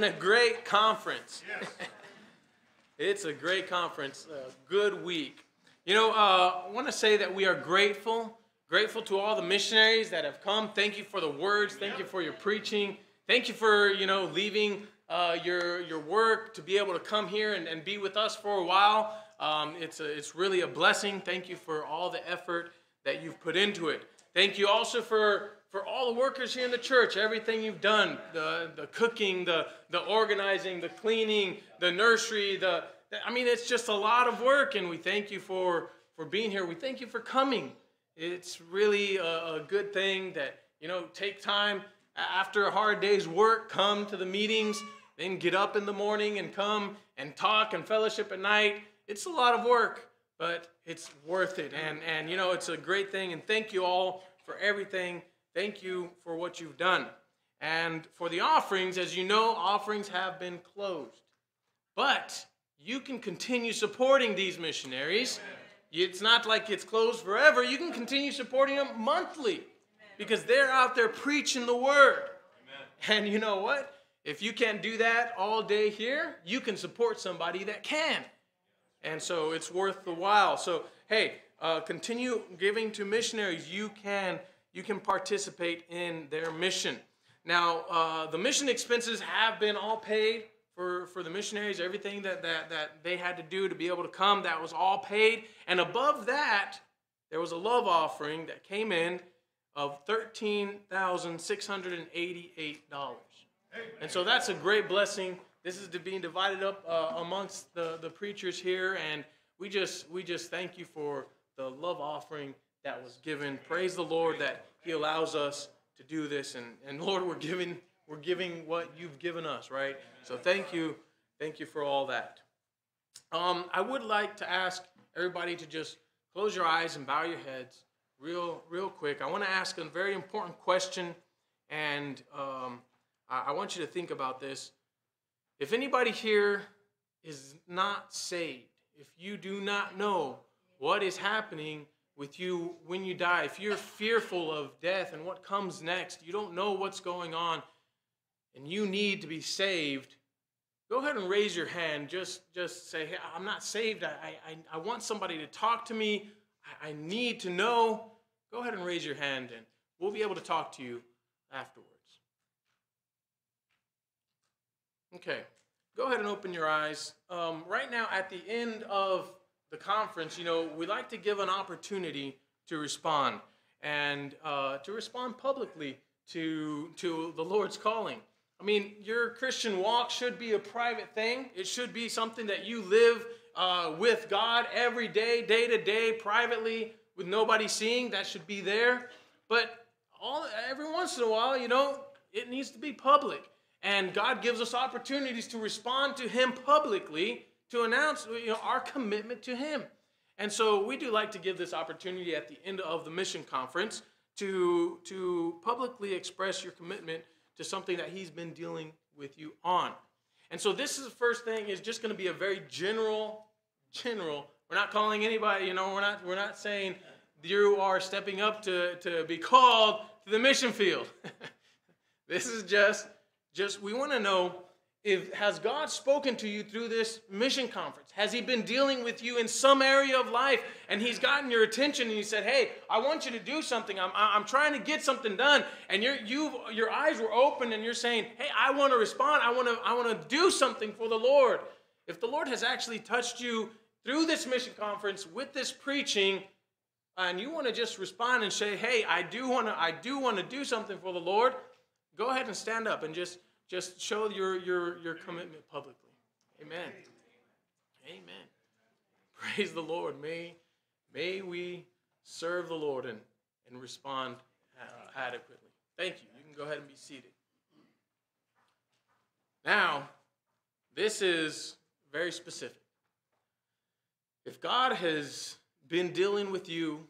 been a great conference. it's a great conference, a good week. You know, uh, I want to say that we are grateful, grateful to all the missionaries that have come. Thank you for the words. Thank you for your preaching. Thank you for you know leaving uh, your your work to be able to come here and, and be with us for a while. Um, it's a, it's really a blessing. Thank you for all the effort that you've put into it. Thank you also for for all the workers here in the church, everything you've done, the, the cooking, the, the organizing, the cleaning, the nursery, the, I mean, it's just a lot of work, and we thank you for, for being here. We thank you for coming. It's really a, a good thing that, you know, take time after a hard day's work, come to the meetings, then get up in the morning and come and talk and fellowship at night. It's a lot of work, but it's worth it. And, and you know, it's a great thing, and thank you all for everything. Thank you for what you've done. And for the offerings, as you know, offerings have been closed. But you can continue supporting these missionaries. It's not like it's closed forever. You can continue supporting them monthly because they're out there preaching the word. And you know what? If you can't do that all day here, you can support somebody that can. And so it's worth the while. So, hey, uh, continue giving to missionaries. You can you can participate in their mission. Now, uh, the mission expenses have been all paid for, for the missionaries. Everything that, that, that they had to do to be able to come, that was all paid. And above that, there was a love offering that came in of $13,688. And so that's a great blessing. This is being divided up uh, amongst the, the preachers here, and we just we just thank you for the love offering that was given. Praise the Lord that He allows us to do this, and, and Lord, we're giving we're giving what you've given us, right? So thank you, thank you for all that. Um, I would like to ask everybody to just close your eyes and bow your heads, real real quick. I want to ask a very important question, and um, I, I want you to think about this. If anybody here is not saved, if you do not know what is happening with you when you die, if you're fearful of death and what comes next, you don't know what's going on, and you need to be saved, go ahead and raise your hand. Just, just say, hey, I'm not saved. I, I, I want somebody to talk to me. I, I need to know. Go ahead and raise your hand, and we'll be able to talk to you afterwards. Okay, go ahead and open your eyes. Um, right now, at the end of the conference, you know, we like to give an opportunity to respond and uh, to respond publicly to, to the Lord's calling. I mean, your Christian walk should be a private thing. It should be something that you live uh, with God every day, day to day, privately, with nobody seeing. That should be there. But all every once in a while, you know, it needs to be public. And God gives us opportunities to respond to Him publicly to announce you know, our commitment to Him. And so we do like to give this opportunity at the end of the mission conference to, to publicly express your commitment to something that He's been dealing with you on. And so this is the first thing is just going to be a very general, general we're not calling anybody. You know, we're not we're not saying you are stepping up to to be called to the mission field. this is just just we want to know if has God spoken to you through this mission conference? Has he been dealing with you in some area of life and he's gotten your attention and he said, "Hey, I want you to do something. I'm, I'm trying to get something done." And your you your eyes were open and you're saying, "Hey, I want to respond. I want to I want to do something for the Lord." If the Lord has actually touched you through this mission conference with this preaching, and you want to just respond and say, "Hey, I do want to I do want to do something for the Lord," go ahead and stand up and just just show your, your, your commitment publicly. Amen. Amen. Praise the Lord. May, may we serve the Lord and, and respond adequately. Thank you. You can go ahead and be seated. Now, this is very specific. If God has been dealing with you,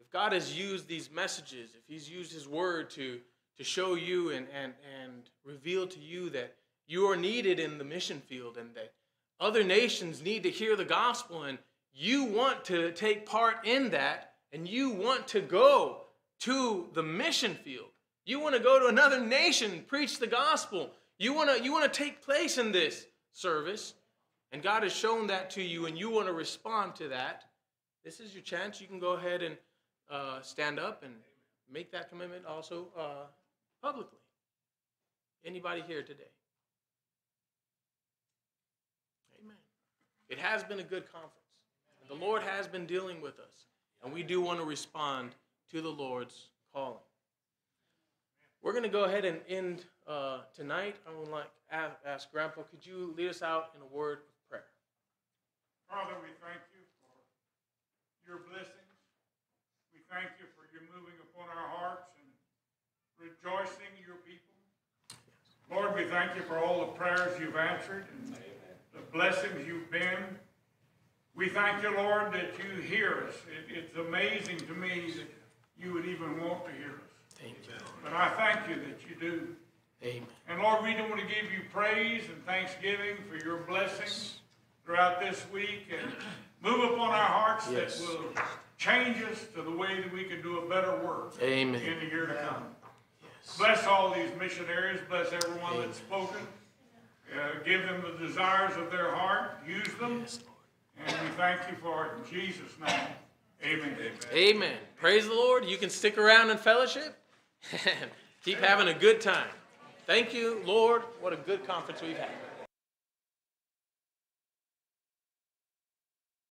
if God has used these messages, if He's used His word to to show you and, and, and reveal to you that you are needed in the mission field and that other nations need to hear the gospel and you want to take part in that and you want to go to the mission field. You want to go to another nation, preach the gospel. You want to you want to take place in this service and God has shown that to you and you want to respond to that. This is your chance. You can go ahead and uh, stand up and make that commitment also uh, publicly. Anybody here today? Amen. It has been a good conference. The Lord has been dealing with us, and we do want to respond to the Lord's calling. We're going to go ahead and end uh, tonight. I would like ask, Grandpa, could you lead us out in a word of prayer? Father, we thank you for your blessings. We thank you for your moving upon our hearts rejoicing your people. Lord, we thank you for all the prayers you've answered and the blessings you've been. We thank you, Lord, that you hear us. It, it's amazing to me that you would even want to hear us. Thank you. But I thank you that you do. Amen. And Lord, we do want to give you praise and thanksgiving for your blessings throughout this week and move upon our hearts Yes. that will change us to the way that we can do a better work Amen. in the year to come. Yes. Bless all these missionaries. Bless everyone that's spoken. Uh, give them the desires of their heart. Use them. Yes, And we thank you for it in Jesus' name. Amen. Amen. Praise the Lord. You can stick around in fellowship and keep having a good time. Thank you, Lord. What a good conference we've had.